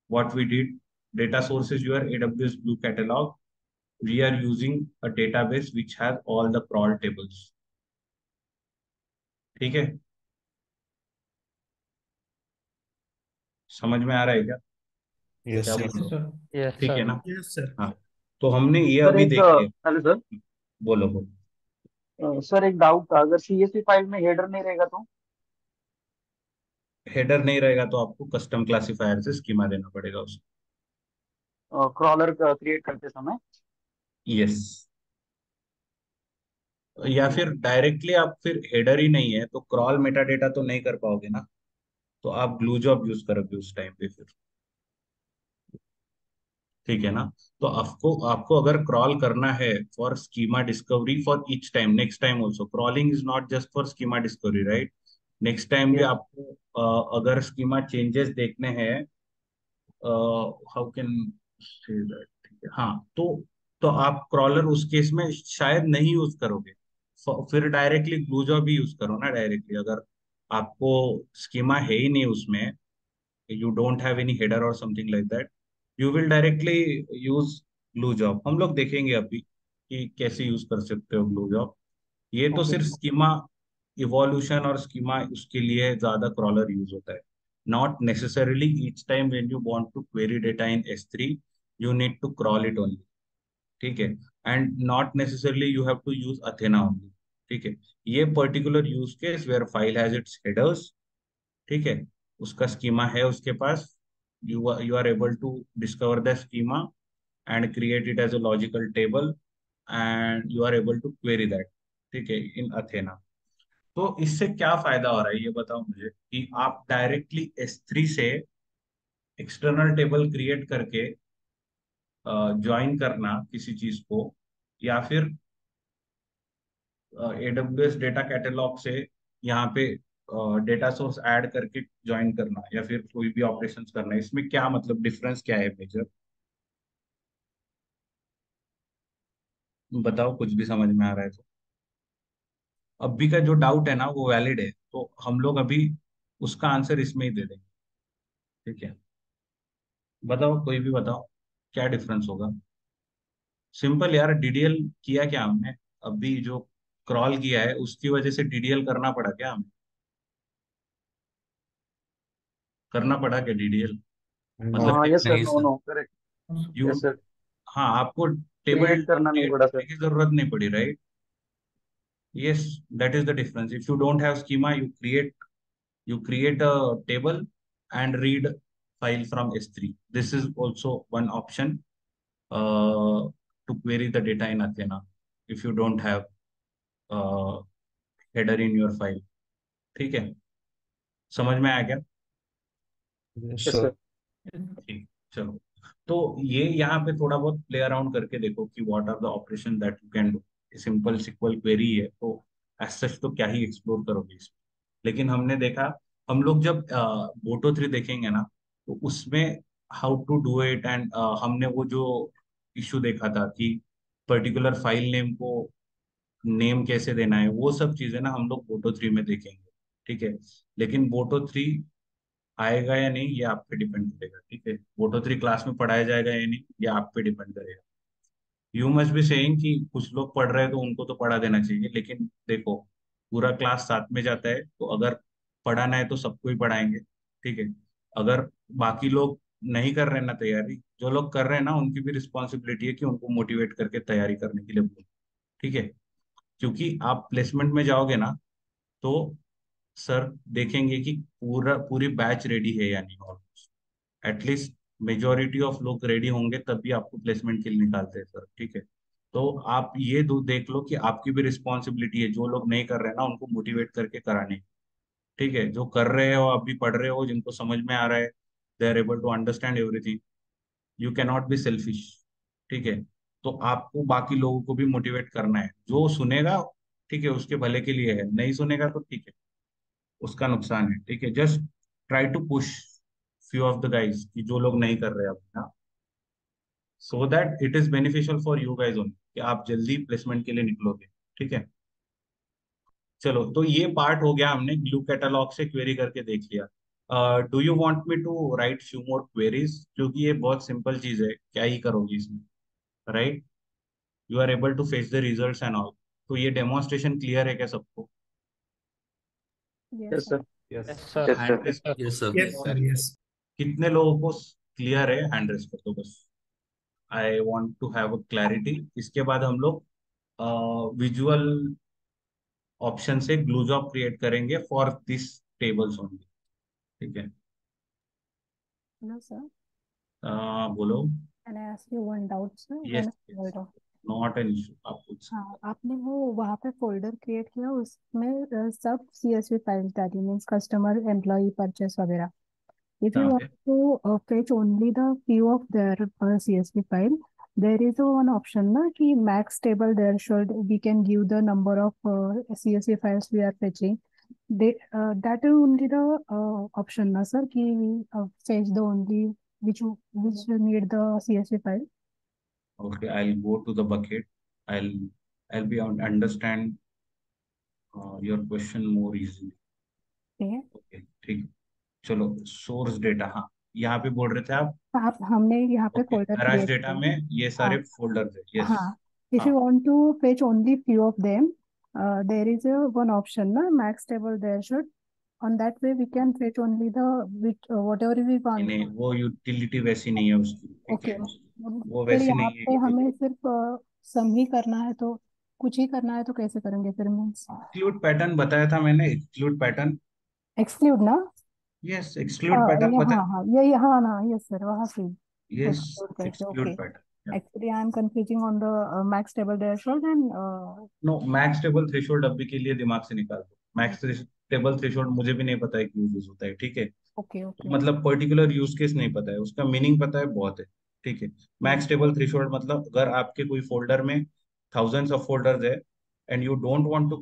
Speaker 1: what we did data source is your AWS Blue Catalog we are using a database which has all the crawl tables ठीक है समझ में आ रहा है क्या
Speaker 7: yes sir
Speaker 1: हो? ठीक है ना
Speaker 6: यस सर
Speaker 1: हाँ तो हमने ये
Speaker 5: सर
Speaker 1: अभी
Speaker 5: एक
Speaker 1: देख लिया।
Speaker 5: Hello sir.
Speaker 1: बोलो बोलो।
Speaker 5: अ, सर एक डाउट था। अगर सीएसवी फ़ाइल में हेडर नहीं रहेगा तो?
Speaker 1: हेडर नहीं रहेगा तो आपको कस्टम क्लासिफायर से स्कीमा देना पड़ेगा उसको
Speaker 5: क्रॉलर क्रिएट करते समय?
Speaker 1: यस या फिर डायरेक्टली आप फिर हेडर ही नहीं है तो क्रॉल मेटा डेटा तो नहीं कर पाओगे ना? तो आप ग्लू जॉब यूज़ करोगे उस टाइम पे फिर। ठीक है ना? तो आपको आपको अगर क्रॉल करना है for schema discovery for each time next time also crawling is not just for schema discovery right next time भी आपको अ, अगर स्कीमा चेंजेस देखने हैं हाउ कैन से दैट हाँ। तो तो आप क्रॉलर उस केस में शायद नहीं यूज़ करोगे। फिर डायरेक्टली ग्लू जॉब ही यूज़ करो ना डायरेक्टली अगर आपको स्कीमा है ही नहीं उसमें you don't have any header or something like that you will directly use glue job. हम लोग देखेंगे अभी कि कैसे यूज़ कर सकते हो glue job. ये तो सिर्फ़ स्कीमा इवोल्यूशन और स्कीमा उसके लिए ज़्यादा क्रॉलर यूज़ होता है। Not necessarily each time when you want to query data in S3 you need to crawl it only ठीक है? And not necessarily you have to use Athena only ठीक है? ये particular use case where file has its headers ठीक है? उसका schema है उसके पास। You you are able to discover the schema and create it as a logical table and you are able to query that ठीक है, इन Athena. तो इससे क्या फ़ायदा हो रहा है, ये बताओ मुझे कि आप डायरेक्टली S3 से एक्सटर्नल टेबल क्रिएट करके ज्वाइन करना किसी चीज़ को, या फिर एडब्ल्यूएस डेटा कैटेलॉग से यहाँ पे डेटा सोर्स ऐड करके ज्वाइन करना या फिर कोई भी ऑपरेशंस करना, इसमें क्या मतलब डिफरेंस क्या है मेजर बताओ, कुछ भी समझ में आ रहा है तो। अभी का जो डाउट है ना, वो वैलिड है तो हम लोग अभी उसका आंसर इसमें ही दे देंगे। ठीक है? बताओ, कोई भी बताओ, क्या डिफरेंस होगा? सिंपल यार डीडीएल किया क्या हमने? अभी जो क्रॉल किया है, उसकी वजह से डीडीएल करना पड़ा क्या हमें? करना पड़ा क्या डीडीएल मतलब
Speaker 5: हाँ
Speaker 1: आपको टेबल
Speaker 5: करना नहीं पड़ा
Speaker 1: की ज़रूरत नहीं पड़ी right yes that is the difference if you don't have schema you create you create a table and read file from S three this is also one option to query the data in Athena if you don't have header in your file ठीक है? समझ में आया क्या? चलो। तो ये यहाँ पे थोड़ा बहुत प्ले अराउंड करके देखो कि what are the operation that you can do simple sequel query है तो एज सच तो क्या ही एक्सप्लोर करोगे इसमें? लेकिन हमने देखा हम लोग जब बोटो थ्री देखेंगे ना तो उसमें how to do it and हमने वो जो इश्यू देखा था कि पर्टिकुलर फ़ाइल नेम को नेम कैसे देना है वो सब चीज़ें ना हम लोग बोटो थ्री में देखेंगे ठीक है? लेकिन बोटो थ्री आएगा या नहीं, ये आप पे डिपेंड करेगा, ठीक है? बोटो थ्री क्लास में पढ़ाया जाएगा या नहीं, ये आप पे डिपेंड करेगा। यू मस्ट बी सेइंग कि कुछ लोग पढ़ रहे हैं तो उनको तो पढ़ा देना चाहिए, लेकिन देखो, पूरा क्लास साथ में जाता है तो अगर पढ़ाना है तो सबको ही पढ़ाएँगे, ठीक है? अगर बाकी लोग नहीं कर रहे ना तैयारी, जो लोग कर रहे हैं ना, उनकी भी रिस्पॉन्सिबिलिटी है कि उनको मोटिवेट करके तैयारी करने के लिए बोलो, ठीक है? क्योंकि आप प्लेसमेंट में जाओगे ना तो सर देखेंगे कि पूरा, पूरी बैच रेडी है या नहीं almost at least majority of लोग रेडी होंगे तब भी आपको प्लेसमेंट के लिए निकालते हैं सर, ठीक है? तो आप ये दो देख लो कि आपकी भी रिस्पॉन्सिबिलिटी है, जो लोग नहीं कर रहे हैं ना, उनको मोटिवेट करके कराने। ठीक है? जो कर रहे हो आप भी पढ़ रहे हो, जिनको समझ में आ रहा है they are able to understand everything you can not be selfish ठीक है? तो आपको बाकी लोगों को भी मोटिवेट करना है। जो सुनेगा, ठीक है, उसके भले के लिए है, नहीं सुनेगा तो ठीक है। उसका नुकसान है, ठीक है? Just try to push few of the guys कि जो लोग नहीं कर रहे अभी ना so that it is beneficial for you guys own कि आप जल्दी प्लेसमेंट के लिए निकलोगे, ठीक है? चलो तो ये पार्ट हो गया हमने ग्लू कैटलॉग से क्वेरी करके देख लिया। Do you want me to write few more queries क्योंकि ये बहुत सिंपल चीज़ है, क्या ही करोगी इसमें right you are able to face the result and all तो ये डेमोन्स्ट्रेशन क्लियर है क्या सबको?
Speaker 8: Yes sir
Speaker 4: yes sir.
Speaker 5: Yes, sir.
Speaker 4: Yes, sir.
Speaker 7: Yes, sir.
Speaker 6: yes sir. Yes
Speaker 1: कितने लोगों को क्लियर है हैंड रेस कर दो बस। I want to have a clarity इसके बाद हम लोग विजुअल ऑप्शन से ग्लू जॉब क्रिएट करेंगे फॉर दिस टेबल्स ओनली ठीक है?
Speaker 8: Hello
Speaker 1: सर बोलो।
Speaker 8: Can I ask you one doubt sir? Yes
Speaker 1: not an issue आप पूछ
Speaker 8: हाँ, आपने वो वहाँ पे फोल्डर क्रिएट किया उसमें सब सीएसवी फाइल्स डाली मींस कस्टमर एम्प्लॉई परचेस वगैरह। If you want to fetch only the few of their CSV file there is one option ना कि max table there should we can give the number of CSV files we are fetching that is only the option ना sir कि fetch the only which which need the csv file
Speaker 1: okay i'll go to the bucket i'll i'll be on understand uh, your question more easily okay ठीक है चलो source data हाँ यहाँ पे बोल रहे थे आप
Speaker 8: आप हमने यहाँ पे फोल्डर
Speaker 1: गराज
Speaker 8: क्रिएट
Speaker 1: डेटा में ये सारे
Speaker 8: हाँ
Speaker 1: फोल्डर्स है यस
Speaker 8: हाँ if
Speaker 1: हाँ
Speaker 8: you want to fetch only few of them uh, there is a one option na max table there should on that way we can fetch only the which uh, whatever we want
Speaker 1: नहीं वो utility वैसी नहीं है उसकी
Speaker 8: okay
Speaker 1: है वो
Speaker 8: फिर
Speaker 1: वैसी
Speaker 8: यहाँ
Speaker 1: नहीं है
Speaker 8: पे
Speaker 1: कि
Speaker 8: हमें सिर्फ़ सम ही करना है तो कुछ ही करना है तो कैसे करेंगे फिर मीन्स
Speaker 1: एक्सक्लूड पैटर्न बताया था मैंने एक्सक्लूड पैटर्न
Speaker 8: एक्सक्लूड ना?
Speaker 1: यस एक्सक्लूड
Speaker 8: हाँ
Speaker 1: पैटर्न
Speaker 8: ये हाँ
Speaker 1: बताया।
Speaker 8: हाँ ये हाँ ना यस सर वहाँ से।
Speaker 1: यस
Speaker 8: एक्सक्लूड करके
Speaker 1: exclude
Speaker 8: okay
Speaker 1: pattern
Speaker 8: actually I am confusing on the max table dashboard and
Speaker 1: no max table threshold अभी के लिए दिमाग से निकाल दो। मैक्स टेबल थ्रेशोल्ड मुझे भी नहीं पता है क्यों यूज़ होता है ठीक है?
Speaker 8: ओके
Speaker 1: तो
Speaker 8: ओके
Speaker 1: मतलब पर्टिकुलर यूज़ केस नहीं पता है उसका मीनिंग पता है बहुत है। ठीक है। मैक्स टेबल थ्रेशोल्ड मतलब अगर आपके कोई फोल्डर में थाउजेंड्स ऑफ़ फोल्डर्स है and you don't want to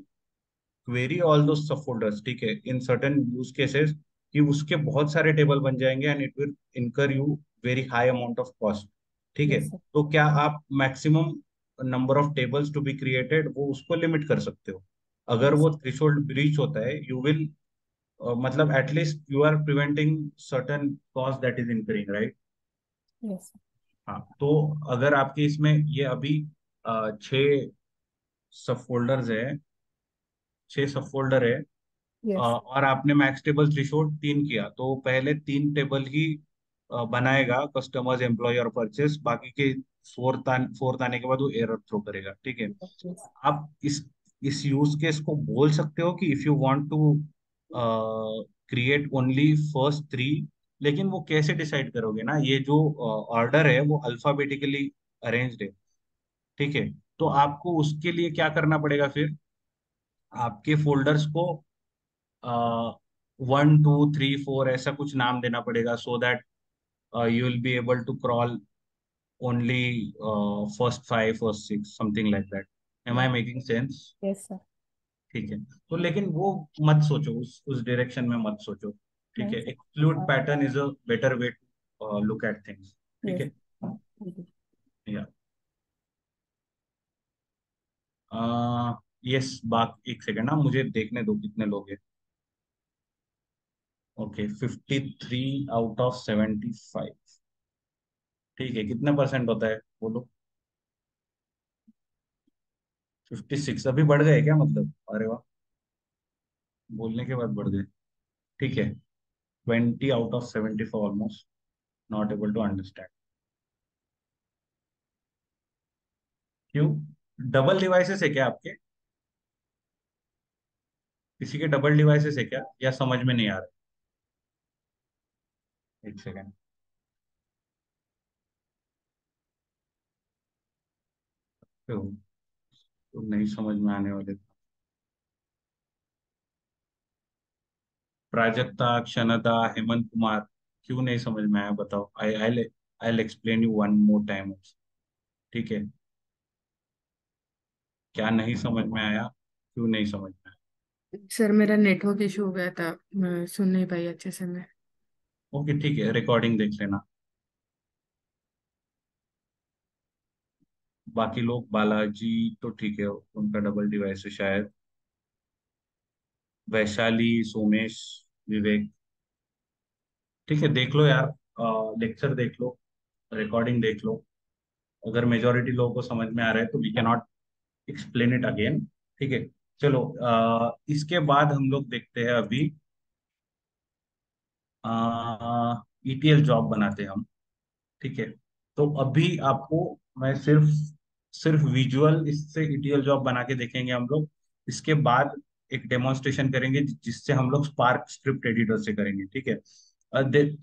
Speaker 1: query all those subfolders ठीक है इन सर्टेन यूज़ केसेस कि उसके बहुत सारे टेबल बन जाएँगे and it will incur you very high amount of cost ठीक है। तो क्या आप maximum number of tables to be created वो उसको लिमिट कर सकते हो? अगर वो थ्रेशोल्ड ब्रीच होता है यू विल मतलब at least you are preventing certain cost that is incurring
Speaker 8: right yes
Speaker 1: हाँ तो अगर आपके इसमें ये अभी छह सब फोल्डर्स है छह सब फोल्डर है
Speaker 8: यस
Speaker 1: और आपने मैक्स टेबल थ्रेशोल्ड तीन किया तो पहले तीन टेबल ही बनाएगा कस्टमर्स एम्प्लॉय और परचेस बाकी के फोर्थ फोर्थ आने के बाद वो एरर थ्रो करेगा ठीक है? आप इस इस यूज़ केस को बोल सकते हो कि if you want to create only first three लेकिन वो कैसे डिसाइड करोगे ना ये जो ऑर्डर है वो अल्फाबेटिकली अरेंज्ड है। ठीक है? तो आपको उसके लिए क्या करना पड़ेगा फिर? आपके फोल्डर्स को वन टू थ्री फोर ऐसा कुछ नाम देना पड़ेगा so that you will be able to crawl only first five first six something like that am I making sense
Speaker 8: yes sir
Speaker 1: ठीक है। तो लेकिन वो मत सोचो उस उस डायरेक्शन में मत सोचो। ठीक है? Exclude pattern is a better way to look at things ठीक है? या यस बाक एक सेकेंड ना मुझे देखने दो कितने लोग हैं। Okay fifty three out of seventy five ठीक है कितने परसेंट होता है? बोलो। फिफ्टी सिक्स अभी बढ़ गए क्या मतलब? अरे वाह। बोलने के बाद बढ़ गए। ठीक है। Twenty out of seventy four almost not able to understand क्यों डबल डिवाइसेस है क्या आपके? किसी के डबल डिवाइसेस है क्या? या समझ में नहीं आ रहा? एक सेकेंड तो, तो नहीं समझ में आने वाले प्राजक्ता क्षणदा हेमंत कुमार क्यों नहीं समझ में आया बताओ। I I I explain you one more time ठीक है? क्या नहीं समझ में आया? क्यों नहीं समझ में आया?
Speaker 3: सर मेरा नेटवर्क इशू हो गया था। मैं सुन नहीं पाई अच्छे से मैं।
Speaker 1: ओके ठीक है। रिकॉर्डिंग देख लेना। बाकी लोग बालाजी तो ठीक है उनका डबल डिवाइस है शायद। वैशाली सोमेश विवेक। ठीक है देख लो यार लेक्चर देख लो रिकॉर्डिंग देख लो। अगर मेजोरिटी लोगों को समझ में आ रहा है तो we can not explain it again ठीक है चलो आ, इसके बाद हम लोग देखते हैं अभी ईटीएल जॉब बनाते हैं हम। ठीक है तो अभी आपको मैं सिर्फ़ सिर्फ़ विजुअल इससे ईटीएल जॉब बना के देखेंगे हम लोग। इसके बाद एक डेमोन्स्ट्रेशन करेंगे जिससे हम लोग स्पार्क स्क्रिप्ट एडिटर से करेंगे ठीक है?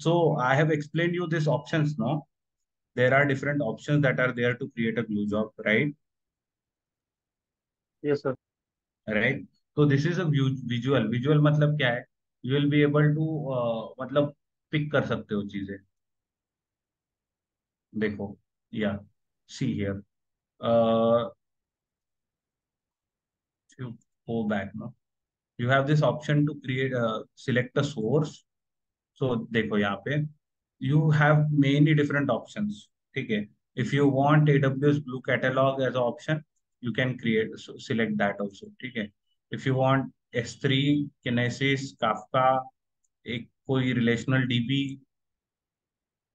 Speaker 1: So I have explain you this option no there are different option that are there to create a blue job right right तो दिस इज़ अजुअल विजुअल मतलब क्या है? You will be able to मतलब pick कर सकते हो चीज़ें। देखो या see here uh, go back no you have this option to create uh, select a source so देखो यहाँ पे you have many different options ठीक है if you want AWS Glue catalog as an option you can create so select that also ठीक है if you want S3 Kinesis Kafka एक कोई relational DB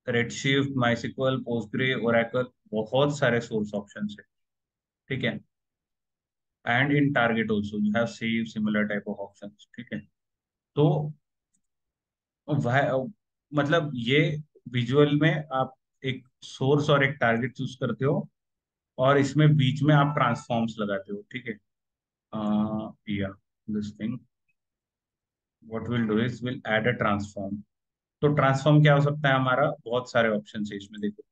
Speaker 1: Redshift MySQL Postgre Oracle बहुत सारे source options है ठीक है and in target also you have same similar type of options ठीक है? तो वह मतलब ये विजुअल में आप एक सोर्स और एक टारगेट चूज़ करते हो और इसमें बीच में आप ट्रांसफॉर्म्स लगाते हो ठीक है? या this thing what will do is will add a transform तो ट्रांसफॉर्म क्या हो सकता है हमारा? बहुत सारे ऑप्शन है इसमें देखो।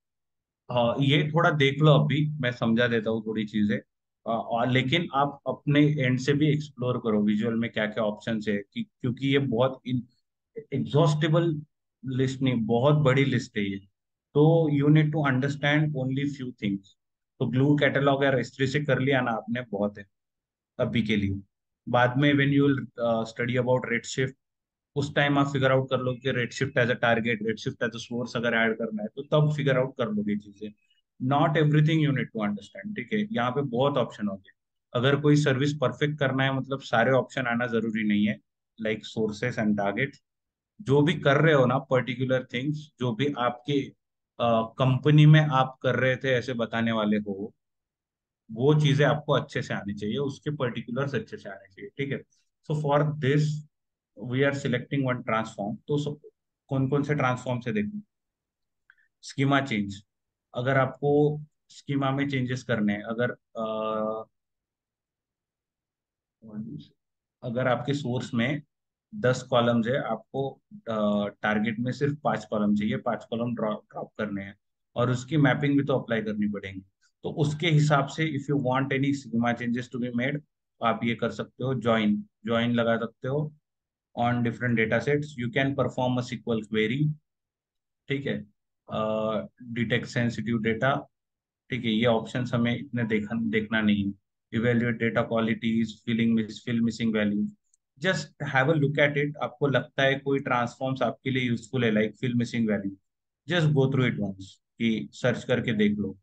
Speaker 1: uh, ये थोड़ा देख लो अभी मैं समझा देता हूँ थोड़ी चीज़ें। और लेकिन आप अपने एंड से भी एक्सप्लोर करो विजुअल में क्या क्या ऑप्शन है कि, क्योंकि ये बहुत एग्जॉस्टेबल लिस्ट नहीं बहुत बड़ी लिस्ट है ये। तो you need to understand only few things तो ग्लू कैटलॉग या रेस्ट्री से कर लिया ना आपने बहुत है अभी के लिए। बाद में when you study about Redshift उस टाइम आप फिगर आउट कर लो कि Redshift as a target Redshift as a source अगर ऐड करना है तो तब फिगर आउट कर लोगे चीज़ें। Not everything you need to understand ठीक है? यहाँ पे बहुत ऑप्शन हो गए। अगर कोई सर्विस परफेक्ट करना है मतलब सारे ऑप्शन आना ज़रूरी नहीं है लाइक सोर्सेस एंड टारगेट जो भी कर रहे हो ना पर्टिकुलर थिंग्स जो भी आपके कंपनी में आप कर रहे थे, ऐसे बताने वाले हो, वो चीज़ें आपको अच्छे से आनी चाहिए, उसके पर्टिकुलर्स अच्छे से आने चाहिए, ठीक है? So for this we are selecting one transform तो कौन कौन से ट्रांसफॉर्म से देखो? स्कीमा चेंज अगर आपको स्कीमा में चेंजेस करने हैं अगर आ, अगर आपके सोर्स में दस कॉलम्स है आपको टारगेट में सिर्फ़ पाँच कॉलम चाहिए पाँच कॉलम ड्रॉप करने हैं और उसकी मैपिंग भी तो अप्लाई करनी पड़ेगी। तो उसके हिसाब से if you want any schema changes to be made आप ये कर सकते हो ज्वाइन ज्वाइन लगा सकते हो on different data sets you can perform a sequel query ठीक है? डिटेक्ट सेंसिटिव डेटा ठीक है ये ऑप्शन हमें इतने देखा देखना नहीं है। Evaluate data qualities filling miss fill missing value just have a look at it आपको लगता है कोई ट्रांसफॉर्म्स आपके लिए यूजफुल है like fill missing value just go through it once कि सर्च करके देख लो।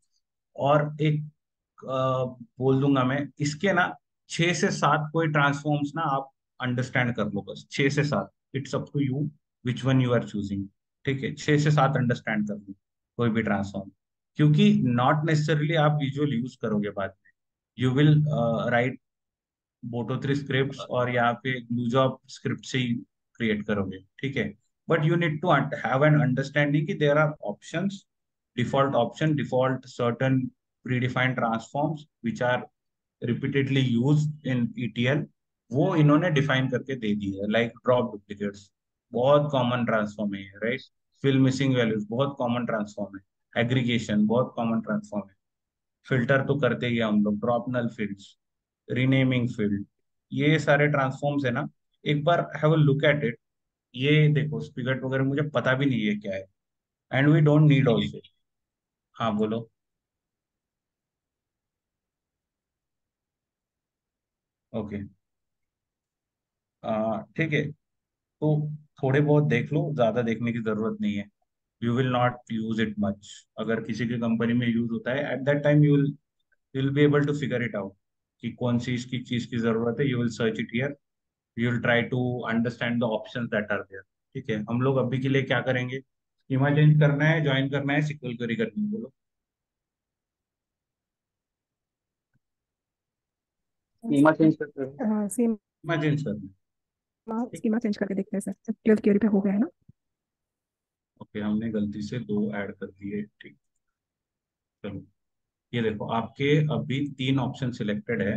Speaker 1: और एक आ, बोल दूँगा मैं इसके ना छह से सात कोई ट्रांसफॉर्म्स ना आप अंडरस्टैंड कर लो बस छह से सात। It's up to you which one you are choosing ठीक है छह से सात अंडरस्टैंड कर लो कोई भी ट्रांसफॉर्म क्योंकि नॉट नेसेसरली आप विजुअल यूज़ करोगे बाद में। You will write boto three script और यहाँ पे ग्लू जॉब स्क्रिप्ट से ही क्रिएट करोगे ठीक है? But you need to have an understanding कि there are options default option, default certain predefined transforms which are repeatedly used in ETL वो इन्होंने डिफाइन करके दे दी है लाइक ड्रॉप डुप्लीकेट्स बहुत कॉमन ट्रांसफॉर्म है राइट फिल मिसिंग वैल्यूज़ बहुत कॉमन ट्रांसफॉर्म है. एग्रीगेशन बहुत कॉमन ट्रांसफॉर्म है. फ़िल्टर तो करते ही हम लोग drop null fields renaming field ये सारे ट्रांसफॉर्म्स है ना. एक बार हैव लुक एट इट ये देखो स्पिगट वगैरह मुझे पता भी नहीं है क्या है. And we don't need also हाँ बोलो. Okay okay. ठीक है. तो थोड़े बहुत देख लो ज़्यादा देखने की ज़रूरत नहीं है। You will not use it much अगर किसी की कंपनी में यूज़ होता है at that time you will you will be able to figure it out कि कौन सी इसकी चीज़ की ज़रूरत है। You will search it here you will try to understand the option that are there ठीक है? हम लोग अभी के लिए क्या करेंगे? स्कीमा चेंज करना है ज्वाइन करना है सिक्वल क्वेरी करनी है बोलो।
Speaker 5: स्कीमा चेंज करते हैं।
Speaker 8: सीमा
Speaker 1: स्कीमा चेंज करना है।
Speaker 8: स्कीमा चेंज करके देखते हैं सर। ट्वेल्थ क्वेरी पे हो गया है ना?
Speaker 1: ओके हमने गलती से दो ऐड कर दिए ठीक। चलो ये देखो आपके अभी तीन ऑप्शन सिलेक्टेड है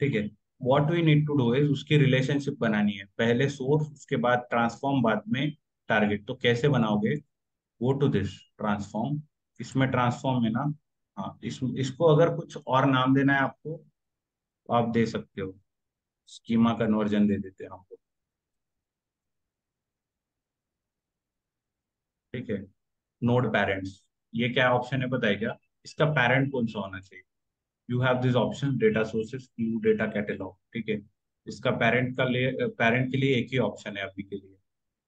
Speaker 1: ठीक है। What we need to do is उसकी रिलेशनशिप बनानी है। पहले सोर्स उसके बाद ट्रांसफॉर्म बाद में टारगेट तो कैसे बनाओगे? गो टू दिस ट्रांसफॉर्म इसमें ट्रांसफॉर्म है ना हाँ इस इसको अगर कुछ और नाम देना है आपको तो आप दे सकते हो। स्कीमा कन्वर्जन दे देते हैं आपको ठीक है? नोड पेरेंट्स ये क्या ऑप्शन है बताइए क्या? इसका पेरेंट कौन सा होना चाहिए? You have this option data sources view data catalog ठीक है? इसका पेरेंट का लिए पेरेंट के लिए एक ही ऑप्शन है अभी के लिए.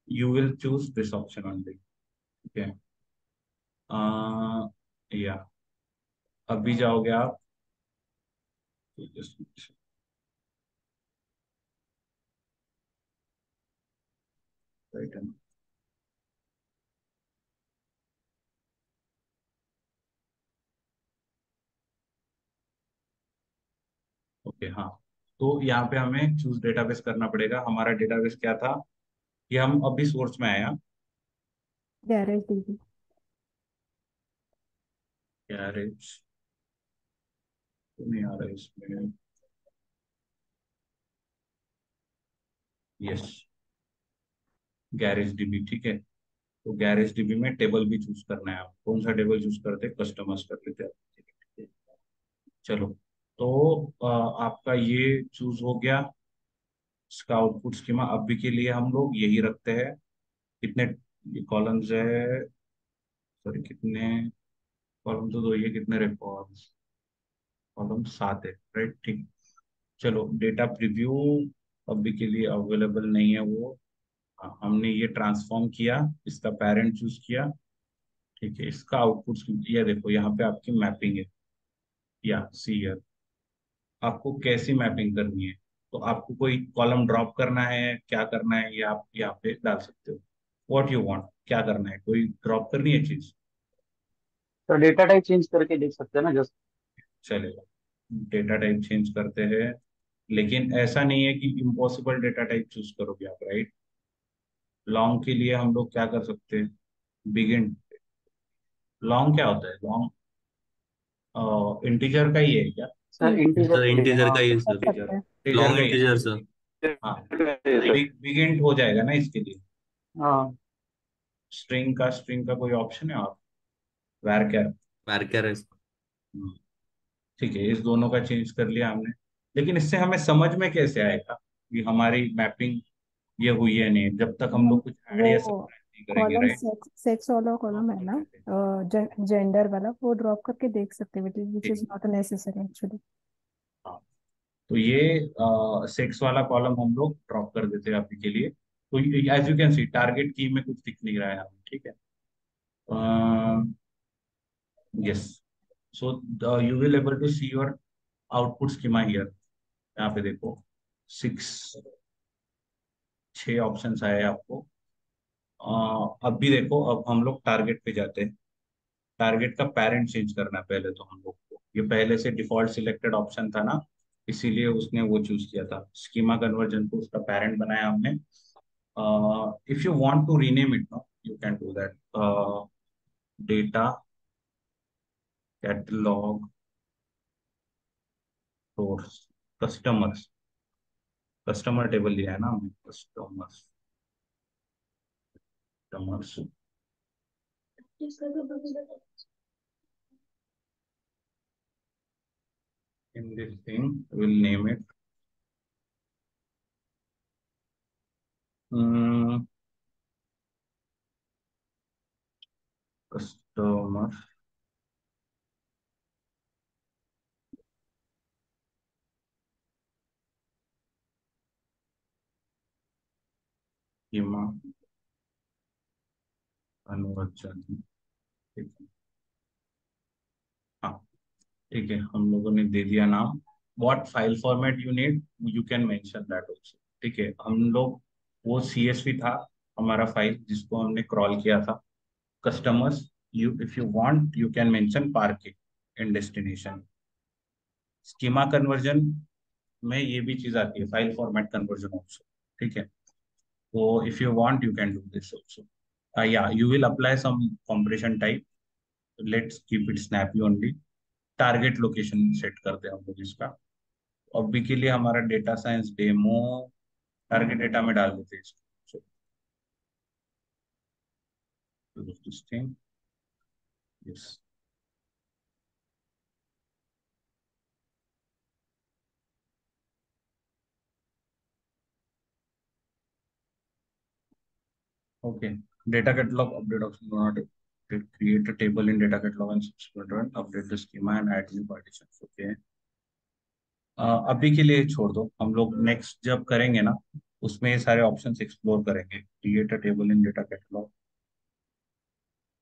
Speaker 1: You will choose this option only ठीक है? या. अभी जाओगे आप? राइट है ओके हाँ। तो यहाँ पे हमें चूज़ डेटाबेस करना पड़ेगा। हमारा डेटाबेस क्या था? ये हम अभी सोर्स में आया
Speaker 8: गैरेज दीदी
Speaker 1: गैरेज तो नहीं आ रहा इसमें। यस गैरेज डीबी ठीक है। तो गैरेज डीबी में टेबल भी चूज़ करना है आप कौन सा टेबल चूज़ करते? कस्टमर्स कर लेते हैं। चलो। तो आ, आपका ये चूज़ हो गया। इसका आउटपुट स्कीमा अभी के लिए हम लोग यही रखते हैं। कितने कॉलम्स है? सॉरी कितने कॉलम तो दो ये कितने रिकॉर्ड्स कॉलम सात है राइट ठीक। चलो डेटा प्रीव्यू अभी के लिए अवेलेबल नहीं है वो। हमने ये ट्रांसफॉर्म किया इसका पेरेंट चूज़ किया। ठीक है इसका आउटपुट ये देखो यहाँ पे आपकी मैपिंग है। या सी ईयर आपको कैसी मैपिंग करनी है? तो आपको कोई कॉलम ड्रॉप करना है क्या करना है ये आप यहाँ पे डाल सकते हो। व्हाट यू वांट क्या करना है कोई ड्रॉप करनी है चीज़?
Speaker 5: तो डेटा टाइप चेंज करके देख सकते हैं ना जस्ट
Speaker 1: चलेगा। डेटा टाइप चेंज करते हैं लेकिन ऐसा नहीं है कि इम्पॉसिबल डेटा टाइप चूज़ करोगे आप राइट लॉन्ग के लिए हम लोग क्या कर सकते हैं? बिगिन लॉन्ग क्या होता है? लॉन्ग इंटीजर का ही है क्या?
Speaker 5: सर इंटीजर
Speaker 7: इंटीजर का ही। है सर लॉन्ग
Speaker 1: ही। है।
Speaker 7: इंटीजर सर
Speaker 1: हाँ। बिगिन हो जाएगा ना इसके लिए।
Speaker 5: हाँ।
Speaker 1: स्ट्रिंग का स्ट्रिंग का कोई ऑप्शन है आप? वैर क्या
Speaker 7: वारकर है
Speaker 1: ठीक है इस दोनों का चेंज कर लिया हमने। लेकिन इससे हमें समझ में कैसे आएगा कि हमारी मैपिंग ये हुई है नहीं? जब तक हम लोग कुछ ऐड या
Speaker 8: कॉलम सेक्स सेक्स वाला कॉलम है ना? जेंडर वाला वो ड्रॉप करके देख सकते हैं which is not necessary
Speaker 1: actually तो ये सेक्स वाला कॉलम हम लोग ड्रॉप कर देते हैं अभी के लिए। तो as you can see target की में कुछ दिख नहीं रहा है हमें ठीक है? Yes so you will able to see your output schema here यहाँ पे देखो सिक्स छह ऑप्शंस आए आपको। uh, अब भी देखो, अब हम लोग टारगेट पे जाते हैं। टारगेट का पेरेंट चेंज करना है पहले तो हम लोग को। ये पहले से डिफ़ॉल्ट सिलेक्टेड ऑप्शन था ना, इसीलिए उसने वो चूज़ किया था। स्कीमा कन्वर्जन को उसका पेरेंट बनाया हमने। If you want to rename it no you can do that data catalog source customers customer table दिया है ना हमने customers Tomarsu. In this thing, we'll name it. Mm. Customer. Demand. ठीक है। हाँ ठीक है, हम लोगों ने दे दिया नाम। What file format you need you can mention that also ठीक है, हम लोग, वो सीएसवी था हमारा फ़ाइल जिसको हमने क्रॉल किया था। Customers you if you want you can mention parking in destination schema conversion में ये भी चीज़ आती है फ़ाइल फॉर्मेट कन्वर्जन आल्सो ठीक है तो if you want you can do this also या you will apply some compression type let's keep it snappy only target location set करते हैं हम लोग इसका। अभी के लिए हमारा data science demo target data में डाल देते हैं इसको। This thing okay. Data catalog update option do not create a table in data catalog and subsequent run update the schema and add new partitions okay? Uh, अभी के लिए छोड़ दो। हम लोग नेक्स्ट जब करेंगे ना उसमें ये सारे ऑप्शंस एक्सप्लोर करेंगे। Create a table in data catalog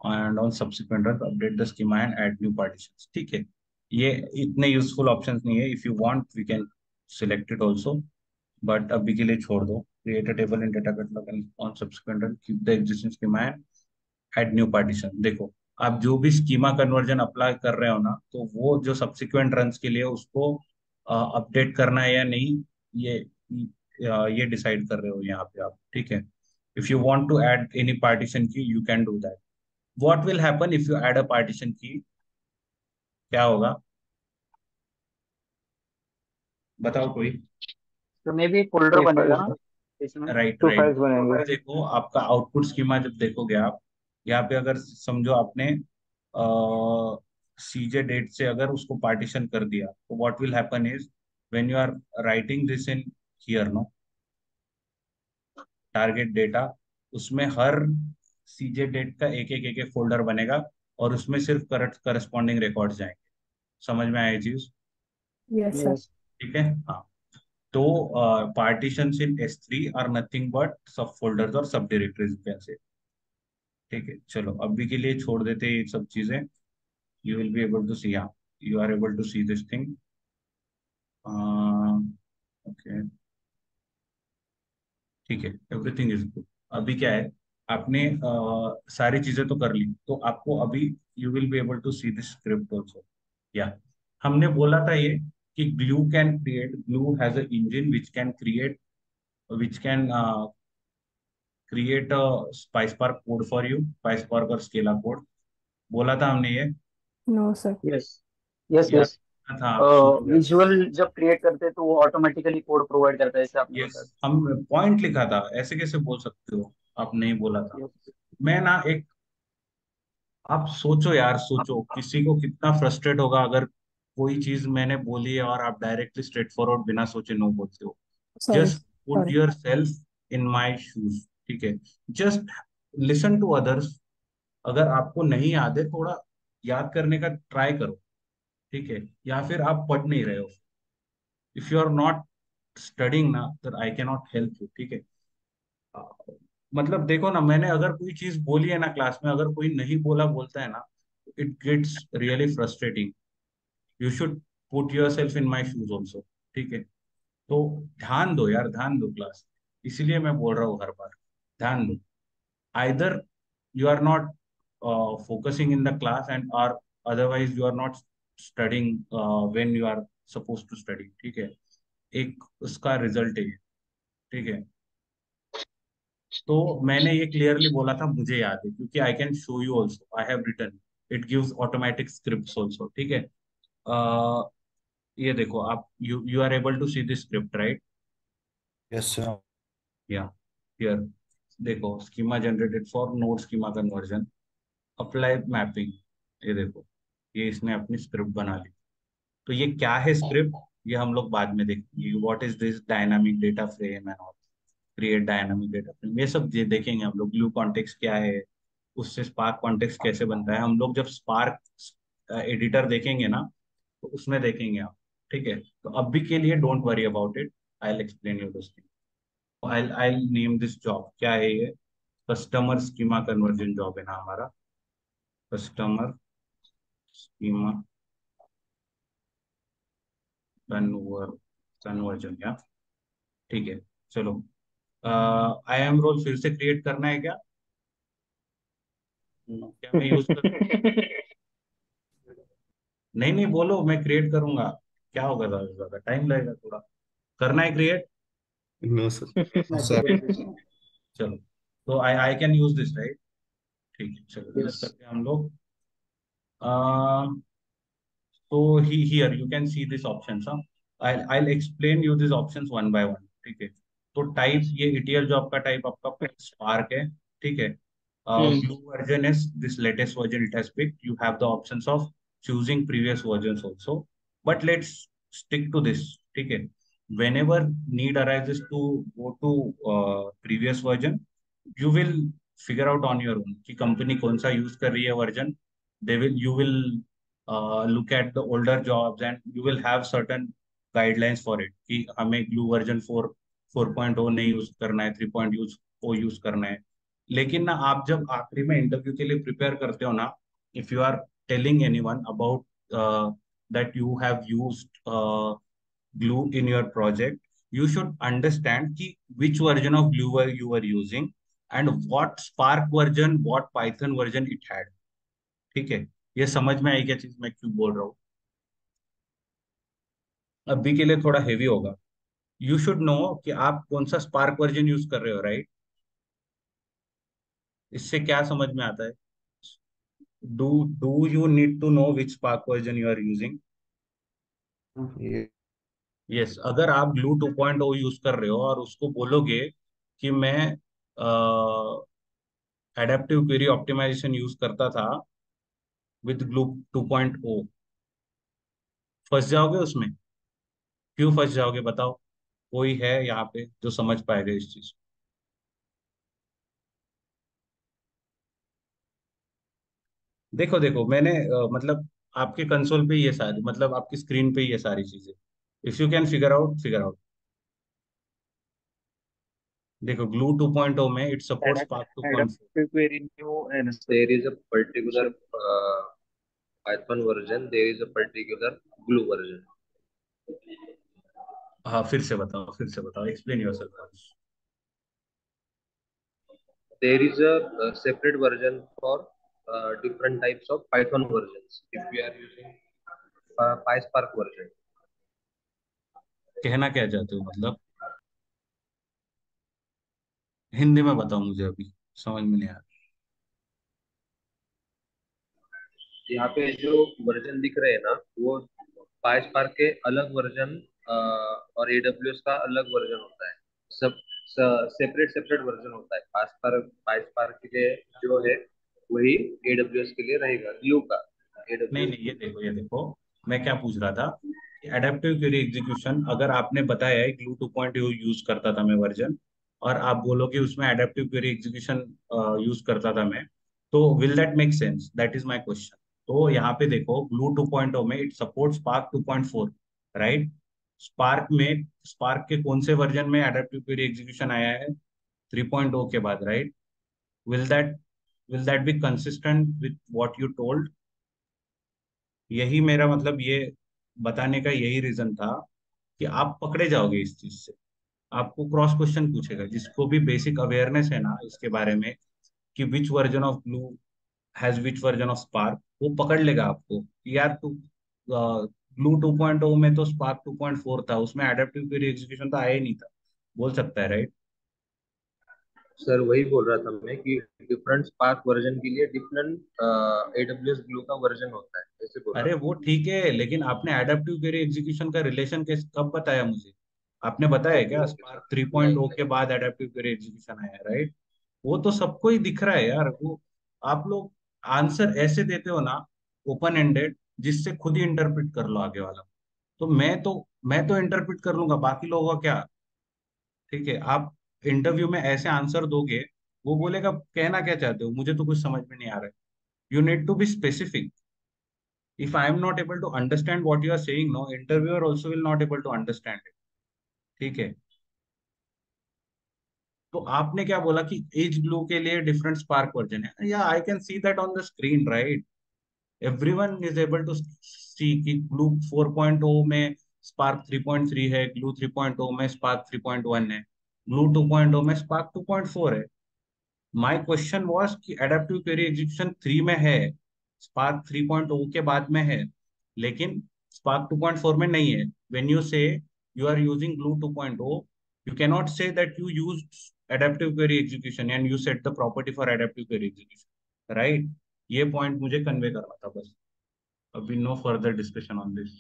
Speaker 1: and on subsequent update the schema and add new partitions ठीक है? ये इतने यूजफुल ऑप्शंस नहीं है। If you want we can select it also but अभी के लिए छोड़ दो। Create a table in data catalog and on subsequent run keep the existing schema and add new partition. देखो आप जो भी स्कीमा कन्वर्जन अप्लाई कर रहे हो ना तो वो जो सब्सिक्वेंट रन के लिए उसको अपडेट करना है या नहीं ये ये डिसाइड कर रहे हो यहाँ पे आप ठीक है? If you want to add any partition key you can do that what will happen if you add a partition key क्या होगा? बताओ कोई।
Speaker 5: तो मे बी फोल्डर बनेगा
Speaker 1: राइट राइट
Speaker 9: बनेंगे।
Speaker 1: देखो आपका आउटपुट स्कीमा जब देखोगे आप यहाँ पे अगर समझो आपने सीजे डेट से अगर उसको पार्टीशन कर दिया तो what will happen is when you are writing this in here no target data उसमें हर सीजे डेट का एक एक एक एक फोल्डर बनेगा और उसमें सिर्फ़ करेक्ट करस्पॉन्डिंग रिकॉर्ड जाएँगे। समझ में आए चीज़. ठीक है? हाँ। तो partition in S three are nothing but subfolders और सब डायरेक्टरीज कैसे ठीक है चलो अभी के लिए छोड़ देते ये सब चीज़ें। You will be able to see हाँ you are able to see this thing okay ठीक है एवरीथिंग इज़ गुड अभी क्या है आपने uh, सारी चीज़ें तो कर ली तो आपको अभी you will be able to see this script also या हमने बोला था ये कि glue can create glue has an engine which can create which can uh, create a PySpark code for you PySpark और Scala code बोला था हमने ये?
Speaker 8: No, sir.
Speaker 5: Yes yes
Speaker 1: yeah
Speaker 5: yes
Speaker 1: था
Speaker 5: विजुअल जब क्रिएट करते हैं तो वो ऑटोमेटिकली कोड प्रोवाइड करता है जैसे आपने
Speaker 1: यस हम पॉइंट लिखा था ऐसे कैसे बोल सकते हो? आप नहीं बोला था। मैं ना एक आप सोचो यार सोचो। किसी को कितना फ्रस्ट्रेट होगा अगर कोई चीज़ मैंने बोली है और आप डायरेक्टली स्ट्रेट फॉरवर्ड बिना सोचे नो बोलते हो।
Speaker 8: Just
Speaker 1: put yourself in my shoes ठीक है? जस्ट लिसन टू अदर्स अगर आपको नहीं याद है थोड़ा याद करने का ट्राई करो ठीक है? या फिर आप पढ़ नहीं रहे हो। If you are not studying ना तो I can not help you ठीक है? मतलब देखो ना मैंने अगर कोई चीज़ बोली है ना क्लास में अगर कोई नहीं बोला बोलता है ना it gets really frustrating you should put yourself in my shoes also ठीक है? तो ध्यान दो यार, ध्यान दो क्लास इसीलिए मैं बोल रहा हूँ हर बार, ध्यान दो। Either you are not focusing in the class and are otherwise you are not studying when you are suppose to study ठीक है? एक उसका रिज़ल्ट है ठीक है? तो मैंने ये क्लियरली बोला था, मुझे याद है, क्योंकि I can show you also I have written it gives automatic script also ठीक है? Uh, ये देखो आप you you are able to see this script right
Speaker 9: yes sir
Speaker 1: yeah here देखो schema generated for node schema conversion apply mapping ये देखो ये इसने अपनी स्क्रिप्ट बना ली। तो ये क्या है स्क्रिप्ट ये हम लोग बाद में देखेंगे what is this dynamic data frame and all create dynamic data frame ये सब ये देखेंगे हम लोग ग्लू कॉन्टेक्स्ट क्या है उससे स्पार्क कॉन्टेक्स्ट कैसे बनता है? हम लोग जब स्पार्क एडिटर देखेंगे ना तो उसमें देखेंगे आप ठीक है? तो अभी के लिए don't worry about it I will explain you this thing I I name this job क्या है ये? कस्टमर स्कीमा कन्वर्जन जॉब है ना हमारा? कस्टमर स्कीमा कन्वर कन्वर्जन या? ठीक है चलो। आई एम रोल फिर से क्रिएट करना है क्या? क्या मैं यूज़ कर नहीं नहीं बोलो मैं क्रिएट करूँगा। क्या होगा ज़्यादा ज़्यादा? टाइम लगेगा थोड़ा। करना है क्रिएट
Speaker 7: नो सर
Speaker 1: चलो तो I I can use this right ठीक है चलो yes. करते हैं हम लोग। he here you can see this options huh? I'll I'll explain you these options one by one ठीक है। तो टाइप ये ETL जॉब का टाइप आपका स्पार्क है ठीक है। Glue version is this latest version it has picked you have the options of choosing previous versions also but let's stick to this है whenever need arises to go to uh, previous version you will figure out on your own कि company कौन सा use कर रही है version they will you will uh, look at the older jobs and you will have certain guidelines for it Glue version four four point O नहीं use करना है three point use O use करना है लेकिन ना आप जब आखिरी में इंटरव्यू के लिए प्रिपेयर करते हो ना if you are telling anyone about uh, that you have used uh, glue in your project you should understand ki which version of glue were you were using and what spark version what python version it had ठीक है ये समझ में आई क्या चीज़ मैं क्यों बोल रहा हूँ अभी के लिए थोड़ा हेवी होगा यू शुड नो कि आप कौन सा स्पार्क वर्जन यूज़ कर रहे हो राइट इससे क्या समझ में आता है do do you need to know which spark version you are using? Yes, अगर आप glue 2.0 यूज़ कर रहे हो और उसको बोलोगे कि मैं एडेप्टिव क्वेरी ऑप्टिमाइजेशन यूज़ करता था विद ग्लू 2.0 फंस जाओगे उसमें? क्यों फंस जाओगे बताओ? कोई है यहाँ पे जो समझ पाएगा इस चीज़ देखो देखो मैंने uh, मतलब आपके कंसोल पे ये सारी मतलब आपकी स्क्रीन पे ये सारी चीज़ें। If you can figure out figure out देखो ग्लू 2.0 में it supports path to
Speaker 5: query new and
Speaker 10: there is a particular Python version there is
Speaker 1: हाँ फिर से बताओ फिर से बताओ explain yourself
Speaker 10: there is a separate version for uh, different types of python versions if we are using uh, PySpark version.
Speaker 1: कहना क्या चाहते हो मतलब? हिंदी में बताओ मुझे अभी समझ में नहीं आ रहा।
Speaker 10: यहाँ पे जो वर्जन दिख रहे हैं ना वो PySpark के अलग वर्जन और AWS का अलग वर्जन होता है। सब सेपरेट सेपरेट वर्जन होता है। PySpark PySpark के लिए जो है वही AWS के लिए रहेगा ग्लू का।
Speaker 1: AWS नहीं नहीं, ये देखो ये देखो, मैं क्या पूछ रहा था एडेप्टिव क्वेरी एग्जीक्यूशन अगर आपने बताया है ग्लू 2.0 यूज़ करता था मैं वर्जन और आप बोलोगे उसमें एडेप्टिव क्वेरी एग्जीक्यूशन यूज़ करता था मैं तो will that make sense that is my question तो यहाँ पे देखो ग्लू 2.0 में it support Spark 2.4 right Spark में स्पार्क के कौन से वर्जन में एडेप्टिव क्वेरी एग्जीक्यूशन आया है? 3.0 के बाद right will that will that be consistent with what you told यही मेरा मतलब ये बताने का यही रीजन था कि आप पकड़े जाओगे इस चीज़ से। आपको क्रॉस क्वेश्चन पूछेगा, जिसको भी बेसिक अवेयरनेस है ना इसके बारे में कि which version of Glue has which version of Spark वो पकड़ लेगा आपको यार तू ग्लू 2.0 में तो स्पार्क 2.4 था, उसमें एडेप्टिव एग्जीक्यूशन तो आया ही नहीं था। बोल सकता है राइट
Speaker 10: सर वही बोल रहा था मैं कि डिफरेंट स्पार्क वर्जन के लिए डिफरेंट एडब्ल्यूएस ग्लू का वर्जन होता है ऐसे बोल
Speaker 1: अरे वो ठीक है लेकिन आपने एडेप्टिव क्वेरी एग्जीक्यूशन का रिलेशन कैसे कब बताया मुझे? आपने बताया क्या? स्पार्क 3.0 के बाद एडेप्टिव क्वेरी एग्जीक्यूशन आया राइट वो तो सबको ही दिख रहा है यार वो आप लोग आंसर ऐसे देते हो ना ओपन एंडेड जिससे खुद ही इंटरप्रिट कर लो आगे वाला। तो मैं तो मैं तो इंटरप्रिट कर लूँगा बाकी लोगों का क्या? ठीक है आप इंटरव्यू में ऐसे आंसर दोगे, वो बोलेगा, कहना क्या चाहते हो? मुझे तो कुछ समझ में नहीं आ रहा है। You need to be specific if i am not able to understand what you are saying, no, interviewer also will not able to understand it. ठीक है? तो आपने क्या बोला कि एज ग्लू के लिए डिफरेंट स्पार्क वर्जन है? या I can see that on the screen right everyone is able to see कि ग्लू 4.0 में स्पार्क 3.3 है ग्लू 3.0 में स्पार्क 3.1 है। ग्लू 2.0 में स्पार्क 2.4 है। माय क्वेश्चन वाज कि एडेप्टिव क्वेरी एग्जीक्यूशन 3 में है स्पार्क 3.0 के बाद में है, लेकिन स्पार्क 2.4 में नहीं है। When you say you are using Glue 2.0 you cannot say that you used adaptive query execution and you set the property for adaptive query execution, right? ये पॉइंट मुझे कन्वे करना था बस। अभी no further discussion on this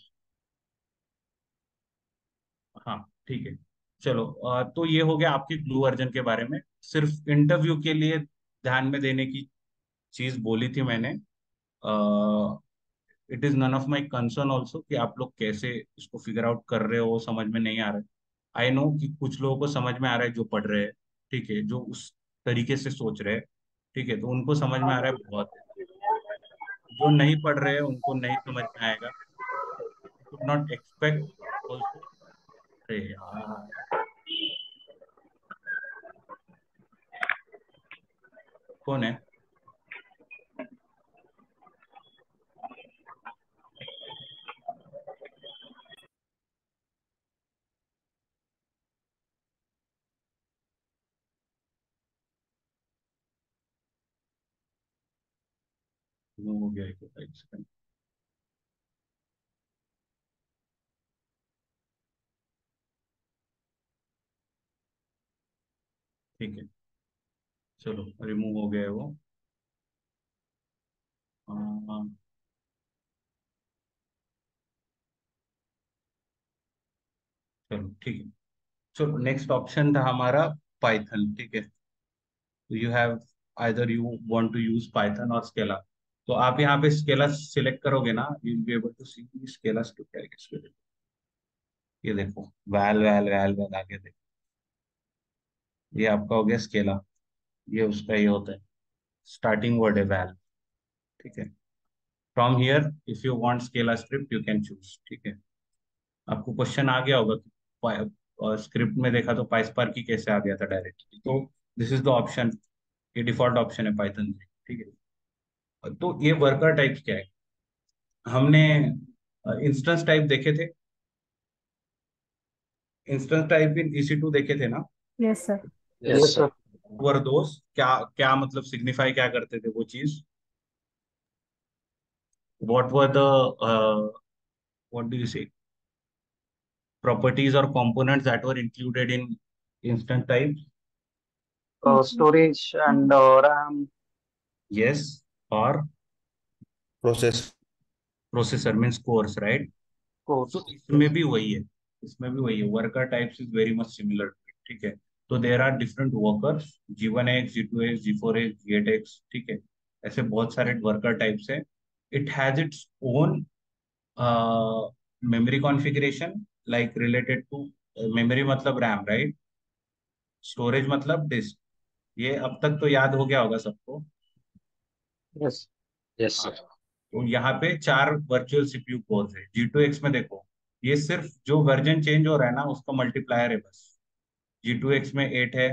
Speaker 1: हाँ ठीक है। चलो तो ये हो गया आपकी ग्लू अर्जन के बारे में। सिर्फ़ इंटरव्यू के लिए ध्यान में देने की चीज़ बोली थी मैंने। It is none of my concern also कि आप लोग कैसे इसको फिगर आउट कर रहे हो समझ में नहीं आ रहा आई नो कि कुछ लोगों को समझ में आ रहा है जो पढ़ रहे हैं, ठीक है, जो उस तरीके से सोच रहे हैं, ठीक है तो उनको समझ में आ रहा है बहुत। जो नहीं पढ़ रहे हैं, उनको नहीं समझ में आएगा। नॉट एक्सपेक्ट अरे यार। कौन है हो गया ठीक है चलो रिमूव हो गया है वो। चलो, ठीक है। चलो नेक्स्ट ऑप्शन था हमारा पाइथन ठीक है। You have either you want to use Python और स्केला तो आप यहाँ पे स्केला सिलेक्ट करोगे ना you be able to see Scala too क्या ये देखो वैल वैल वैल वैल आगे देखो। ये आपका हो गया स्केला ये उसका ये होता है। स्टार्टिंग वर्ड है वैल ठीक है। From here if you want Scala script you can choose ठीक है। आपको क्वेश्चन आ गया होगा कि स्क्रिप्ट में देखा तो पाइसपार की कैसे आ गया था डायरेक्टली तो दिस इज़ द ऑप्शन ये डिफ़ॉल्ट ऑप्शन है पाइथन में। ठीक है। तो ये वर्कर टाइप क्या है? हमने इंस्टेंस टाइप देखे थे। इंस्टेंस टाइप इन EC2 देखे थे ना?
Speaker 8: यस सर
Speaker 5: यस सर
Speaker 1: वर दोस्त क्या क्या मतलब सिग्निफाई क्या करते थे वो चीज़? वॉट वर दू से प्रॉपर्टीज़ और component that were included in instance type
Speaker 5: storage and RAM
Speaker 1: yes और
Speaker 9: process
Speaker 1: processor means cores right इसमें भी वही है इसमें भी वही है. Worker types is very much similar ठीक है. तो there are different workers G one X G two X G four X G eight X ठीक है? ऐसे बहुत सारे वर्कर टाइप्स है। It has its own memory configuration like related to memory मतलब रैम राइट स्टोरेज मतलब disk ये अब तक तो याद हो गया होगा सबको।
Speaker 5: यस
Speaker 10: यस
Speaker 1: हाँ। तो यहाँ पे चार वर्चुअल सीपीयू कोर्स है। जी टू एक्स में देखो ये सिर्फ़ जो वर्जन चेंज हो रहा है ना उसका मल्टीप्लायर है बस। जी टू एक्स में एट है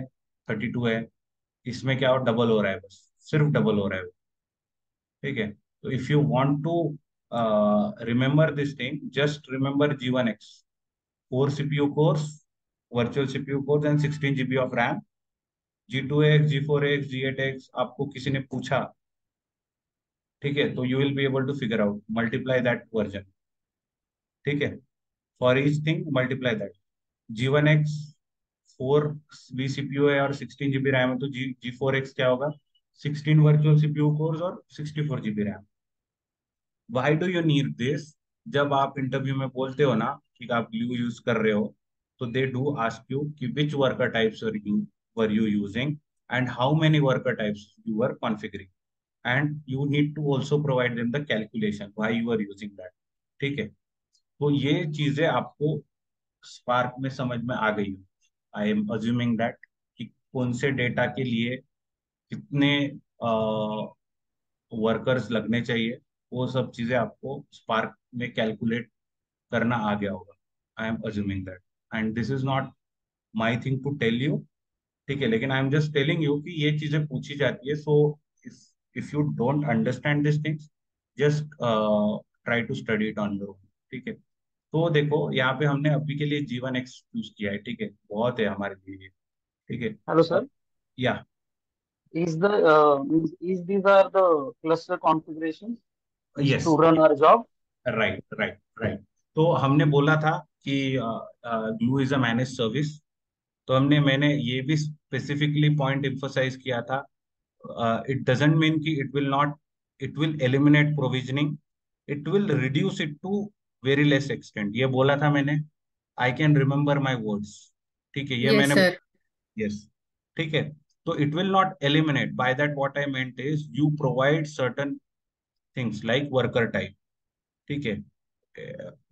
Speaker 1: थर्टी टू है इसमें क्या हो डबल हो रहा है बस सिर्फ़ डबल हो रहा है ठीक है तो if you want to remember this thing. Just remember G1X, four CPU cores, virtual CPU cores, and 16 GB of RAM. G2X, G4X, G8X आपको किसी ने पूछा ठीक है तो you will be able to figure out multiply that version ठीक है for each thing multiply that G one X four B CPU है और सिक्सटीन जीबी रैम है तो जी जी फोर एक्स क्या होगा? सिक्सटीन वर्चुअल सीपीयू कोर्स और sixty four GB RAM why do you need this जब आप इंटरव्यू में बोलते हो ना कि आप ग्लू यूज़ कर रहे हो तो दे डू आस्क यू कि which worker types are you were you using and how many worker types you are configuring and you need to also provide them the calculation why you are using that ठीक है? तो ये चीज़ें आपको spark में समझ में आ गई आई एम अज्यूमिंग दैट कि कौन से डेटा के लिए कितने वर्कर्स लगने चाहिए, वो सब चीज़ें आपको स्पार्क में कैलकुलेट करना आ गया होगा। I am assuming that and this is not my thing to tell you ठीक है, लेकिन I am just telling you कि ये चीज़ें पूछी जाती है। So if you don't understand this things just try to study it on your own ठीक है। तो देखो यहाँ पे हमने अभी के लिए जीवन एक्स चूज़ किया है ठीक है? बहुत है हमारे लिए ठीक है?
Speaker 5: Hello sir
Speaker 1: yeah.
Speaker 5: Is the uh, is, is these are the cluster configurations?
Speaker 1: Yes
Speaker 5: to run our job?
Speaker 1: Right right right तो हमने बोला था कि Glue is a manage service तो हमने मैंने ये भी स्पेसिफिकली पॉइंट एम्फोसाइज किया था इट डजेंट मीन कि it will not it will eliminate provisioning it will reduce it to very less extent ये बोला था मैंने I can remember my words ठीक है ये
Speaker 3: yes,
Speaker 1: मैंने यस ठीक है तो it will not eliminate by that what I meant is you provide certain things like worker type ठीक है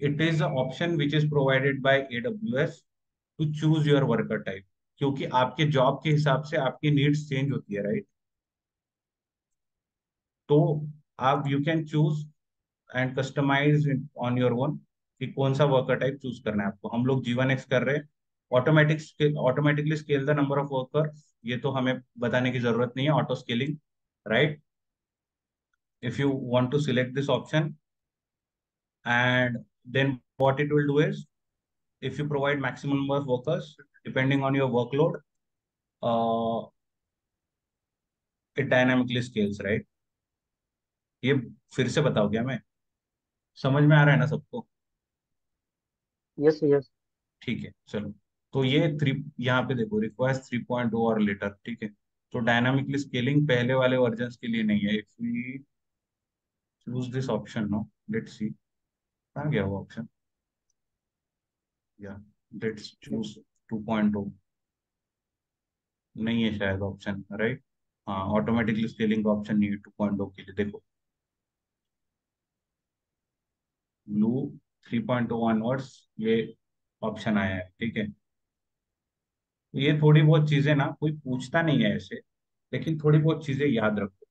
Speaker 1: it is option which is provided by AWS to choose your worker type क्योंकि आपके job के हिसाब से आपकी needs change होती है राइट right? तो आप you can choose and customize on your own कि कौन सा वर्कर टाइप चूज़ करना है आपको। हम लोग जीवन एक्स कर रहे हैं। Automatic automatically scale the number of worker ये तो हमें बताने की ज़रूरत नहीं है। Auto scaling right if you want to select this option and then what it will do is if you provide maximum number of workers depending on your workload it dynamically scales right ये फिर से बताओ मैं? समझ में आ रहा है ना सबको?
Speaker 5: Yes yes.
Speaker 1: ठीक है चलो। तो ये थ्री यहाँ पे देखो रिक्वायर्स थ्री पॉइंट और लेटर ठीक है? तो डायनामिकली स्केलिंग पहले वाले वर्जन के लिए नहीं है। If we choose this option no let's see कहाँ गया वो ऑप्शन या लेट्स चूज़ 2.0 नहीं है शायद ऑप्शन राइट हाँ ऑटोमेटिकली स्केलिंग का ऑप्शन नहीं है 2.0 के लिए। देखो ब्लू 3.0 ऑनवर्ड्स ये ऑप्शन आया है ठीक है तो ये थोड़ी बहुत चीज़ें ना कोई पूछता नहीं है ऐसे लेकिन थोड़ी बहुत चीज़ें याद रखो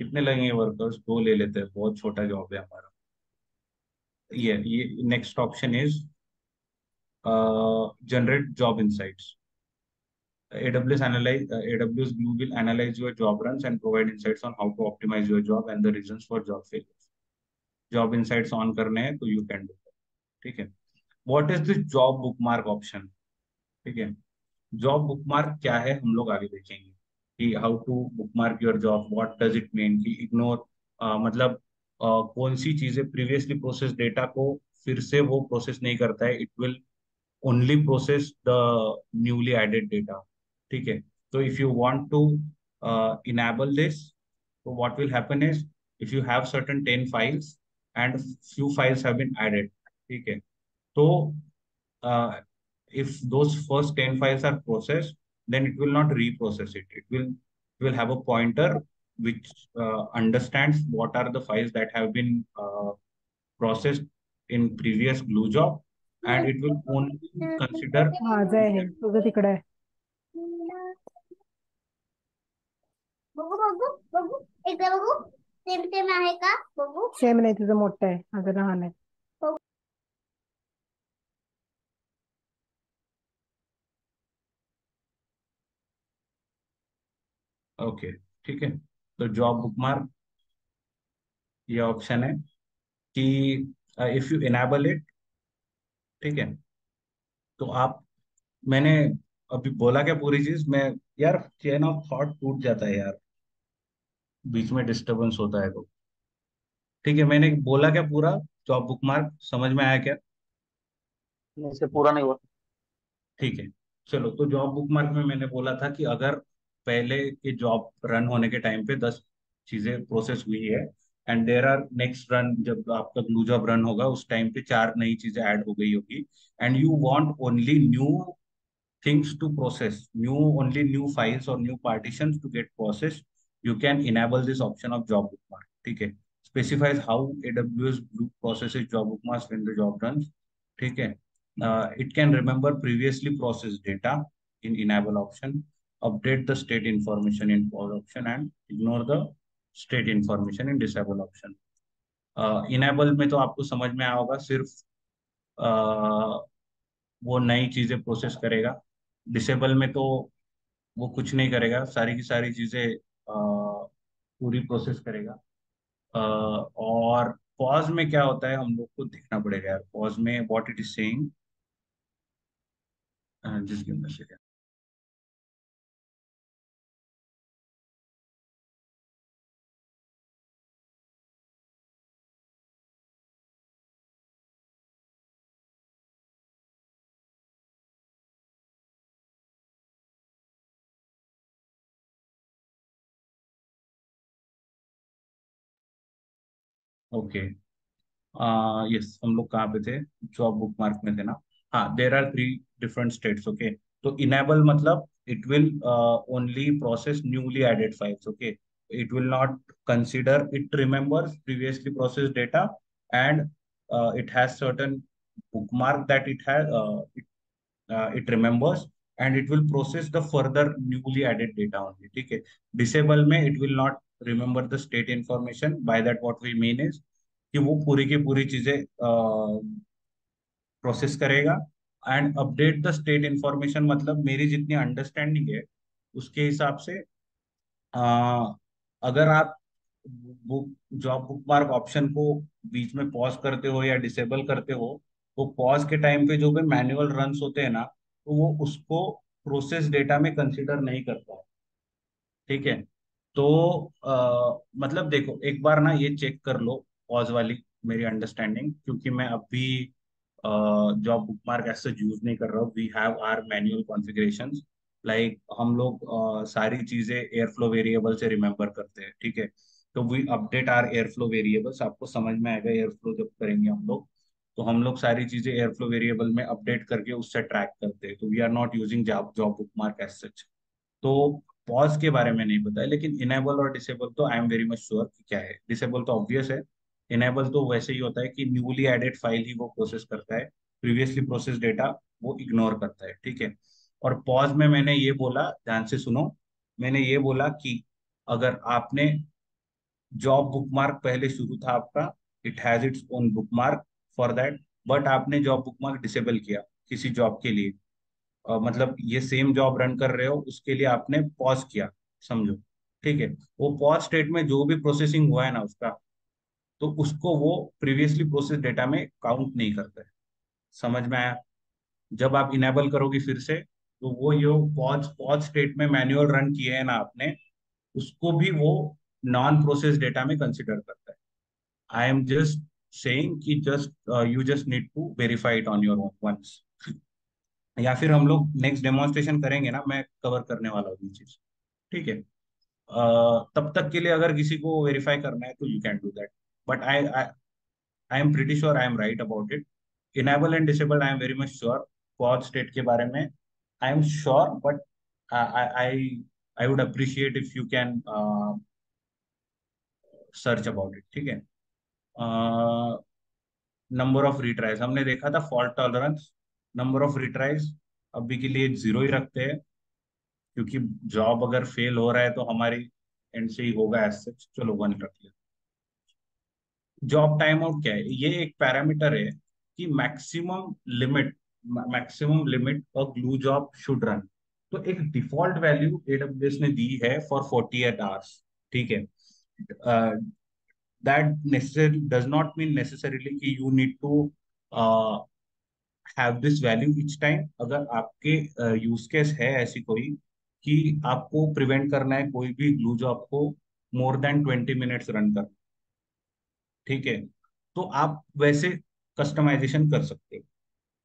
Speaker 1: कितने लगेंगे वर्कर्स दो ले लेते हैं बहुत छोटा जॉब है हमारा ये ये next option is generate job insights. AWS analyze uh, AWS Glue will analyze your job runs and provide insights on how to optimize your job and the reasons for job failures. Job in insights on करने हैं तो you can do ठीक है? What is this job book mark option ठीक है? Job book mark क्या है हम लोग आगे देखेंगे। कि how to book mark your job what does it mean कि इग्नोर मतलब uh, कौन सी चीज़ें प्रीवियसली प्रोसेस डेटा को फिर से वो प्रोसेस नहीं करता है it will only process the newly added data ठीक है? तो if you want to enable this तो what will happen is if you have certain ten files and few files have been added ठीक है so uh, if those first 10 files are processed then it will not reprocess it it will it will have a pointer which uh, understands what are the files that have been uh, processed in previous glue job and it will only consider
Speaker 8: माझं आहे तुझं तिकडे आहे
Speaker 11: बघू बघू बघू एकदा बघू सेम सेम आहे का? बघू
Speaker 8: सेम नाही तुझं मोठं आहे माझं लहान आहे
Speaker 1: ओके ठीक है। तो जॉब बुकमार्क ये ऑप्शन है कि इफ़ यू इनेबल इट ठीक है। तो आप मैंने अभी बोला क्या पूरी चीज़? मैं यार चेन ऑफ़ थॉट टूट जाता है यार। बीच में डिस्टरबेंस होता है तो। ठीक है मैंने बोला क्या पूरा? जॉब बुक मार्क समझ में आया क्या?
Speaker 5: से पूरा नहीं हुआ।
Speaker 1: ठीक है चलो तो जॉब बुक मार्क में मैंने बोला था कि अगर पहले के जॉब रन होने के टाइम पे दस चीज़ें प्रोसेस हुई है and there are next run जब आपका ग्लू जॉब रन होगा उस टाइम पे चार नई चीज़ें ऐड हो गई होगी and you want only new things to process, new only new files or new partitions to get processed, you can enable this option of job book mark ठीक है? Specifies how A W S Glue process job book mark in the job done ठीक है? It can remember previously process data in enable option update the state information in option and ignore the state information in disable option enable में तो आपको समझ में आया होगा सिर्फ़ uh, वो नई चीज़ें प्रोसेस करेगा। डिसेबल में तो वो कुछ नहीं करेगा। सारी की सारी चीज़ें पूरी प्रोसेस करेगा। और पॉज में क्या होता है, हम लोग को देखना पड़ेगा यार। पॉज में व्हाट इट इज़ सेइंग जिस गिव मी ओके यस हम लोग कहाँ पे थे? जो बुक मार्क में थे ना? हाँ there are three different state okay तो इनेबल मतलब it will only process newly added files okay it will not consider it remember previously process data and it has certain book mark that it has it remembers and it will process the further newly added data only ठीक है? Disable में it will not remember the state information. By that what we mean is कि वो पूरी की पूरी चीज़ें process करेगा and update the state information मतलब मेरी जितनी अंडरस्टैंडिंग है उसके हिसाब से आ, अगर आप book job book mark option को बीच में पॉज करते हो या डिसेबल करते हो तो पॉज के टाइम पे जो भी मैनुअल रन होते हैं ना तो वो उसको प्रोसेस डेटा में कंसिडर नहीं करता ठीक है? तो आ, मतलब देखो एक बार ना ये चेक कर लो पॉज वाली मेरी अंडरस्टैंडिंग क्योंकि मैं अभी जॉब बुकमार्क ऐसे यूज़ नहीं कर रहा हूँ। We have our manual configuration like हम लोग uh, सारी चीज़ें एयर फ्लो वेरिएबल से रिमेम्बर करते हैं ठीक है? तो we update our airflow variables आपको समझ में आएगा एयर फ्लो जब करेंगे हम लोग। तो हम लोग सारी चीज़ें एयर फ्लो वेरिएबल में अपडेट करके उससे ट्रैक करते हैं। तो we are not using job job bookmark as such तो पॉज के बारे में नहीं पता है, लेकिन इनेबल और डिसेबल तो I am very much sure क्या है। डिसेबल तो ऑब्वियस है। इनेबल तो वैसे ही होता है कि न्यूली एडेड फ़ाइल ही वो प्रोसेस करता है। प्रीवियसली प्रोसेस डेटा वो इग्नोर करता है, ठीक है? और पॉज में मैंने ये बोला, ध्यान से सुनो, मैंने ये बोला कि अगर आपने जॉब बुकमार्क पहले शुरू था आपका it has its own bookmark for that but आपने जॉब बुकमार्क डिसेबल किया किसी जॉब के लिए। मतलब ये सेम जॉब रन कर रहे हो, उसके लिए आपने पॉज किया, समझो, ठीक है? वो पॉज स्टेट में जो भी प्रोसेसिंग हुआ है ना उसका तो उसको वो प्रीवियसली प्रोसेस डेटा में काउंट नहीं करता है। समझ में आया? जब आप इनेबल करोगे फिर से तो वो यो पॉज पॉज स्टेट में मैनुअल रन किए हैं ना आपने, उसको भी वो नॉन प्रोसेस डेटा में कंसिडर करता है। आई एम जस्ट सेइंग कि just you just need to verify it on your own once या फिर हम लोग नेक्स्ट डेमोन्स्ट्रेशन करेंगे ना मैं कवर करने वाला हूँ ये चीज़। ठीक है? uh, तब तक के लिए अगर किसी को वेरीफाई करना है तो you can do that but I I am pretty sure I am right about it enable and disable I am very much sure cause state के बारे में I am sure but I I would appreciate if you can search about it ठीक है? Number of retries हमने देखा था fault tolerance number of retries अभी के लिए ज़ीरो ही रखते हैं। क्योंकि जॉब अगर फेल हो रहा है तो हमारी एंड से ही होगा एज सच चलो वन रख लिया जॉब टाइम आउट क्या है? ये एक पैरामीटर है कि मैक्सिमम लिमिट मैक्सिमम लिमिट और ग्लू जॉब शुड रन तो एक डिफ़ॉल्ट वैल्यू एडब्ल्यूएस ने दी है फॉर 48 आवर्स ठीक है? That necessarily does not mean necessarily कि you need to have this value each time? अगर आपके यूज़ केस है ऐसी कोई कि आपको प्रिवेंट करना है कोई भी ग्लू जॉब को more than twenty minutes run कर। ठीक है? तो आप वैसे कस्टमाइजेशन कर सकते हो।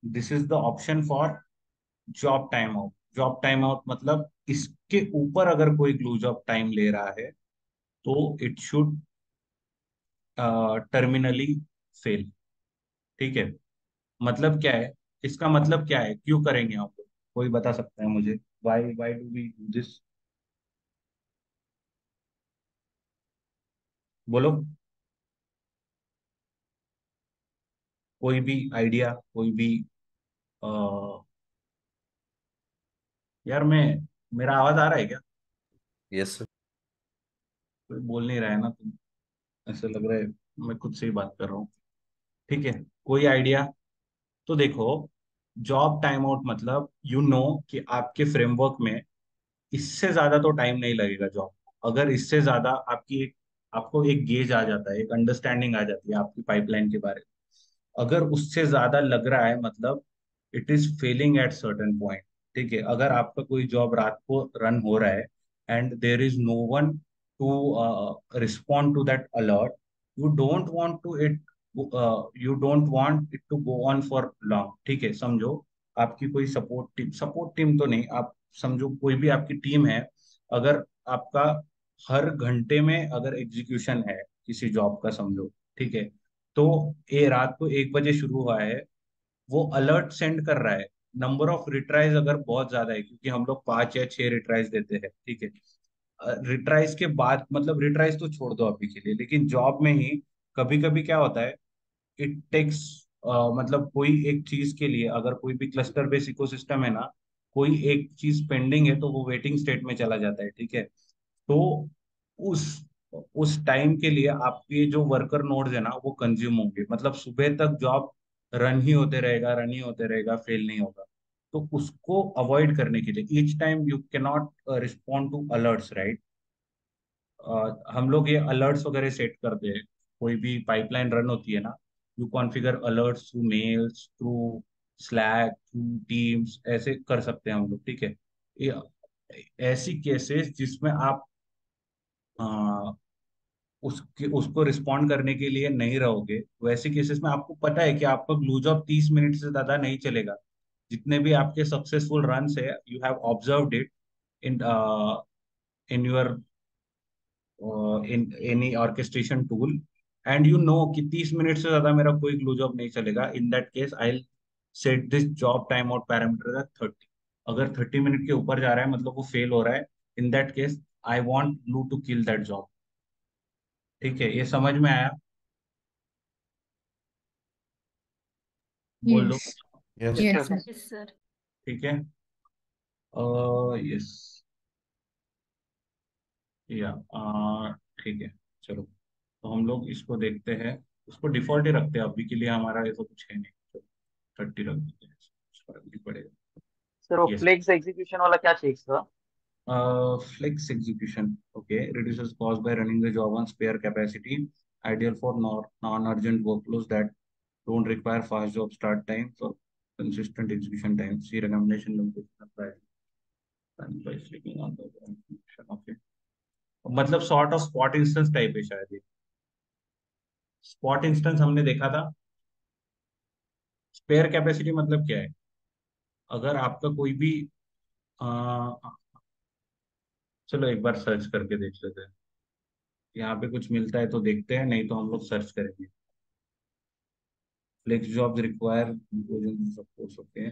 Speaker 1: This is the option for job timeout job timeout मतलब इसके ऊपर अगर कोई ग्लू जॉब टाइम ले रहा है तो इट शुड टर्मिनली फेल ठीक है? मतलब क्या है? इसका मतलब क्या है? क्यों करेंगे आप लोग? कोई बता सकता है मुझे? Why why do we do this बोलो। कोई भी आइडिया कोई भी आ, यार मैं मेरा आवाज़ आ रहा है क्या?
Speaker 7: यस सर
Speaker 1: कोई बोल नहीं रहा है ना तुम? ऐसे लग रहा है मैं खुद से ही बात कर रहा हूँ। ठीक है कोई आइडिया तो देखो जॉब टाइम आउट मतलब यू नो कि आपके फ्रेमवर्क में इससे ज़्यादा तो टाइम नहीं लगेगा जॉब अगर इससे ज़्यादा आपकी एक, आपको एक गेज आ जाता है, एक अंडरस्टैंडिंग आ जाती है आपकी पाइपलाइन के बारे में, अगर उससे ज़्यादा लग रहा है मतलब it is failing at certain point ठीक है? अगर आपका कोई जॉब रात को रन हो रहा है and there is no one to respond to that alert you don't want to it you don't want it to go on for long ठीक है, समझो, आपकी कोई सपोर्ट टीम सपोर्ट टीम तो नहीं, आप समझो, कोई भी आपकी टीम है, अगर आपका हर घंटे में अगर एग्जीक्यूशन है, किसी जॉब का समझो, ठीक है तो ये रात को एक बजे शुरू हुआ है, वो अलर्ट सेंड कर रहा है। नंबर ऑफ़ रिट्राइज अगर बहुत ज़्यादा है, क्योंकि हम लोग पाँच या छह रिट्राइज देते हैं, ठीक है। रिट्राइज के बाद मतलब रिट्राइज तो छोड़ दो अभी के लिए, लेकिन जॉब में ही कभी कभी क्या होता है इट टेक्स मतलब कोई एक चीज़ के लिए अगर कोई भी क्लस्टर बेस इकोसिस्टम है ना, कोई एक चीज़ पेंडिंग है तो वो वेटिंग स्टेट में चला जाता है, ठीक है? तो उस उस टाइम के लिए आपके जो वर्कर नोड्स है ना, वो कंज्यूम होंगे। मतलब सुबह तक जॉब रन ही होते रहेगा रन ही होते रहेगा फेल नहीं होगा। तो उसको अवॉइड करने के लिए each time you can not respond to alerts right हम लोग ये अलर्ट्स वगैरह सेट करते हैं। कोई भी पाइपलाइन रन होती है ना you configure alerts through mails through Slack through Teams ऐसे कर सकते हैं हम लोग ठीक है? ऐसी केसेस जिसमें आप आ, उसके उसको रिस्पॉन्ड करने के लिए नहीं रहोगे वैसे केसेस में आपको पता है कि आपका ग्लू जॉब तीस मिनट से ज़्यादा नहीं चलेगा। जितने भी आपके सक्सेसफुल रन है you have observe it in in your in any orchestration tool and you know कि तीस मिनट से ज़्यादा मेरा कोई ग्लू जॉब नहीं चलेगा. In that case I set this job timeout parameter thirty अगर थर्टी मिनट के ऊपर जा रहा है मतलब वो फेल हो रहा है in that case I want glue to kill that job ठीक है? ये समझ में आया? बोल दो. ठीक है? यस या ठीक है. चलो। तो हम लोग इसको देखते हैं उसको डिफ़ॉल्ट ही रखते हैं अभी के लिए हमारा ऐसा कुछ है नहीं थर्टी रख देते हैं फ़र्क नहीं पड़ेगा
Speaker 5: सर वो
Speaker 1: Yes.
Speaker 5: फ्लेक्स एग्जीक्यूशन वाला क्या
Speaker 1: uh, by running the job on spare capacity ideal for non- non-urgent workflows that don't require fast job start times or consistent execution times see recommendation limitation by and by clicking on the information okay मतलब sort of spot instance type है शायद ये spot instance हमने देखा था। Spare capacity मतलब क्या है? अगर आपका कोई भी आ, चलो एक बार सर्च करके देख लेते हैं। यहाँ पे कुछ मिलता है तो देखते हैं नहीं तो हम लोग सर्च करेंगे। Flex jobs require support okay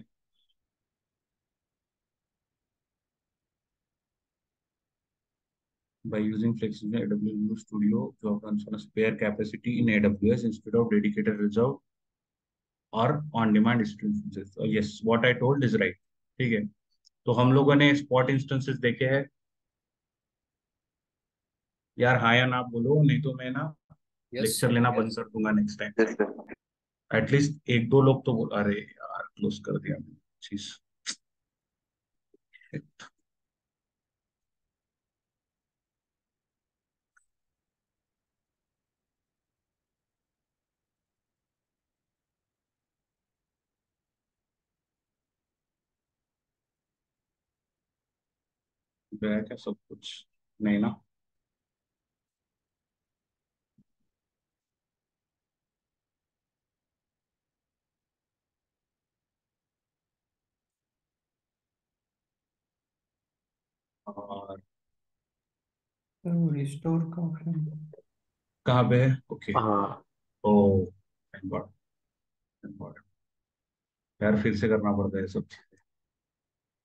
Speaker 1: by using flexible AWS Studio, on a spare capacity in AWS instead of dedicated reserve or on-demand instances. So yes, what I told is right. ठीक है तो हम लोगों ने spot instances देखे हैं यार हाँ या ना बोलो नहीं तो मैं ना
Speaker 10: Yes,
Speaker 1: लेक्चर लेना बंद कर दूँगा नेक्स्ट टाइम एटलीस्ट एक दो लोग तो बोल अरे यार क्लोज कर दिया चीज़ गया क्या सब कुछ नहीं ना? और
Speaker 6: रिस्टोर का ऑप्शन
Speaker 1: कहाँ पे है? ओके
Speaker 5: हाँ।
Speaker 1: Oh thank God thank God यार फिर से करना पड़ता है सब चीज़ें।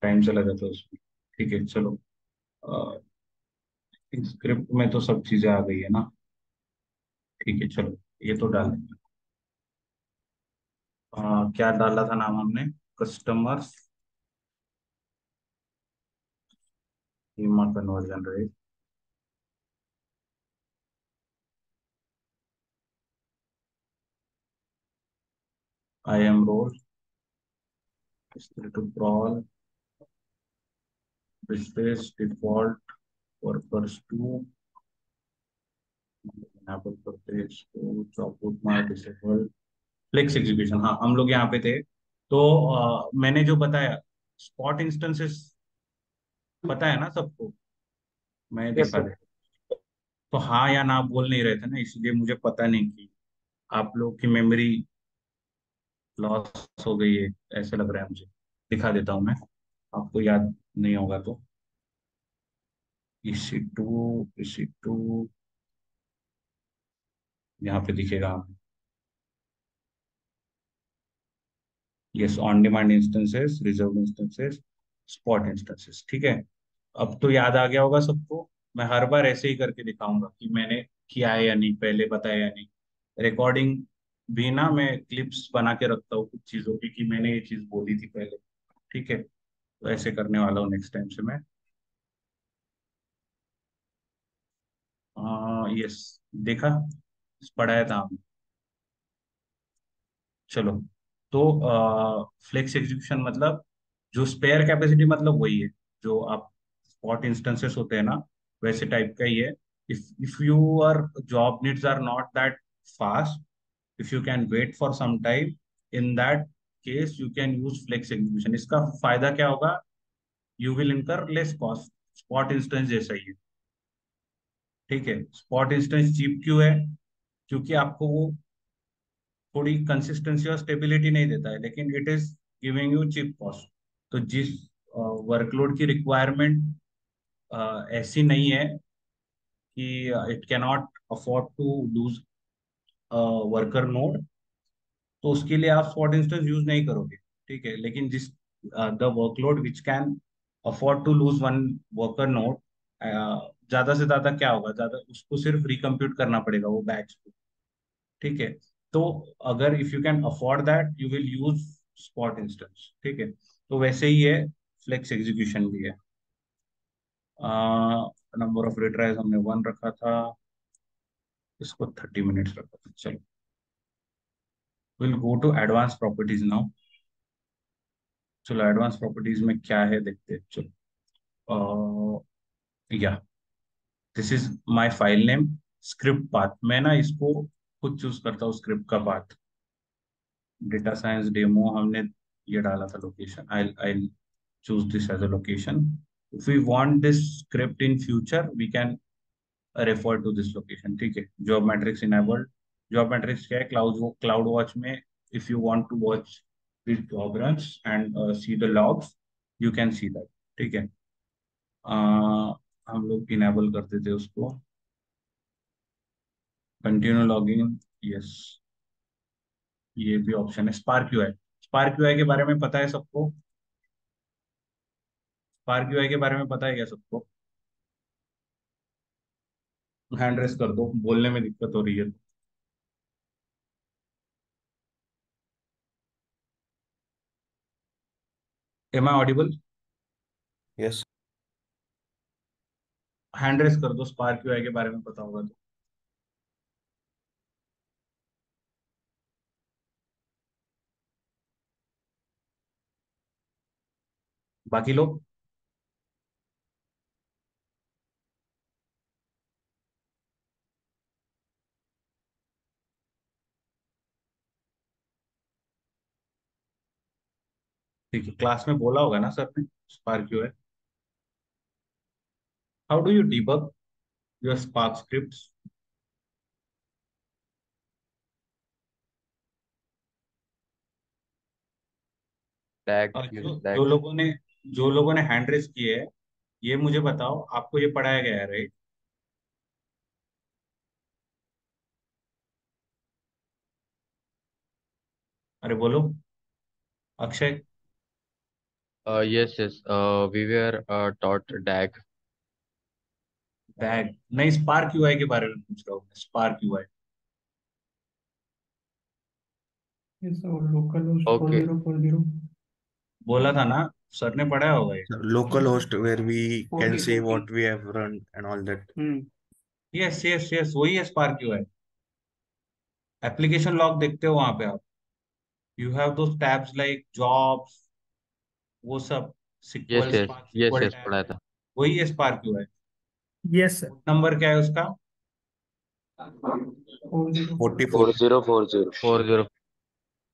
Speaker 1: टाइम चला जाता है उसमें। ठीक है चलो। स्क्रिप्ट में तो सब चीज़ें आ गई है ना? ठीक है, चलो, ये तो डाल देंगे क्या डाला था नाम हमने? Customers conversion rate I am roll to crawl. Space default workers to enable हैं इसको चॉपआउट मार डिसेबल फ्लेक्स एग्जीक्यूशन हाँ हम लोग यहाँ पे थे। तो आ, मैंने जो बताया स्पॉट इंस्टेंसेस पता है ना सबको? मैं दिखा
Speaker 5: सर
Speaker 1: तो हाँ या ना बोल नहीं रहे थे ना इसलिए मुझे पता नहीं कि आप लोग की मेमोरी लॉस हो गई है ऐसे लग रहा है मुझे। दिखा देता हूँ मैं आपको याद नहीं होगा तो। इसी टू इसी टू, यहाँ पे दिखेगा। हमें yes on demand instances reserve instances spot instances ठीक है? अब तो याद आ गया होगा सबको, मैं हर बार ऐसे ही करके दिखाऊँगा कि मैंने किया है या नहीं, पहले बताया या नहीं। रिकॉर्डिंग भी ना मैं क्लिप्स बना के रखता हूँ कुछ चीज़ों की, कि मैंने ये चीज़ बोली थी पहले, ठीक है? तो ऐसे करने वाला हूँ नेक्स्ट टाइम से मैं। यस देखा? पढ़ाया था हमने चलो तो फ्लेक्स एग्जीक्यूशन मतलब जो स्पेयर कैपेसिटी मतलब वही है जो आप स्पॉट इंस्टेंसेस होते हैं ना वैसे टाइप का ही है। If if your job needs are not that fast if you can wait for some time in that case you can use flex execution इसका फ़ायदा क्या होगा? You will incur less cost spot instance जैसा ही है। ठीक है? Spot instance cheap क्यों है? क्योंकि आपको वो थोड़ी कंसिस्टेंसी और स्टेबिलिटी नहीं देता है, लेकिन it is giving you cheap cost तो जिस वर्कलोड की रिक्वायरमेंट ऐसी नहीं है कि it cannot afford to lose worker node तो उसके लिए आप स्पॉट इंस्टेंस यूज़ नहीं करोगे, ठीक है? लेकिन जिस the workload which can afford to lose one worker node ज़्यादा से ज़्यादा क्या होगा? ज़्यादा उसको सिर्फ़ रिकम्प्यूट करना पड़ेगा वो बैच को, ठीक है? तो अगर if you can afford that you will use spot instance ठीक है? तो वैसे ही है फ्लेक्स एग्जीक्यूशन भी है। नंबर ऑफ़ रिट्राइज हमने वन रखा था, इसको थर्टी मिनट्स रखा था, चलो। Will go to advance properties now चलो एडवांस प्रॉपर्टीज़ में क्या है देखते हैं। चलो। या this is my file name script path मैं ना इसको खुद चूज़ करता हूँ स्क्रिप्ट का पाथ डेटा साइंस डेमो हमने ये डाला था location I I choose this as a location. If we want this script in future, we can refer to this location. ठीक है? Job metrics enabled job metrics क्या है cloud cloud watch में if you want to watch this job runs and see the logs you can see that ठीक है? uh, हम लोग enable करते थे उसको। कंटिन्यू लॉगिंग यस ये भी ऑप्शन है। स्पार्क यूआई स्पार्क यूआई के बारे में पता है सबको? स्पार्क यूआई के बारे में पता है क्या सबको? हैंड रेस कर दो। बोलने में दिक्कत हो रही है। Am I audible
Speaker 9: yes
Speaker 1: hand raise कर दो स्पार्क यूआई के बारे में पता होगा तो। बाकी लोग? ठीक है क्लास में बोला होगा ना सर ने spark how do you debug your spark scripts?
Speaker 12: Tag
Speaker 1: और जो जो लोगों ने जो लोगों ने हैंड रेस किए है ये मुझे बताओ आपको ये पढ़ाया गया है राइट अरे बोलो। Akshay
Speaker 12: yes yes we were taught DAG
Speaker 1: bag नहीं स्पार्क यूआई के बारे में पूछ रहा हूँ स्पार्क यूआई
Speaker 6: ये so local host
Speaker 12: Okay.
Speaker 6: 4040
Speaker 1: बोला था ना सर ने पढ़ाया होगा ये।
Speaker 9: Local host where we can
Speaker 6: okay.
Speaker 9: what we have run and all that.
Speaker 6: Hmm
Speaker 1: yes yes yes वही है स्पार्क यूआई एप्लीकेशन लॉग देखते हो वहाँ पे आप। You have those tabs like jobs वो सब yes
Speaker 12: yes
Speaker 1: spark
Speaker 12: yes
Speaker 1: yes
Speaker 12: पढ़ाया था।
Speaker 1: वही है। Spark UI
Speaker 6: yes sir
Speaker 1: number क्या है उसका?
Speaker 6: 40
Speaker 9: 44.
Speaker 12: Four zero four zero. Four zero.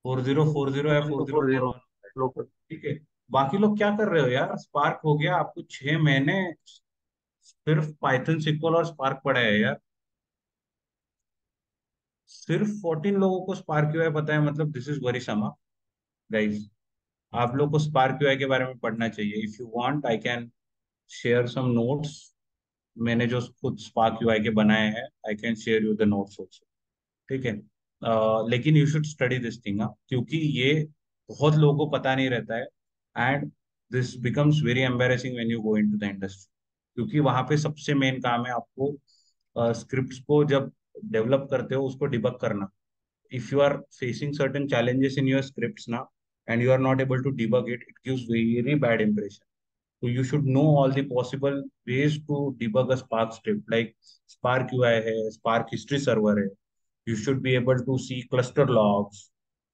Speaker 1: Four zero four zero या फोर ज़ीरो फोर ठीक है। बाकी लोग क्या कर रहे हो यार? स्पार्क हो गया। आपको छह महीने सिर्फ़ पाइथन सिक्वल और स्पार्क पढ़ा है यार। सिर्फ़ फोर्टीन लोगों को स्पार्क यूआई पता है? मतलब दिस इज़ वरी समा गाइस आप लोग को स्पार्क यूआई के बारे में पढ़ना चाहिए। If you want I can share some notes मैंने जो खुद स्पार्क यूआई के बनाए हैं I can share you the notes also ठीक है? अ, लेकिन you should study this thing क्योंकि ये बहुत लोगों को पता नहीं रहता है। And this becomes very embarrassing when you go into the industry क्योंकि वहाँ पे सबसे मेन काम है आपको स्क्रिप्ट्स को जब डेवलप करते हो उसको डिबक करना। If you are facing certain challenges in your script now and you are not able to debug it, it gives very bad impression. So you should know all the possible ways to debug a Spark script, like Spark UI है, Spark history server है. You should be able to see cluster logs,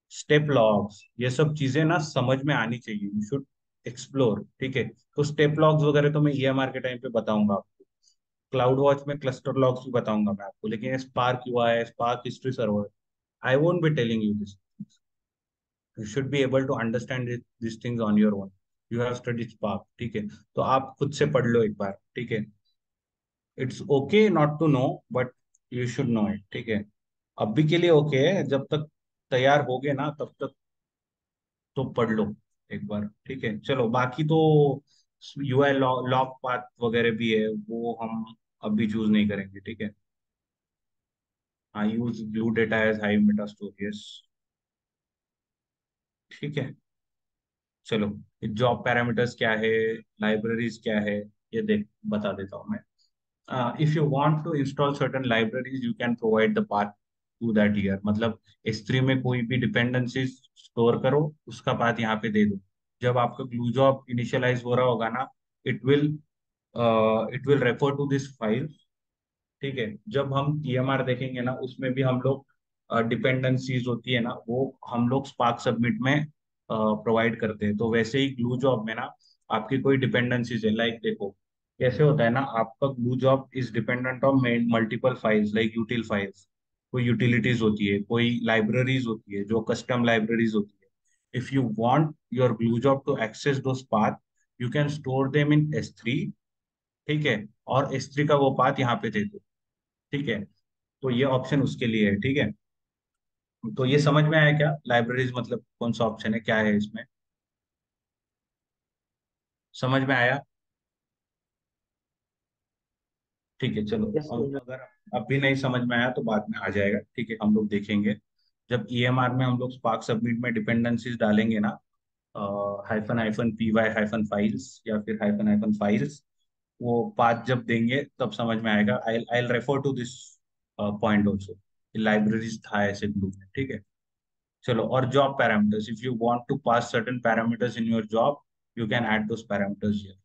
Speaker 1: step logs. ये सब चीज़ें ना समझ में आनी चाहिए. You should explore. ठीक है. तो step logs वगैरह तो मैं EMR के टाइम पे बताऊँगा आपको. क्लाउड वॉच में क्लस्टर लॉग्स भी बताऊँगा मैं आपको लेकिन spark UI spark history server I won't be telling you this. Should be able to understand it, these things on your own. You have studied Spark, ठीक है? तो आप खुद से पढ़ लो एक बार ठीक है? It's okay not to know but you should know it ठीक है? अभी के लिए ओके है जब तक तैयार हो गए ना तब तक तो पढ़ लो एक बार ठीक है? चलो बाकी तो यूआई लॉक पाथ वगैरह भी है वो हम अभी चूज़ नहीं करेंगे ठीक है? I use glue data as Hive meta storage ठीक है? चलो जॉब पैरामीटर्स क्या है? लाइब्रेरीज क्या है? ये देख, बता देता हूँ मैं। If you want to install certain libraries you can provide the path to that year मतलब S3 में कोई भी डिपेंडेंसी स्टोर करो, उसका पाथ यहाँ पे दे दो। जब आपका ग्लू जॉब इनिशियलाइज हो रहा होगा ना it will it will refer to this file ठीक है? जब हम टीएमआर देखेंगे ना, उसमें भी हम लोग डिपेंडेंसीज होती है ना, वो हम लोग स्पार्क सबमिट में प्रोवाइड करते हैं। तो वैसे ही ग्लू जॉब में ना, आपकी कोई डिपेंडेंसीज है। लाइक देखो, कैसे होता है ना, आपका glue job is dependent on multiple files like util files कोई यूटिलिटीज होती है, कोई लाइब्रेरीज होती है, जो कस्टम लाइब्रेरीज होती है। If you want your glue job to access दो path you can store them in S three ठीक है? और एस का वो पाथ यहाँ पे दे दो, ठीक है? तो ये ऑप्शन उसके लिए है, ठीक है? तो ये समझ में आया क्या? लाइब्रेरीज मतलब कौन सा ऑप्शन है? क्या है इसमें? समझ में आया? ठीक है चलो।
Speaker 5: Yes,
Speaker 1: अगर अब भी नहीं समझ में आया तो बाद में आ जाएगा। ठीक है हम लोग देखेंगे। जब ईएमआर में हम लोग स्पार्क सबमिट में डिपेंडेंसीज डालेंगे ना hyphen hyphen P Y hyphen files या फिर हाइफन हाइफन फाइल्स वो पाथ जब देंगे तब समझ में आएगा। I I refer to this point also libraries था ऐसे ग्रुप में, ठीक है? चलो, और job parameters if you want to pass certain parameters in your job you can add those parameters here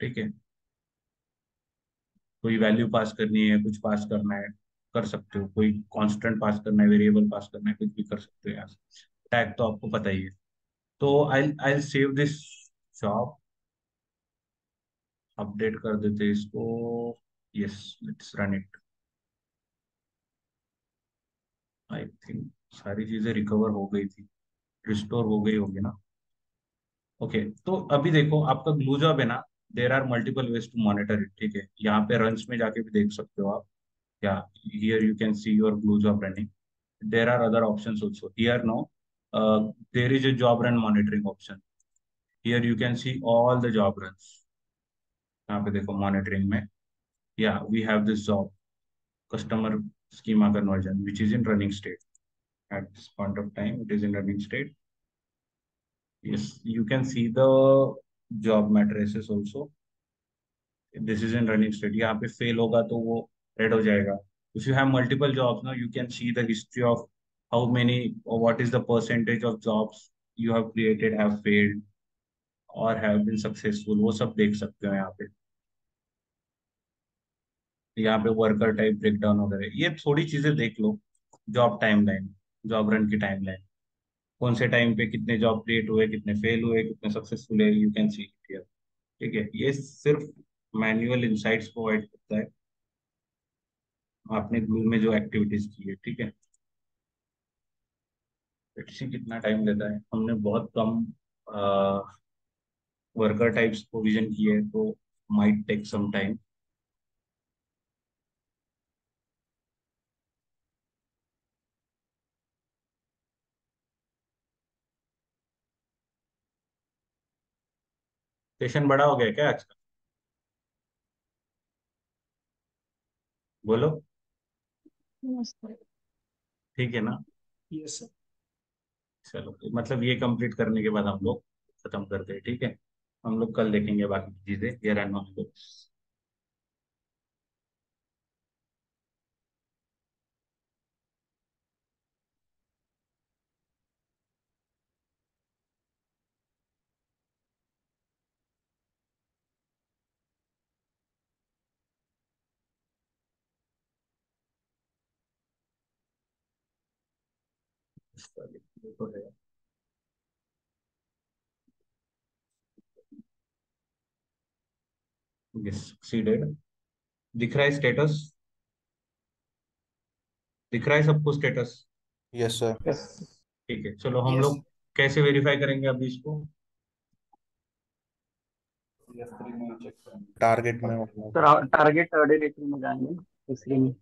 Speaker 1: ठीक है? कोई वैल्यू पास करनी है, कुछ पास करना है, कर सकते हो। कोई कांस्टेंट पास करना है वेरिएबल पास करना है, कुछ भी कर सकते हो यहाँ टैग तो आपको पता ही है। तो I I save this job update कर देते इसको। Yes let's run it I think सारी चीज़ें रिकवर हो गई थी रिस्टोर हो गई होगी ना। ओके okay, तो अभी देखो आपका ग्लू जॉब है ना there are multiple ways to monitor it ठीक है? यहाँ पे रंस में जाके भी देख सकते हो आप। या here you can see your glue job running there are other option also here no there is a job run monitoring option here you can see all the job run यहाँ पे देखो मॉनिटरिंग में। या we have this job customer schema conversion which is in running state at this point of time it is in running state yes you can see the job matrices also this is in running state यहाँ पे fail होगा तो वो red हो जाएगा if you have multiple jobs now you can see the history of how many or what is the percentage of jobs you have created have failed or have been successful वो सब देख सकते हो यहाँ पे यहाँ पे वर्कर टाइप ब्रेकडाउन वगैरह, ये थोड़ी चीज़ें देख लो जॉब टाइमलाइन जॉब रन की टाइमलाइन कौन से टाइम पे कितने जॉब क्रिएट हुए, कितने फेल हुए, कितने सक्सेसफुल है यू कैन सी हियर ठीक है, ये सिर्फ़ मैनुअल इंसाइट्स प्रोवाइड करता है, आपने ग्लू में जो एक्टिविटीज़ की है, ठीक है? सी कितना टाइम लेता है। हमने बहुत कम वर्कर टाइप्स प्रोविज़न किए तो might take some time session बड़ा हो गया क्या आज का बोलो ठीक है ना?
Speaker 6: यस सर
Speaker 1: चलो तो मतलब ये कंप्लीट करने के बाद हम लोग खत्म करते हैं ठीक है? हम लोग कल देखेंगे बाकी चीज़ें ये रन तो है। Yes succeeded. दिख रहा है स्टेटस दिख रहा है सबको स्टेटस
Speaker 9: यस सर
Speaker 1: ठीक है चलो हम yes. लोग कैसे वेरीफाई करेंगे अभी इसको?
Speaker 9: टारगेट में
Speaker 5: सर टारगेट डायरेक्टरी में जाएँगे इसलिए।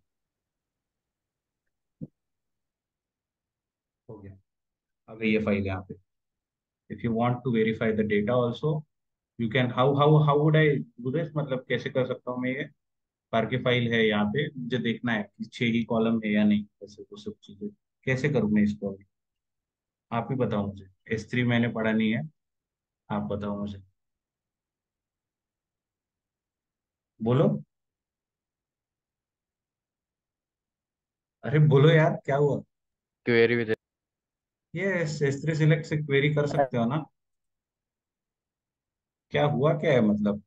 Speaker 1: हो गया। अब ये फ़ाइल यहाँ पे। If you want to verify the data also you can how how how would I do this मतलब कैसे कर सकता हूँ मैं ये? पार की फ़ाइल है यहाँ पे, मुझे देखना है कि छह ही कॉलम है या नहीं, ऐसे वो सब चीज़ें। कैसे करूँ मैं इसको अभी? आप ही बताओ मुझे। एस थ्री मैंने पढ़ा नहीं है, आप बताओ मुझे। बोलो। अरे बोलो यार, क्या हुआ?
Speaker 12: क्वेरी विद
Speaker 1: ये एस थ्री सिलेक्ट से क्वेरी कर सकते हो ना। क्या हुआ, क्या है मतलब?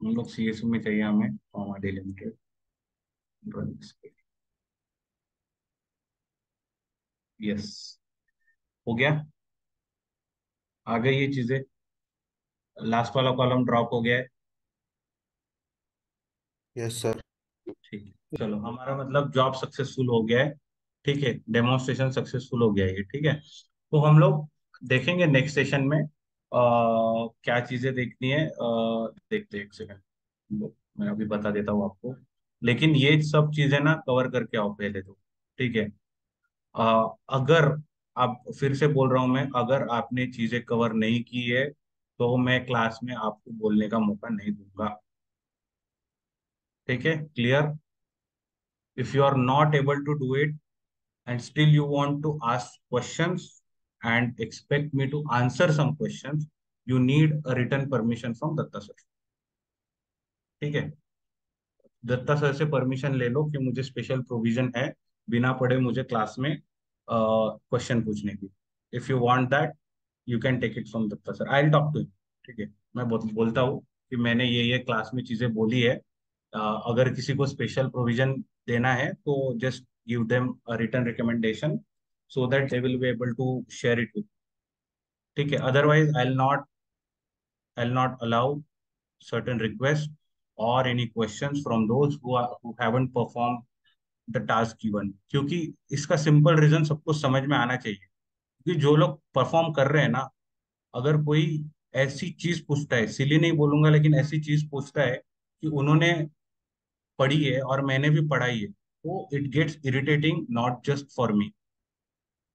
Speaker 1: हम लोग सी एस में चाहिए हमें कॉमा डिलिमिटेड यस हो गया? आ गई ये चीज़ें। लास्ट वाला कॉलम ड्रॉप हो गया है।
Speaker 9: यस सर
Speaker 1: ठीक है। चलो हमारा मतलब जॉब सक्सेसफुल हो गया है। ठीक है डेमोन्स्ट्रेशन सक्सेसफुल हो गया है ठीक है। तो हम लोग देखेंगे नेक्स्ट सेशन में आ, क्या चीज़ें देखनी है। आ, देखते एक सेकंड मैं अभी बता देता हूँ आपको। लेकिन ये सब चीज़ें ना कवर करके आओ पहले तो ठीक है। आ, अगर आप फिर से बोल रहा हूँ मैं अगर आपने चीज़ें कवर नहीं की है तो मैं क्लास में आपको बोलने का मौका नहीं दूँगा। ठीक है? Clear if you are not able to do it and still you want to ask questions and expect me to answer some questions, you need a written permission from Datta sir ठीक है? Dutta sir से permission ले लो कि मुझे special provision है बिना पढ़े मुझे क्लास में क्वेश्चन पूछने की। If you want that you can take it from Datta sir I talk to ठीक है? मैं बोलता हूँ कि मैंने ये ये क्लास में चीज़ें बोली है अगर किसी को स्पेशल प्रोविज़न देना है तो just give them a written recommendation so that they will be able to share it with ठीक है? Otherwise I'll not I'll not allow certain request और any question from those perform the task given क्योंकि इसका simple reason सबको समझ में आना चाहिए। क्योंकि जो लोग परफॉर्म कर रहे हैं ना, अगर कोई ऐसी चीज़ पूछता है सिली नहीं बोलूँगा, लेकिन ऐसी चीज़ पूछता है कि उन्होंने पढ़ी है और मैंने भी पढ़ाई है तो it gets irritating not just for me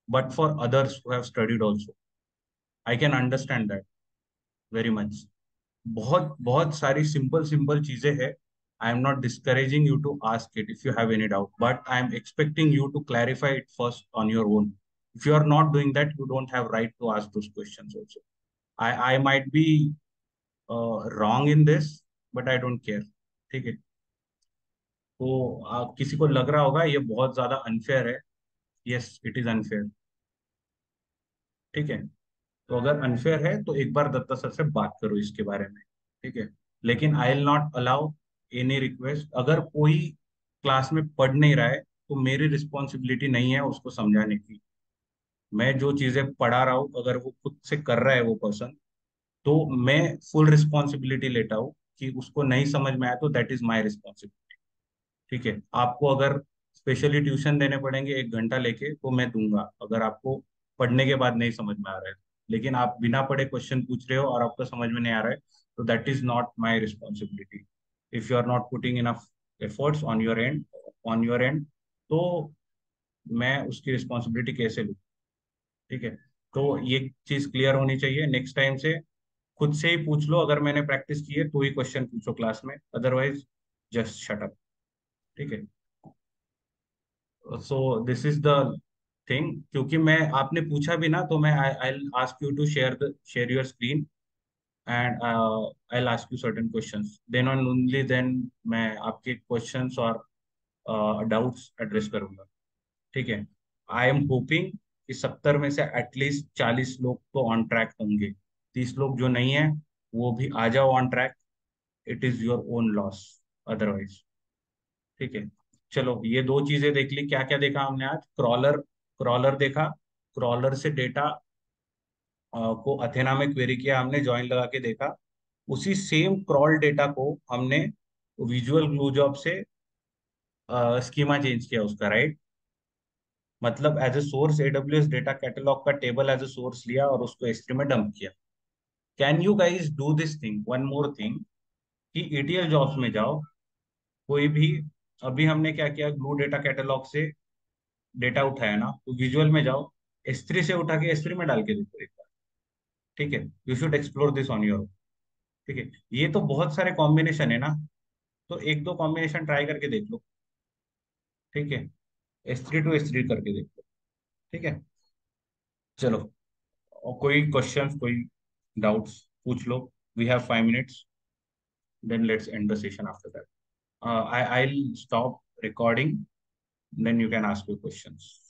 Speaker 1: but for others have studied also I can understand that very much बहुत बहुत सारी सिंपल सिंपल चीज़ें हैं। I am not discouraging you to ask it if you have any doubt but I am expecting you to clarify it first on your own if you are not doing that you don't have right to ask those also. I i might be uh, wrong in this but i don't care. ठीक है? तो आ, किसी को लग रहा होगा ये बहुत ज़्यादा अनफेयर है। यस इट इज़ अनफेयर ठीक है? तो अगर अनफेयर है तो एक बार दत्ता सर से बात करो इसके बारे में। ठीक है? लेकिन I will not allow any request अगर कोई क्लास में पढ़ नहीं रहा है तो मेरी रिस्पॉन्सिबिलिटी नहीं है उसको समझाने की। मैं जो चीज़ें पढ़ा रहा हूँ अगर वो खुद से कर रहा है वो पर्सन तो मैं फुल रिस्पॉन्सिबिलिटी लेता हूँ कि उसको नहीं समझ में आया तो दैट इज़ माई रिस्पॉन्सिबिलिटी ठीक है, आपको अगर स्पेशली ट्यूशन देने पड़ेंगे एक घंटा लेके तो मैं दूँगा, अगर आपको पढ़ने के बाद नहीं समझ में आ रहा है। लेकिन आप बिना पढ़े क्वेश्चन पूछ रहे हो और आपको समझ में नहीं आ रहा है तो that is not my responsibility if you are not putting enough efforts on your end on your end तो मैं उसकी रिस्पॉन्सिबिलिटी कैसे लू? ठीक है तो ये चीज़ क्लियर होनी चाहिए। नेक्स्ट टाइम से खुद से ही पूछ लो, अगर मैंने प्रैक्टिस की है तो ही क्वेश्चन पूछो क्लास में अदरवाइज़ जस्ट शट अप ठीक है। So this is the thing क्योंकि मैं आपने पूछा भी ना तो मैं I ask you to share share your screen and I ask you certain questions then on only then मैं आपके क्वेश्चंस और डाउट्स uh, एड्रेस करूँगा। ठीक है? आई एम होपिंग कि सत्तर में से एटलीस्ट चालीस लोग तो ऑन ट्रैक होंगे। तीस लोग जो नहीं है वो भी आ जाओ on track it is your own loss otherwise ठीक है। चलो, ये दो चीज़ें देख ली। क्या क्या देखा हमने आज? क्रॉलर क्रॉलर देखा। क्रॉलर से डेटा को अथेना में क्वेरी किया हमने ज्वाइन लगा के देखा। उसी सेम क्रॉल डेटा को हमने विजुअल ग्लू जॉब से स्कीमा चेंज किया उसका राइट मतलब as a source A W data catalog का टेबल एज ए सोर्स लिया और उसको एस में डंप किया। Can you guys do this thing one more thing कि एटीएल जॉब्स में जाओ। कोई भी अभी हमने क्या किया ग्लू डेटा कैटलॉग से डेटा उठाया ना तो विजुअल में जाओ एस थ्री से उठा के एस थ्री में डाल के देखो एक बार। ठीक है? You should explore this on your ठीक है? ये तो बहुत सारे कॉम्बिनेशन है ना तो एक दो कॉम्बिनेशन ट्राई करके देख लो। ठीक है? S three to S three करके देख लो। ठीक है? चलो, और कोई क्वेश्चन कोई डाउट्स पूछ लो। We have five minutes then let's end the session after that uh, I, i'll stop recording. Then you can ask your questions